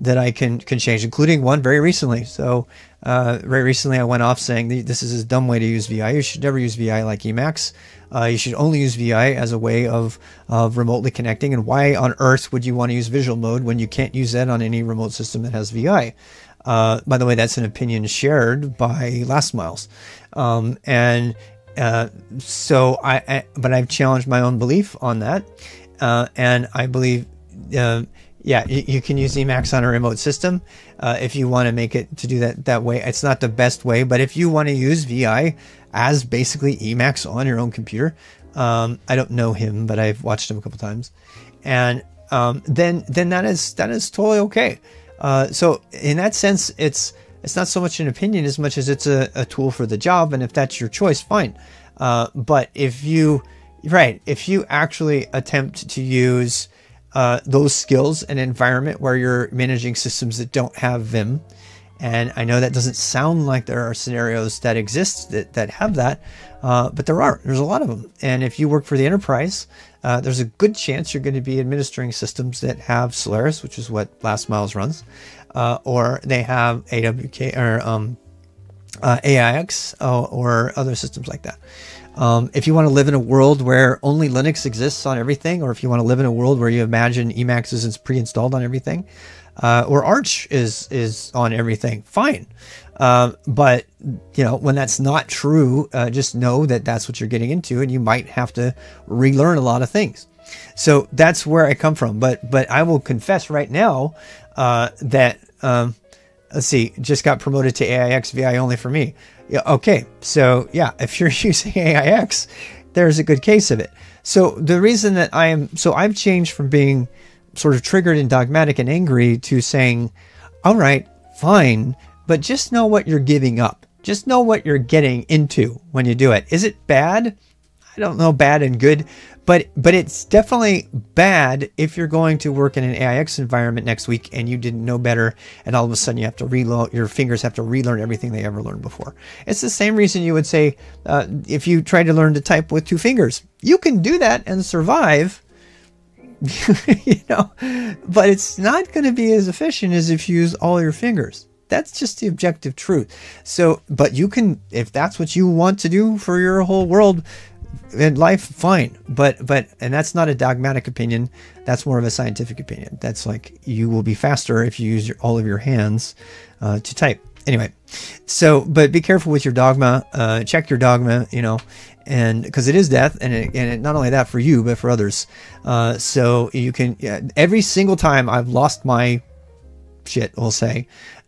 that I can, can change, including one very recently. So, uh, very recently I went off saying this is a dumb way to use VI. You should never use VI like Emacs. Uh, you should only use VI as a way of, of remotely connecting. And why on earth would you want to use visual mode when you can't use that on any remote system that has VI? Uh, by the way, that's an opinion shared by Last Miles. Um, and uh, so I, I, but I've challenged my own belief on that. Uh, and I believe, uh, yeah, you, you, can use Emacs on a remote system uh, if you want to make it to do that that way. It's not the best way, but if you want to use VI as basically Emacs on your own computer, um, I don't know him, but I've watched him a couple times, and um, then then that is that is totally okay. Uh, so in that sense, it's it's not so much an opinion as much as it's a, a tool for the job, and if that's your choice, fine. Uh, but if you right, if you actually attempt to use uh, those skills an environment where you're managing systems that don't have Vim, and I know that doesn't sound like there are scenarios that exist that, that have that, uh, but there are. There's a lot of them. And if you work for the enterprise, uh, there's a good chance you're going to be administering systems that have Solaris, which is what Last Miles runs, uh, or they have AWK or um, uh, AIX uh, or other systems like that. Um, if you want to live in a world where only Linux exists on everything, or if you want to live in a world where you imagine Emacs is pre-installed on everything, uh, or Arch is is on everything, fine. Uh, but you know, when that's not true, uh, just know that that's what you're getting into, and you might have to relearn a lot of things. So that's where I come from. But but I will confess right now uh, that um, let's see, just got promoted to AIX VI only for me. Yeah, okay, so yeah, if you're using AIX, there's a good case of it. So the reason that I am so I've changed from being sort of triggered and dogmatic and angry to saying, all right, fine but just know what you're giving up. Just know what you're getting into when you do it. Is it bad? I don't know, bad and good, but but it's definitely bad if you're going to work in an AIX environment next week and you didn't know better, and all of a sudden you have to reload your fingers have to relearn everything they ever learned before. It's the same reason you would say uh, if you try to learn to type with two fingers, you can do that and survive. you know, but it's not going to be as efficient as if you use all your fingers. That's just the objective truth. So, but you can, if that's what you want to do for your whole world, in life, fine. But but and that's not a dogmatic opinion. That's more of a scientific opinion. That's like you will be faster if you use your, all of your hands uh, to type. Anyway, so but be careful with your dogma. Uh, check your dogma. You know, and because it is death, and it, and it, not only that for you but for others. Uh, so you can yeah, every single time I've lost my shit, we'll say,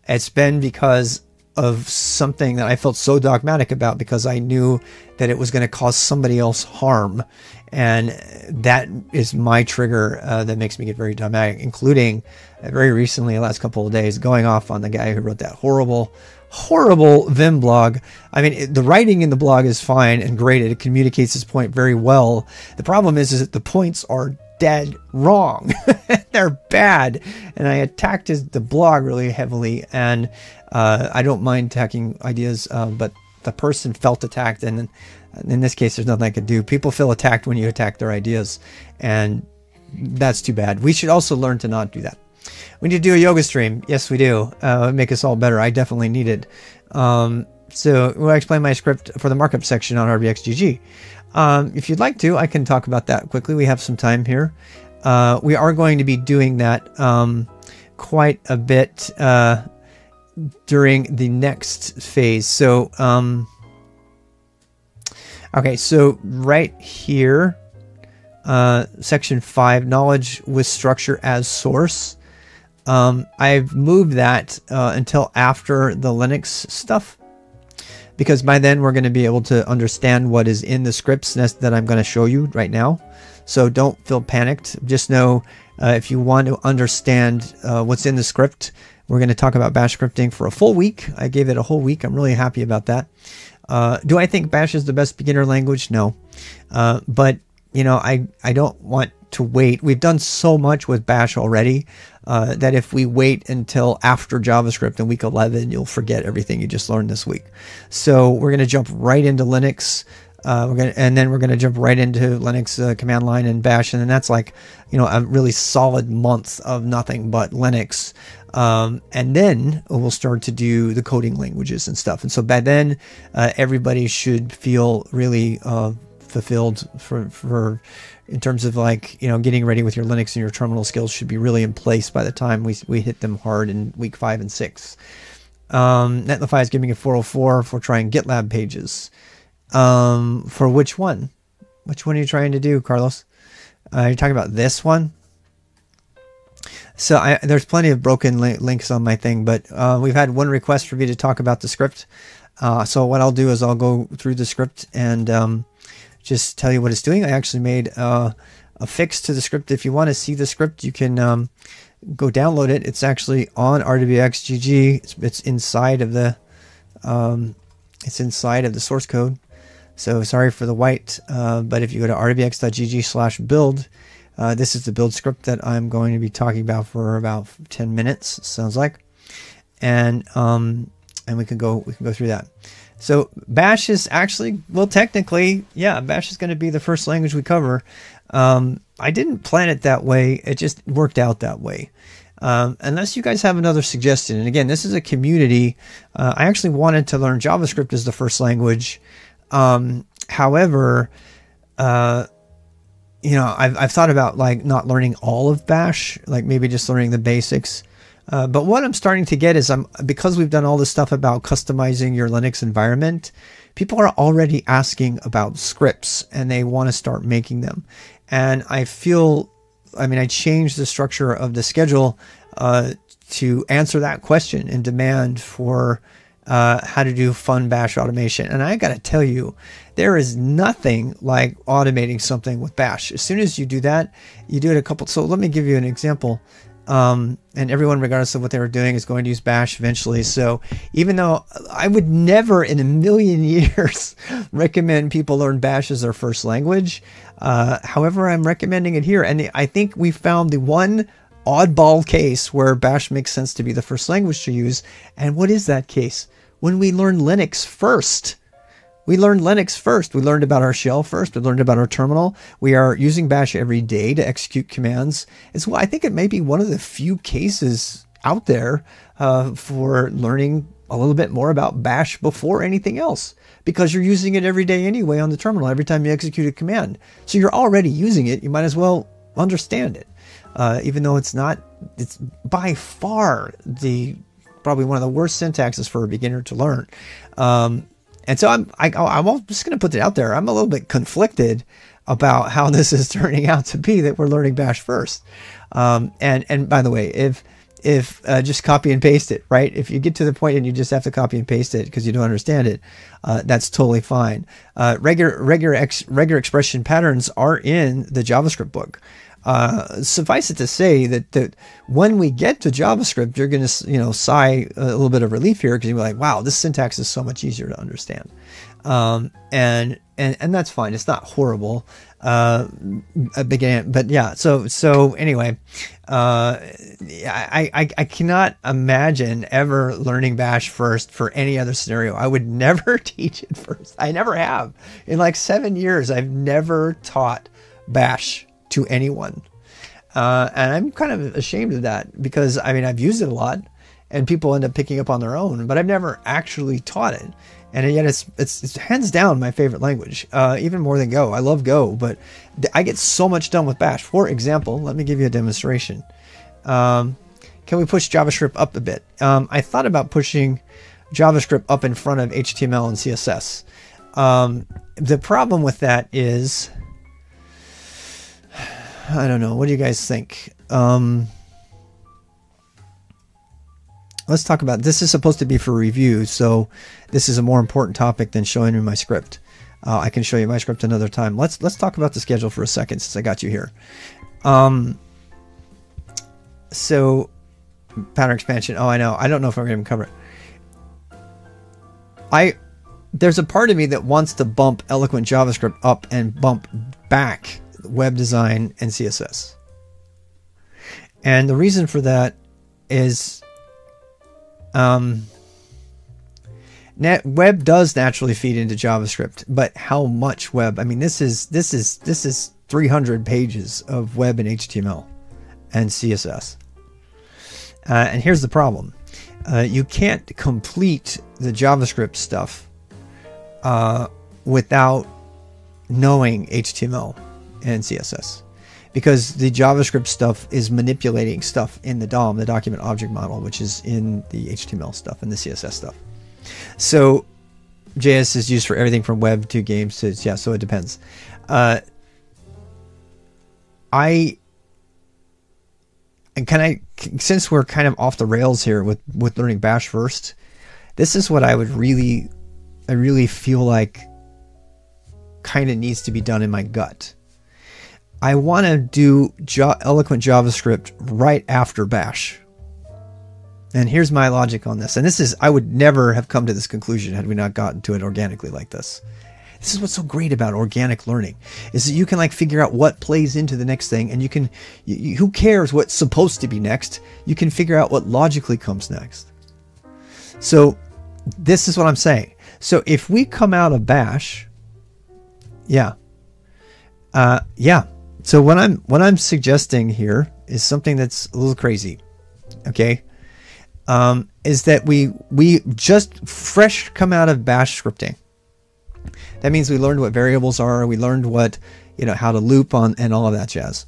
it's been because of something that I felt so dogmatic about because I knew that it was going to cause somebody else harm. And that is my trigger uh, that makes me get very dogmatic, including uh, very recently, the last couple of days, going off on the guy who wrote that horrible, horrible Vim blog. I mean, it, the writing in the blog is fine and great. It communicates its point very well. The problem is, is that the points are dead wrong. They're bad. And I attacked his, the blog really heavily. And uh, I don't mind attacking ideas, uh, but the person felt attacked. And in this case, there's nothing I could do. People feel attacked when you attack their ideas. And that's too bad. We should also learn to not do that. We need to do a yoga stream. Yes, we do. Uh, make us all better. I definitely need it. Um, so we'll explain my script for the markup section on RWXGG. Um, if you'd like to, I can talk about that quickly. We have some time here. Uh, we are going to be doing that um, quite a bit uh, during the next phase. So, um, okay, so right here, uh, section five, knowledge with structure as source. Um, I've moved that uh, until after the Linux stuff because by then we're going to be able to understand what is in the scripts that I'm going to show you right now. So don't feel panicked. Just know uh, if you want to understand uh, what's in the script, we're going to talk about bash scripting for a full week. I gave it a whole week. I'm really happy about that. Uh, do I think bash is the best beginner language? No. Uh, but, you know, I, I don't want to wait. We've done so much with bash already uh, that if we wait until after JavaScript in week 11, you'll forget everything you just learned this week. So we're going to jump right into Linux. Uh, we're gonna, and then we're going to jump right into Linux uh, command line and Bash, and then that's like, you know, a really solid month of nothing but Linux. Um, and then we'll start to do the coding languages and stuff. And so by then, uh, everybody should feel really uh, fulfilled for for in terms of like you know getting ready with your Linux and your terminal skills should be really in place by the time we we hit them hard in week five and six. Um, Netlify is giving a 404 for trying GitLab pages. Um, for which one? Which one are you trying to do, Carlos? Uh, you're talking about this one. So I, there's plenty of broken li- links on my thing, but uh, we've had one request for me to talk about the script. Uh, so what I'll do is I'll go through the script and um, just tell you what it's doing. I actually made uh, a fix to the script. If you want to see the script, you can um, go download it. It's actually on RWXGG. It's, it's inside of the um, it's inside of the source code. So sorry for the white, uh, but if you go to rwx.gg slash build, uh, this is the build script that I'm going to be talking about for about 10 minutes, sounds like. And um, and we can go we can go through that. So Bash is actually, well, technically, yeah, Bash is going to be the first language we cover. Um, I didn't plan it that way. It just worked out that way. Um, unless you guys have another suggestion. And again, this is a community. Uh, I actually wanted to learn JavaScript as the first language. Um, however, uh, you know, I've, I've thought about like not learning all of Bash, like maybe just learning the basics. Uh, but what I'm starting to get is I'm because we've done all this stuff about customizing your Linux environment, people are already asking about scripts and they want to start making them. And I feel, I mean, I changed the structure of the schedule uh, to answer that question and demand for uh, how to do fun bash automation. And I got to tell you, there is nothing like automating something with bash. As soon as you do that, you do it a couple. So let me give you an example. Um, and everyone, regardless of what they were doing, is going to use Bash eventually. So even though I would never in a million years recommend people learn Bash as their first language, uh, however, I'm recommending it here. And I think we found the one oddball case where Bash makes sense to be the first language to use. And what is that case? When we learn Linux first. We learned Linux first. We learned about our shell first. We learned about our terminal. We are using bash every day to execute commands. It's why I think it may be one of the few cases out there uh, for learning a little bit more about bash before anything else because you're using it every day anyway on the terminal every time you execute a command. So you're already using it. You might as well understand it, uh, even though it's not. It's by far the probably one of the worst syntaxes for a beginner to learn. Um, and so I'm I, I'm just going to put it out there. I'm a little bit conflicted about how this is turning out to be that we're learning Bash first. Um, and and by the way, if if uh, just copy and paste it, right? If you get to the point and you just have to copy and paste it because you don't understand it, uh, that's totally fine. Uh, regular regular ex, regular expression patterns are in the JavaScript book. Uh, suffice it to say that, that when we get to JavaScript, you're going to you know sigh a little bit of relief here because you're like, wow, this syntax is so much easier to understand, um, and and and that's fine. It's not horrible. Uh, began, but yeah. So so anyway, uh, I, I I cannot imagine ever learning Bash first for any other scenario. I would never teach it first. I never have in like seven years. I've never taught Bash to anyone. Uh, and I'm kind of ashamed of that because I mean, I've used it a lot and people end up picking up on their own, but I've never actually taught it. And yet it's, it's, it's hands down my favorite language, uh, even more than Go. I love Go, but I get so much done with Bash. For example, let me give you a demonstration. Um, can we push JavaScript up a bit? Um, I thought about pushing JavaScript up in front of HTML and CSS. Um, the problem with that is I don't know. What do you guys think? Um, let's talk about this. Is supposed to be for review, so this is a more important topic than showing you my script. Uh, I can show you my script another time. Let's let's talk about the schedule for a second since I got you here. Um, so pattern expansion. Oh, I know. I don't know if I'm going to cover it. I there's a part of me that wants to bump eloquent JavaScript up and bump back web design, and CSS. And the reason for that is um, net web does naturally feed into JavaScript, but how much web? I mean, this is this is this is 300 pages of web and HTML and CSS. Uh, and here's the problem: uh, you can't complete the JavaScript stuff uh, without knowing HTML and CSS because the JavaScript stuff is manipulating stuff in the DOM, the document object model, which is in the HTML stuff and the CSS stuff. So JS is used for everything from web to games to yeah, so it depends. Uh, I and can I since we're kind of off the rails here with with learning Bash first, this is what I would really I really feel like kind of needs to be done in my gut I want to do jo- eloquent JavaScript right after Bash. And here's my logic on this. And this is, I would never have come to this conclusion had we not gotten to it organically like this. This is what's so great about organic learning is that you can like figure out what plays into the next thing and you can, you, who cares what's supposed to be next? You can figure out what logically comes next. So this is what I'm saying. So if we come out of Bash, yeah, uh, yeah, so what I'm what I'm suggesting here is something that's a little crazy. Okay, um, is that we we just fresh come out of Bash scripting. That means we learned what variables are. We learned what you know how to loop on and all of that jazz.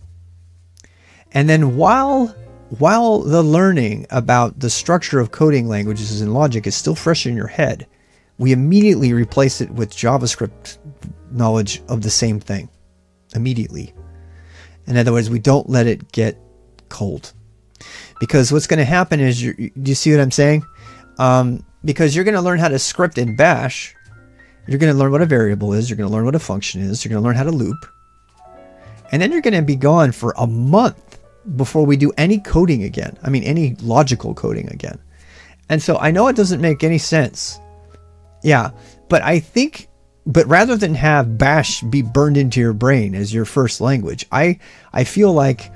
And then while while the learning about the structure of coding languages and logic is still fresh in your head, we immediately replace it with JavaScript knowledge of the same thing. Immediately. In other words, we don't let it get cold. Because what's going to happen is, do you see what I'm saying? Um, because you're going to learn how to script in Bash. You're going to learn what a variable is. You're going to learn what a function is. You're going to learn how to loop. And then you're going to be gone for a month before we do any coding again. I mean, any logical coding again. And so I know it doesn't make any sense. Yeah, but I think but rather than have bash be burned into your brain as your first language i i feel like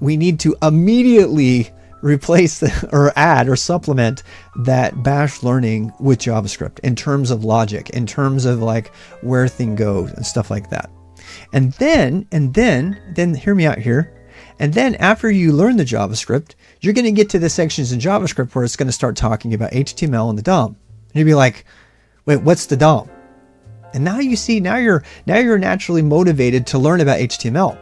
we need to immediately replace the, or add or supplement that bash learning with javascript in terms of logic in terms of like where thing goes and stuff like that and then and then then hear me out here And then after you learn the JavaScript, you're going to get to the sections in JavaScript where it's going to start talking about HTML and the DOM. And you'll be like, wait, what's the DOM? And now you see, now you're now you're naturally motivated to learn about HTML.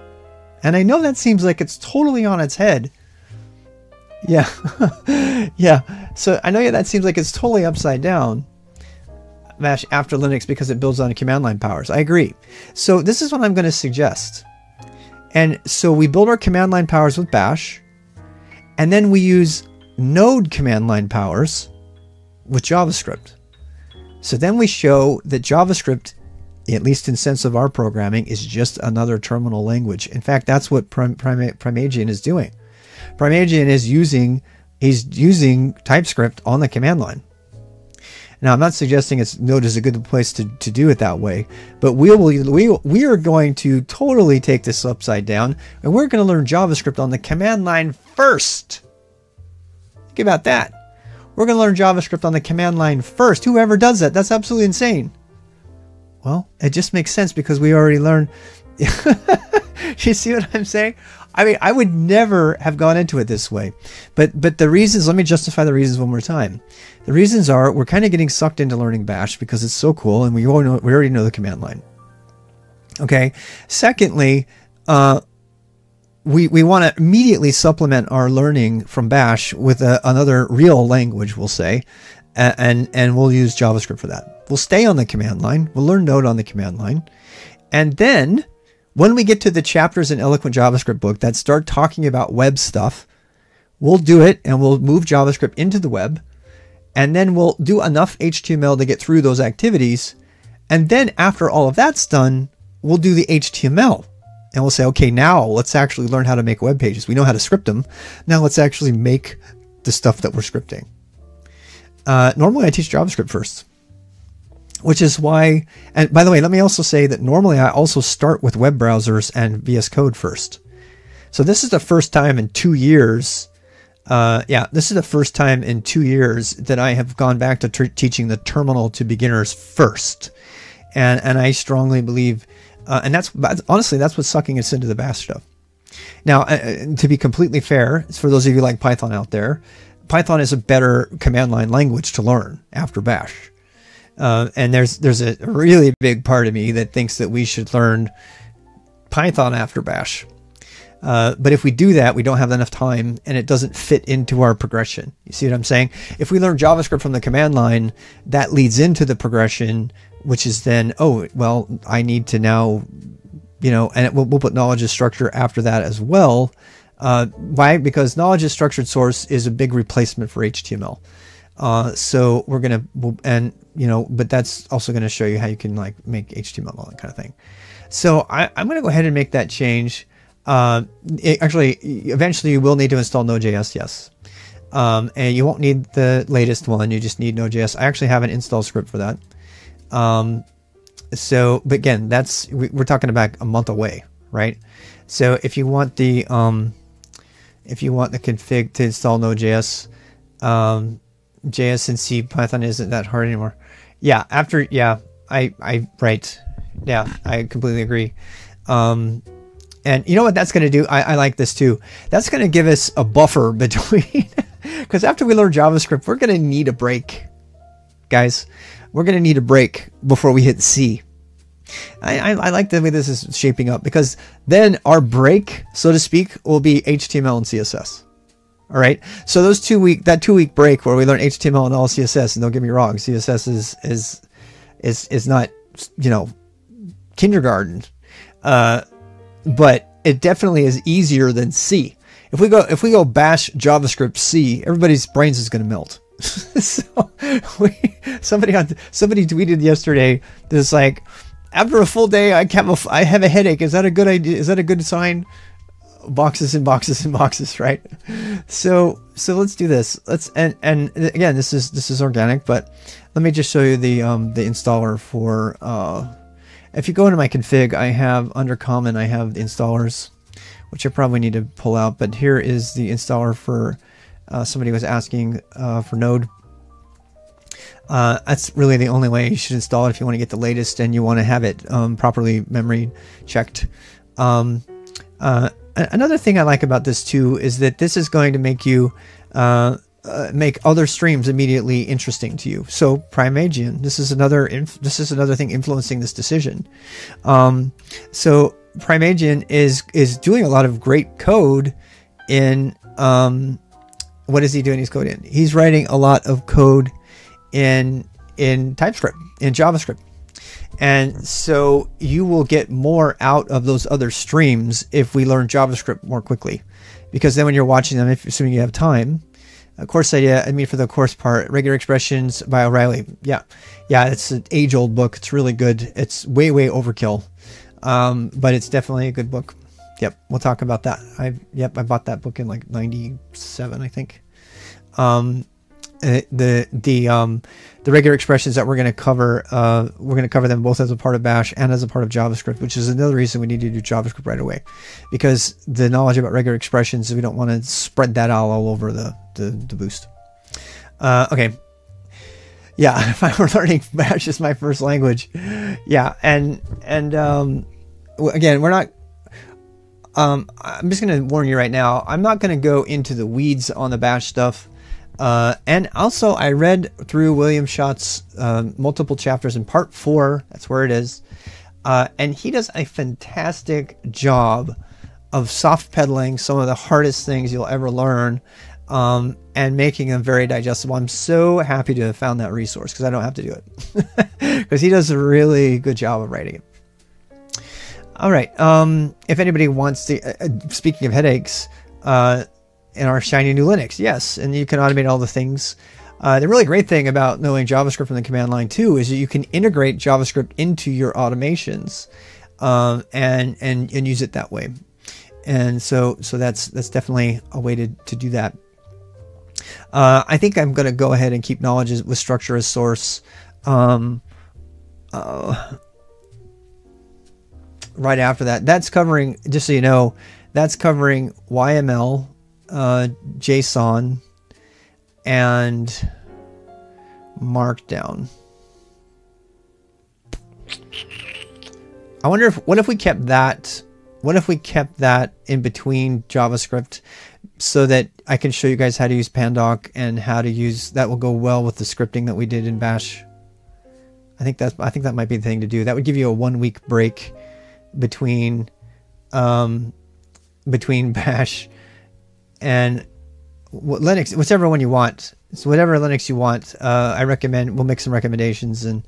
And I know that seems like it's totally on its head. Yeah. yeah. So I know that seems like it's totally upside down. Bash after Linux because it builds on command line powers. I agree. So this is what I'm going to suggest. And so we build our command line powers with bash, and then we use node command line powers with JavaScript. So then we show that JavaScript, at least in sense of our programming, is just another terminal language. In fact, that's what Prim- Prim- Primeagen is doing. Primeagen is using he's using TypeScript on the command line. Now, I'm not suggesting it's Node is a good place to, to do it that way, but we will we we are going to totally take this upside down, and we're going to learn JavaScript on the command line first. Think about that. We're going to learn JavaScript on the command line first. Whoever does that, that's absolutely insane. Well, it just makes sense because we already learned. you see what I'm saying? I mean, I would never have gone into it this way. But but the reasons, let me justify the reasons one more time. The reasons are we're kind of getting sucked into learning bash because it's so cool and we all know we already know the command line. Okay. Secondly, uh, we, we want to immediately supplement our learning from bash with a, another real language, we'll say, and, and, and we'll use JavaScript for that. We'll stay on the command line. We'll learn Node on the command line. And then when we get to the chapters in Eloquent JavaScript book that start talking about web stuff, we'll do it and we'll move JavaScript into the web. And then we'll do enough HTML to get through those activities. And then after all of that's done, we'll do the HTML. And we'll say, okay, now let's actually learn how to make web pages. We know how to script them. Now let's actually make the stuff that we're scripting. Uh, normally I teach JavaScript first which is why, and by the way, let me also say that normally I also start with web browsers and VS Code first. So this is the first time in two years. Uh, yeah, this is the first time in two years that I have gone back to teaching the terminal to beginners first, and and I strongly believe, uh, and that's honestly that's what's sucking us into the Bash stuff. Now, uh, uh, to be completely fair, for those of you like Python out there, Python is a better command line language to learn after Bash. Uh, and there's there's a really big part of me that thinks that we should learn Python after Bash. Uh, but if we do that, we don't have enough time and it doesn't fit into our progression. You see what I'm saying? If we learn JavaScript from the command line, that leads into the progression, which is then, oh, well, I need to now, you know, and we'll, we'll, put knowledge as structure after that as well. Uh, why? Because knowledge as structured source is a big replacement for HTML. Uh, so we're gonna we'll, and you know, but that's also gonna show you how you can like make HTML all that kind of thing. So I, am gonna go ahead and make that change. Uh, it, actually, eventually you will need to install Node.js, yes. Um, and you won't need the latest one. You just need Node.js. I actually have an install script for that. Um, so, but again, that's we're talking about a month away, right? So if you want the um, if you want the config to install Node.js, um, JS and C Python isn't that hard anymore. Yeah, after yeah, I I right. Yeah, I completely agree. Um, and you know what that's going to do? I, I like this too. That's going to give us a buffer between, because after we learn JavaScript, we're going to need a break, guys. We're going to need a break before we hit C. I, I, I like the way this is shaping up because then our break, so to speak, will be HTML and CSS. All right. So those two week that two week break where we learn HTML and all CSS, and don't get me wrong, CSS is is is is not you know kindergarten, uh, but it definitely is easier than C. If we go if we go bash JavaScript C, everybody's brains is going to melt. so we, somebody on somebody tweeted yesterday this like after a full day I have have a headache. Is that a good idea? Is that a good sign? boxes and boxes and boxes, right? So so let's do this. Let's and and again, this is this is organic, but let me just show you the um the installer for uh if you go into my config, I have under common, I have the installers, which I probably need to pull out, but here is the installer for uh, somebody was asking uh, for Node. Uh, that's really the only way you should install it if you want to get the latest and you want to have it um, properly memory checked. Um, uh, another thing I like about this too is that this is going to make you uh, uh, make other streams immediately interesting to you. So Primeagen, this is another this is another thing influencing this decision. Um, so Primeagen is is doing a lot of great code in um, what is he doing? His code in. He's writing a lot of code in in TypeScript in JavaScript. And so you will get more out of those other streams if we learn JavaScript more quickly. Because then when you're watching them, if assuming you have time, uh, course idea, I mean for the course part, regular expressions by O'Reilly. Yeah. Yeah, it's an age old book. It's really good. It's way, way overkill. Um, but it's definitely a good book. Yep, we'll talk about that. I yep, I bought that book in like '97, I think. Um, uh, the the um, the regular expressions that we're going to cover, uh, we're going to cover them both as a part of Bash and as a part of JavaScript, which is another reason we need to do JavaScript right away, because the knowledge about regular expressions, we don't want to spread that all, all over the the, the boost. Uh, okay, yeah, if I were learning Bash as my first language, yeah, and and um, again, we're not um, I'm just going to warn you right now. I'm not going to go into the weeds on the bash stuff. Uh, and also, I read through William Shotts' uh, multiple chapters in part four. That's where it is. Uh, and he does a fantastic job of soft pedaling some of the hardest things you'll ever learn um, and making them very digestible. I'm so happy to have found that resource because I don't have to do it because he does a really good job of writing it. All right. Um, if anybody wants to, uh, uh, speaking of headaches, uh, in our shiny new Linux, yes, and you can automate all the things. Uh, the really great thing about knowing JavaScript from the command line too is that you can integrate JavaScript into your automations, um, and and and use it that way. And so so that's that's definitely a way to to do that. Uh, I think I'm going to go ahead and keep knowledge with structure as source. Um, uh, right after that. That's covering, just so you know, that's covering YML, uh, JSON, and Markdown. I wonder if what if we kept that what if we kept that in between JavaScript so that I can show you guys how to use Pandoc and how to use that will go well with the scripting that we did in Bash. I think that's I think that might be the thing to do. That would give you a one week break between um, between Bash and Linux, whichever one you want. So whatever Linux you want, uh, I recommend. We'll make some recommendations, and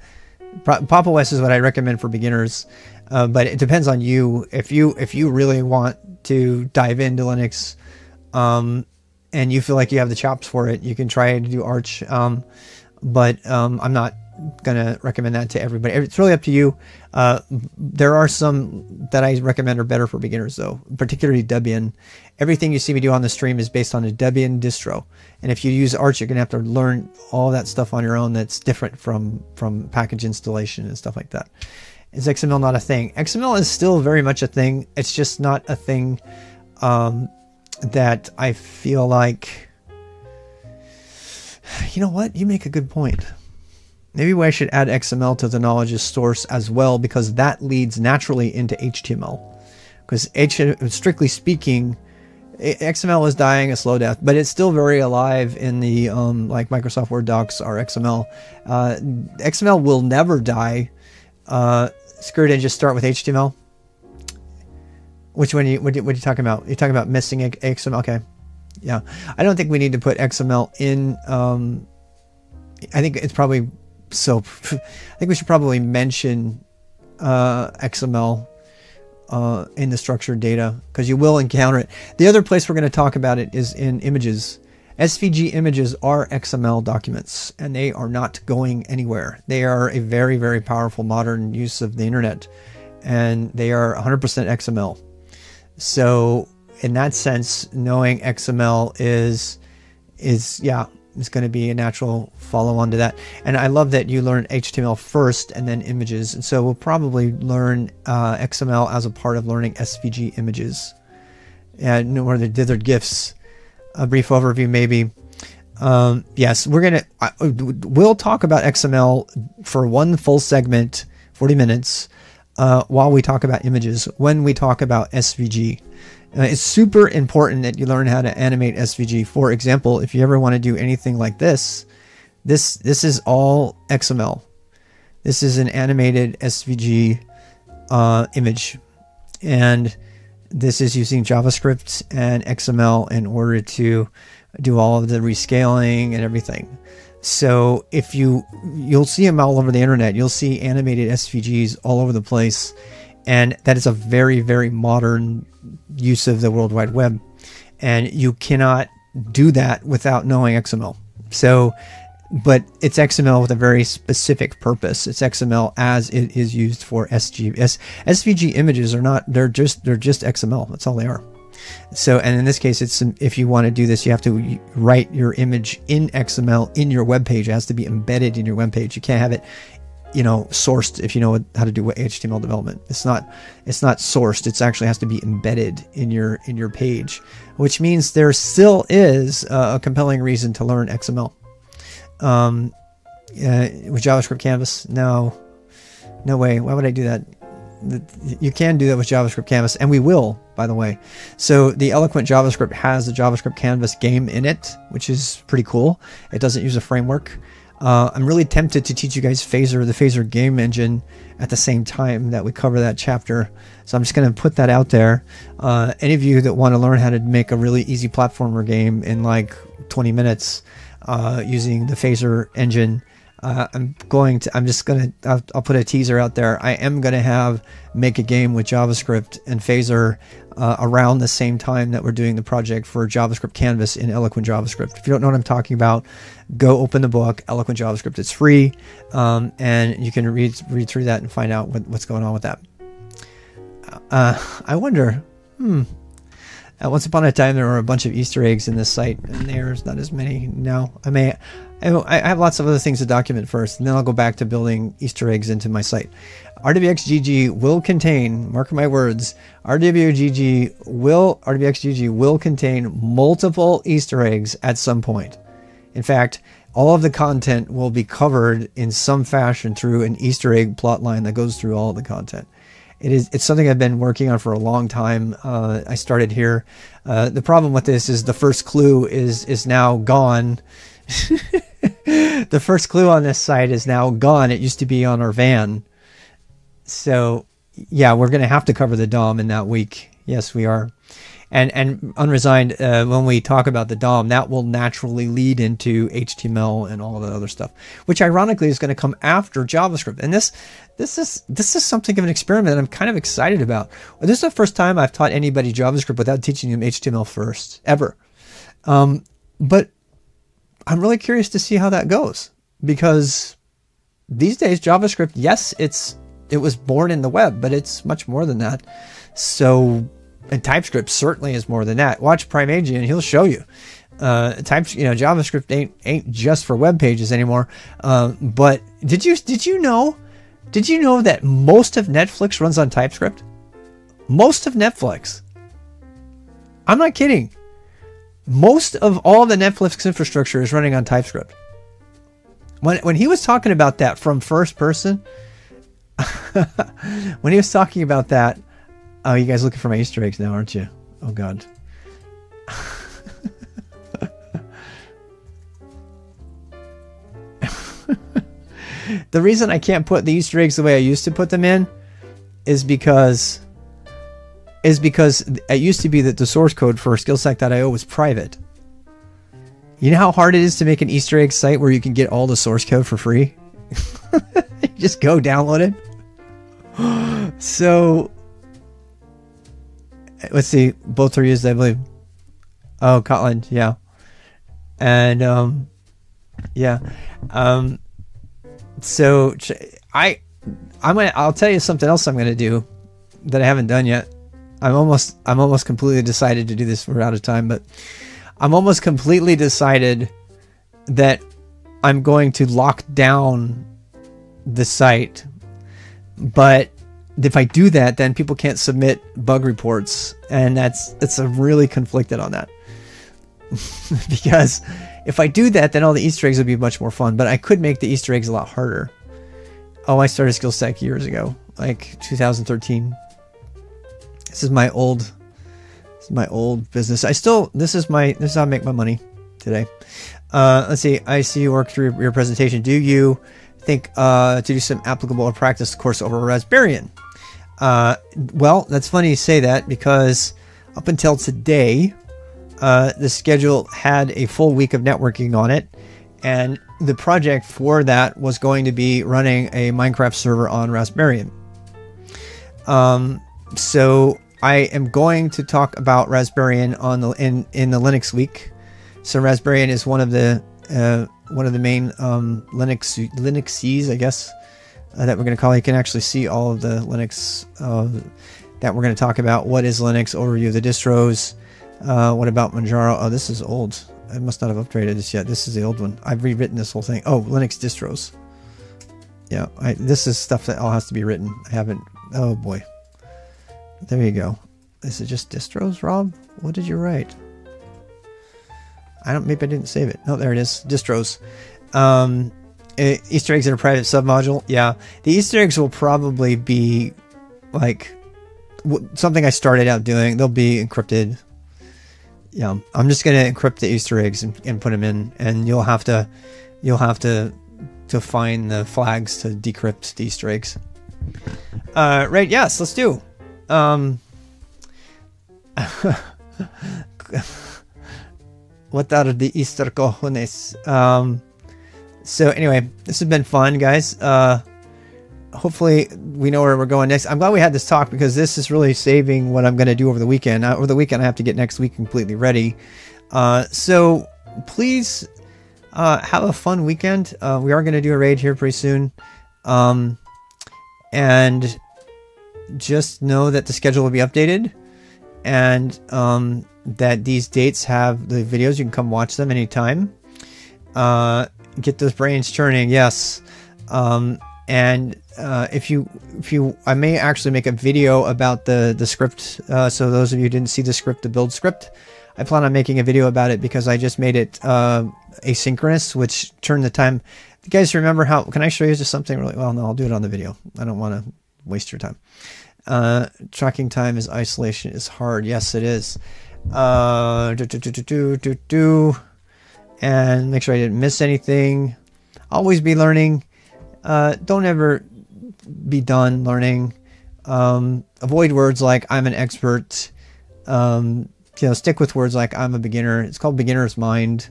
Pop! OS is what I recommend for beginners. Uh, but it depends on you. If you if you really want to dive into Linux, um, and you feel like you have the chops for it, you can try to do Arch. Um, but um, I'm not gonna recommend that to everybody. It's really up to you. Uh, there are some that I recommend are better for beginners, though, particularly Debian. Everything you see me do on the stream is based on a Debian distro, and if you use Arch, you're gonna have to learn all that stuff on your own. That's different from from package installation and stuff like that. Is XML not a thing? XML is still very much a thing. It's just not a thing um, that I feel like. You know what? You make a good point. Maybe I should add XML to the knowledge source as well because that leads naturally into HTML. Because H, strictly speaking, XML is dying a slow death, but it's still very alive in the um, like Microsoft Word docs or XML. Uh, XML will never die. Uh, screw it and just start with HTML. Which one? You, what, what are you talking about? You're talking about missing XML. Okay, yeah. I don't think we need to put XML in. Um, I think it's probably so I think we should probably mention uh, XML uh, in the structured data because you will encounter it. The other place we're going to talk about it is in images. SVG images are XML documents and they are not going anywhere. They are a very, very powerful modern use of the internet and they are 100% XML. So, in that sense, knowing XML is is yeah is going to be a natural follow on to that. And I love that you learn HTML first and then images. And so we'll probably learn uh, XML as a part of learning SVG images. And or the dithered GIFs. A brief overview, maybe. Um, yes, we're gonna. we'll talk about XML for one full segment, forty minutes, uh, while we talk about images when we talk about SVG. Uh, it's super important that you learn how to animate SVG. For example, if you ever want to do anything like this, this this is all XML. This is an animated SVG uh, image, and this is using JavaScript and XML in order to do all of the rescaling and everything. So if you you'll see them all over the internet, you'll see animated SVGs all over the place, and that is a very very modern use of the World Wide Web, and you cannot do that without knowing XML. So but it's XML with a very specific purpose. It's XML as it is used for SG, S, SVG images are not, they're just, they're just XML. That's all they are. So, and in this case, it's if you want to do this, you have to write your image in XML in your web page. It has to be embedded in your web page. You can't have it, you know, sourced if you know how to do HTML development. It's not, it's not sourced. It actually has to be embedded in your in your page, which means there still is a compelling reason to learn XML. Um, uh, with JavaScript Canvas, no, no way. Why would I do that? You can do that with JavaScript Canvas, and we will, by the way. So the Eloquent JavaScript has the JavaScript Canvas game in it, which is pretty cool. It doesn't use a framework. Uh, I'm really tempted to teach you guys Phaser, the Phaser game engine, at the same time that we cover that chapter. So I'm just going to put that out there. Uh, any of you that want to learn how to make a really easy platformer game in like 20 minutes, uh, using the phaser engine. Uh, I'm going to, I'm just going to, I'll, I'll, put a teaser out there. I am going to have make a game with JavaScript and Phaser uh, around the same time that we're doing the project for JavaScript Canvas in Eloquent JavaScript. If you don't know what I'm talking about, go open the book, Eloquent JavaScript. It's free, um, and you can read read through that and find out what, what's going on with that. Uh, I wonder, hmm, uh, once upon a time, there were a bunch of Easter eggs in this site, and there's not as many now. I may, I have lots of other things to document first, and then I'll go back to building Easter eggs into my site. RWXGG will contain, mark my words, RWGG will RWXGG will contain multiple Easter eggs at some point. In fact, all of the content will be covered in some fashion through an Easter egg plot line that goes through all of the content it is it's something I've been working on for a long time. Uh, I started here. Uh, the problem with this is the first clue is is now gone. the first clue on this site is now gone. It used to be on our van. So yeah, we're gonna have to cover the DOM in that week. Yes, we are and and unresigned uh, when we talk about the DOM, that will naturally lead into HTML and all the other stuff, which ironically is going to come after JavaScript. And this this is this is something of an experiment that I'm kind of excited about. This is the first time I've taught anybody JavaScript without teaching them HTML first ever. Um, but I'm really curious to see how that goes because these days JavaScript, yes, it's it was born in the web, but it's much more than that. So and TypeScript certainly is more than that. Watch Primeagen, he'll show you. Uh, types, you know, JavaScript ain't ain't just for web pages anymore. Uh, but did you did you know? Did you know that most of Netflix runs on TypeScript? Most of Netflix. I'm not kidding. Most of all the Netflix infrastructure is running on TypeScript. When when he was talking about that from first person, when he was talking about that, Oh, you guys looking for my Easter eggs now, aren't you? Oh, God. the reason I can't put the Easter eggs the way I used to put them in is because is because it used to be that the source code for skillstack.io was private. You know how hard it is to make an Easter egg site where you can get all the source code for free? Just go download it. so let's see, both are used, I believe. Oh, Kotlin, yeah, and um, yeah, um, so I, I'm gonna, I'll tell you something else I'm gonna do that I haven't done yet. I'm almost, I'm almost completely decided to do this. We're out of time, but I'm almost completely decided that I'm going to lock down the site, but if I do that, then people can't submit bug reports, and that's that's a really conflicted on that. because if I do that, then all the Easter eggs would be much more fun. But I could make the Easter eggs a lot harder. Oh, I started SkillStack years ago. like 2013. This is my old, this is my old business. I still, this is my, this is how I make my money today. Uh, let's see. I see you work through your presentation. Do you think uh, to do some applicable practice course over Raspberry? Uh, well, that's funny you say that because up until today, uh, the schedule had a full week of networking on it, and the project for that was going to be running a Minecraft server on Raspberry. Um, so I am going to talk about Raspberry on the in in the Linux week. So Raspberry is one of the uh, one of the main um, Linux Linuxes, I guess, uh, that we're going to call. You can actually see all of the Linux uh, that we're going to talk about. What is Linux? Overview of the distros. Uh, what about Manjaro? Oh, this is old. I must not have upgraded this yet. This is the old one. I've rewritten this whole thing. Oh, Linux distros. Yeah, I, this is stuff that all has to be written. I haven't. Oh boy. There you go. Is it just distros, Rob? What did you write? I don't. Maybe I didn't save it. No, there it is. Distros. Um, Easter eggs in a private submodule. Yeah, the Easter eggs will probably be like something I started out doing. They'll be encrypted. Yeah, I'm just gonna encrypt the Easter eggs and, and put them in, and you'll have to, you'll have to, to find the flags to decrypt the Easter eggs. Uh, right? Yes, let's do. Um, what are the Easter cojones? Um, so anyway, this has been fun, guys. Uh, hopefully we know where we're going next. I'm glad we had this talk because this is really saving what I'm going to do over the weekend. Uh, over the weekend, I have to get next week completely ready. Uh, so please uh, have a fun weekend. Uh, we are going to do a raid here pretty soon. Um, and just know that the schedule will be updated and um, that these dates have the videos. You can come watch them anytime. Uh, get those brains churning, yes. Um, and uh, if you, if you, I may actually make a video about the the script. Uh, so those of you didn't see the script, the build script, I plan on making a video about it because I just made it uh, asynchronous, which turned the time. You guys remember how? Can I show you just something really? Well, no, I'll do it on the video. I don't want to waste your time. Uh, tracking time is isolation is hard. Yes, it is. Uh, do, do, do, do, do, do, and make sure I didn't miss anything. Always be learning. Uh, don't ever be done learning. Um, avoid words like I'm an expert. Um, you know, stick with words like I'm a beginner. It's called beginner's mind.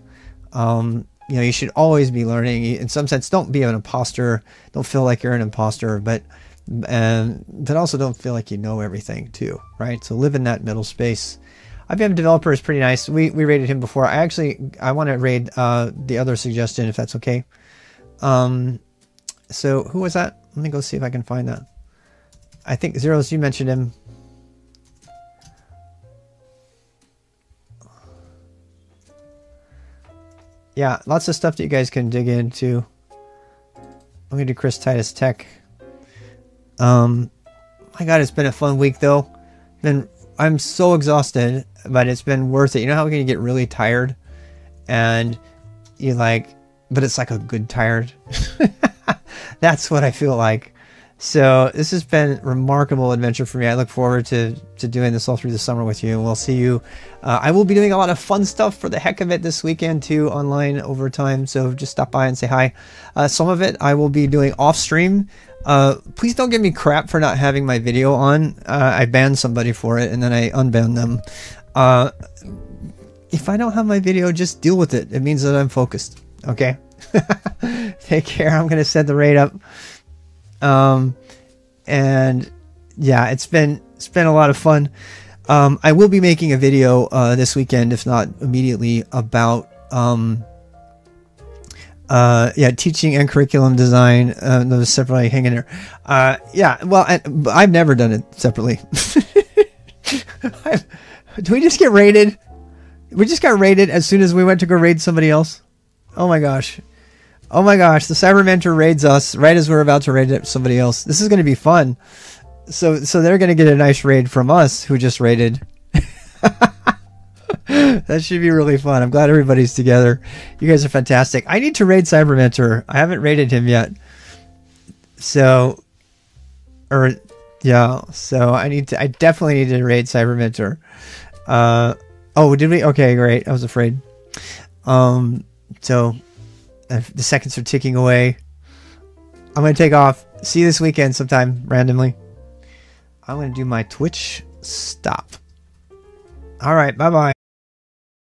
Um, you know, you should always be learning. In some sense, don't be an imposter. Don't feel like you're an imposter, but and but also don't feel like you know everything too, right? So live in that middle space. IBM developer is pretty nice. We we rated him before. I actually I want to raid uh, the other suggestion if that's okay. Um, so who was that? Let me go see if I can find that. I think Zeros, you mentioned him. Yeah, lots of stuff that you guys can dig into. I'm gonna do Chris Titus Tech. Um, my God, it's been a fun week though. Been I'm so exhausted, but it's been worth it. You know how can you get really tired, and you like, but it's like a good tired. That's what I feel like. So this has been remarkable adventure for me. I look forward to, to doing this all through the summer with you. And we'll see you. Uh, I will be doing a lot of fun stuff for the heck of it this weekend too, online over time. So just stop by and say hi. Uh, some of it I will be doing off stream. Uh, please don't give me crap for not having my video on. Uh, I banned somebody for it and then I unbanned them. Uh, if I don't have my video, just deal with it. It means that I'm focused. Okay. Take care. I'm gonna set the rate up. Um, and yeah, it's been it's been a lot of fun. Um, I will be making a video uh, this weekend, if not immediately, about um, uh, yeah, teaching and curriculum design. Uh, those separately hanging there. Uh, yeah, well, I, have never done it separately. do we just get raided? We just got raided as soon as we went to go raid somebody else. Oh my gosh. Oh my gosh, the Cyber Mentor raids us right as we're about to raid somebody else. This is going to be fun. So, so they're going to get a nice raid from us who just raided. that should be really fun. I'm glad everybody's together. You guys are fantastic. I need to raid Cyber Mentor. I haven't raided him yet. So or yeah. So I need to. I definitely need to raid Cybermentor. Uh oh, did we? Okay, great. I was afraid. Um, so the seconds are ticking away. I'm gonna take off. See you this weekend sometime randomly. I'm gonna do my Twitch stop. All right, bye bye.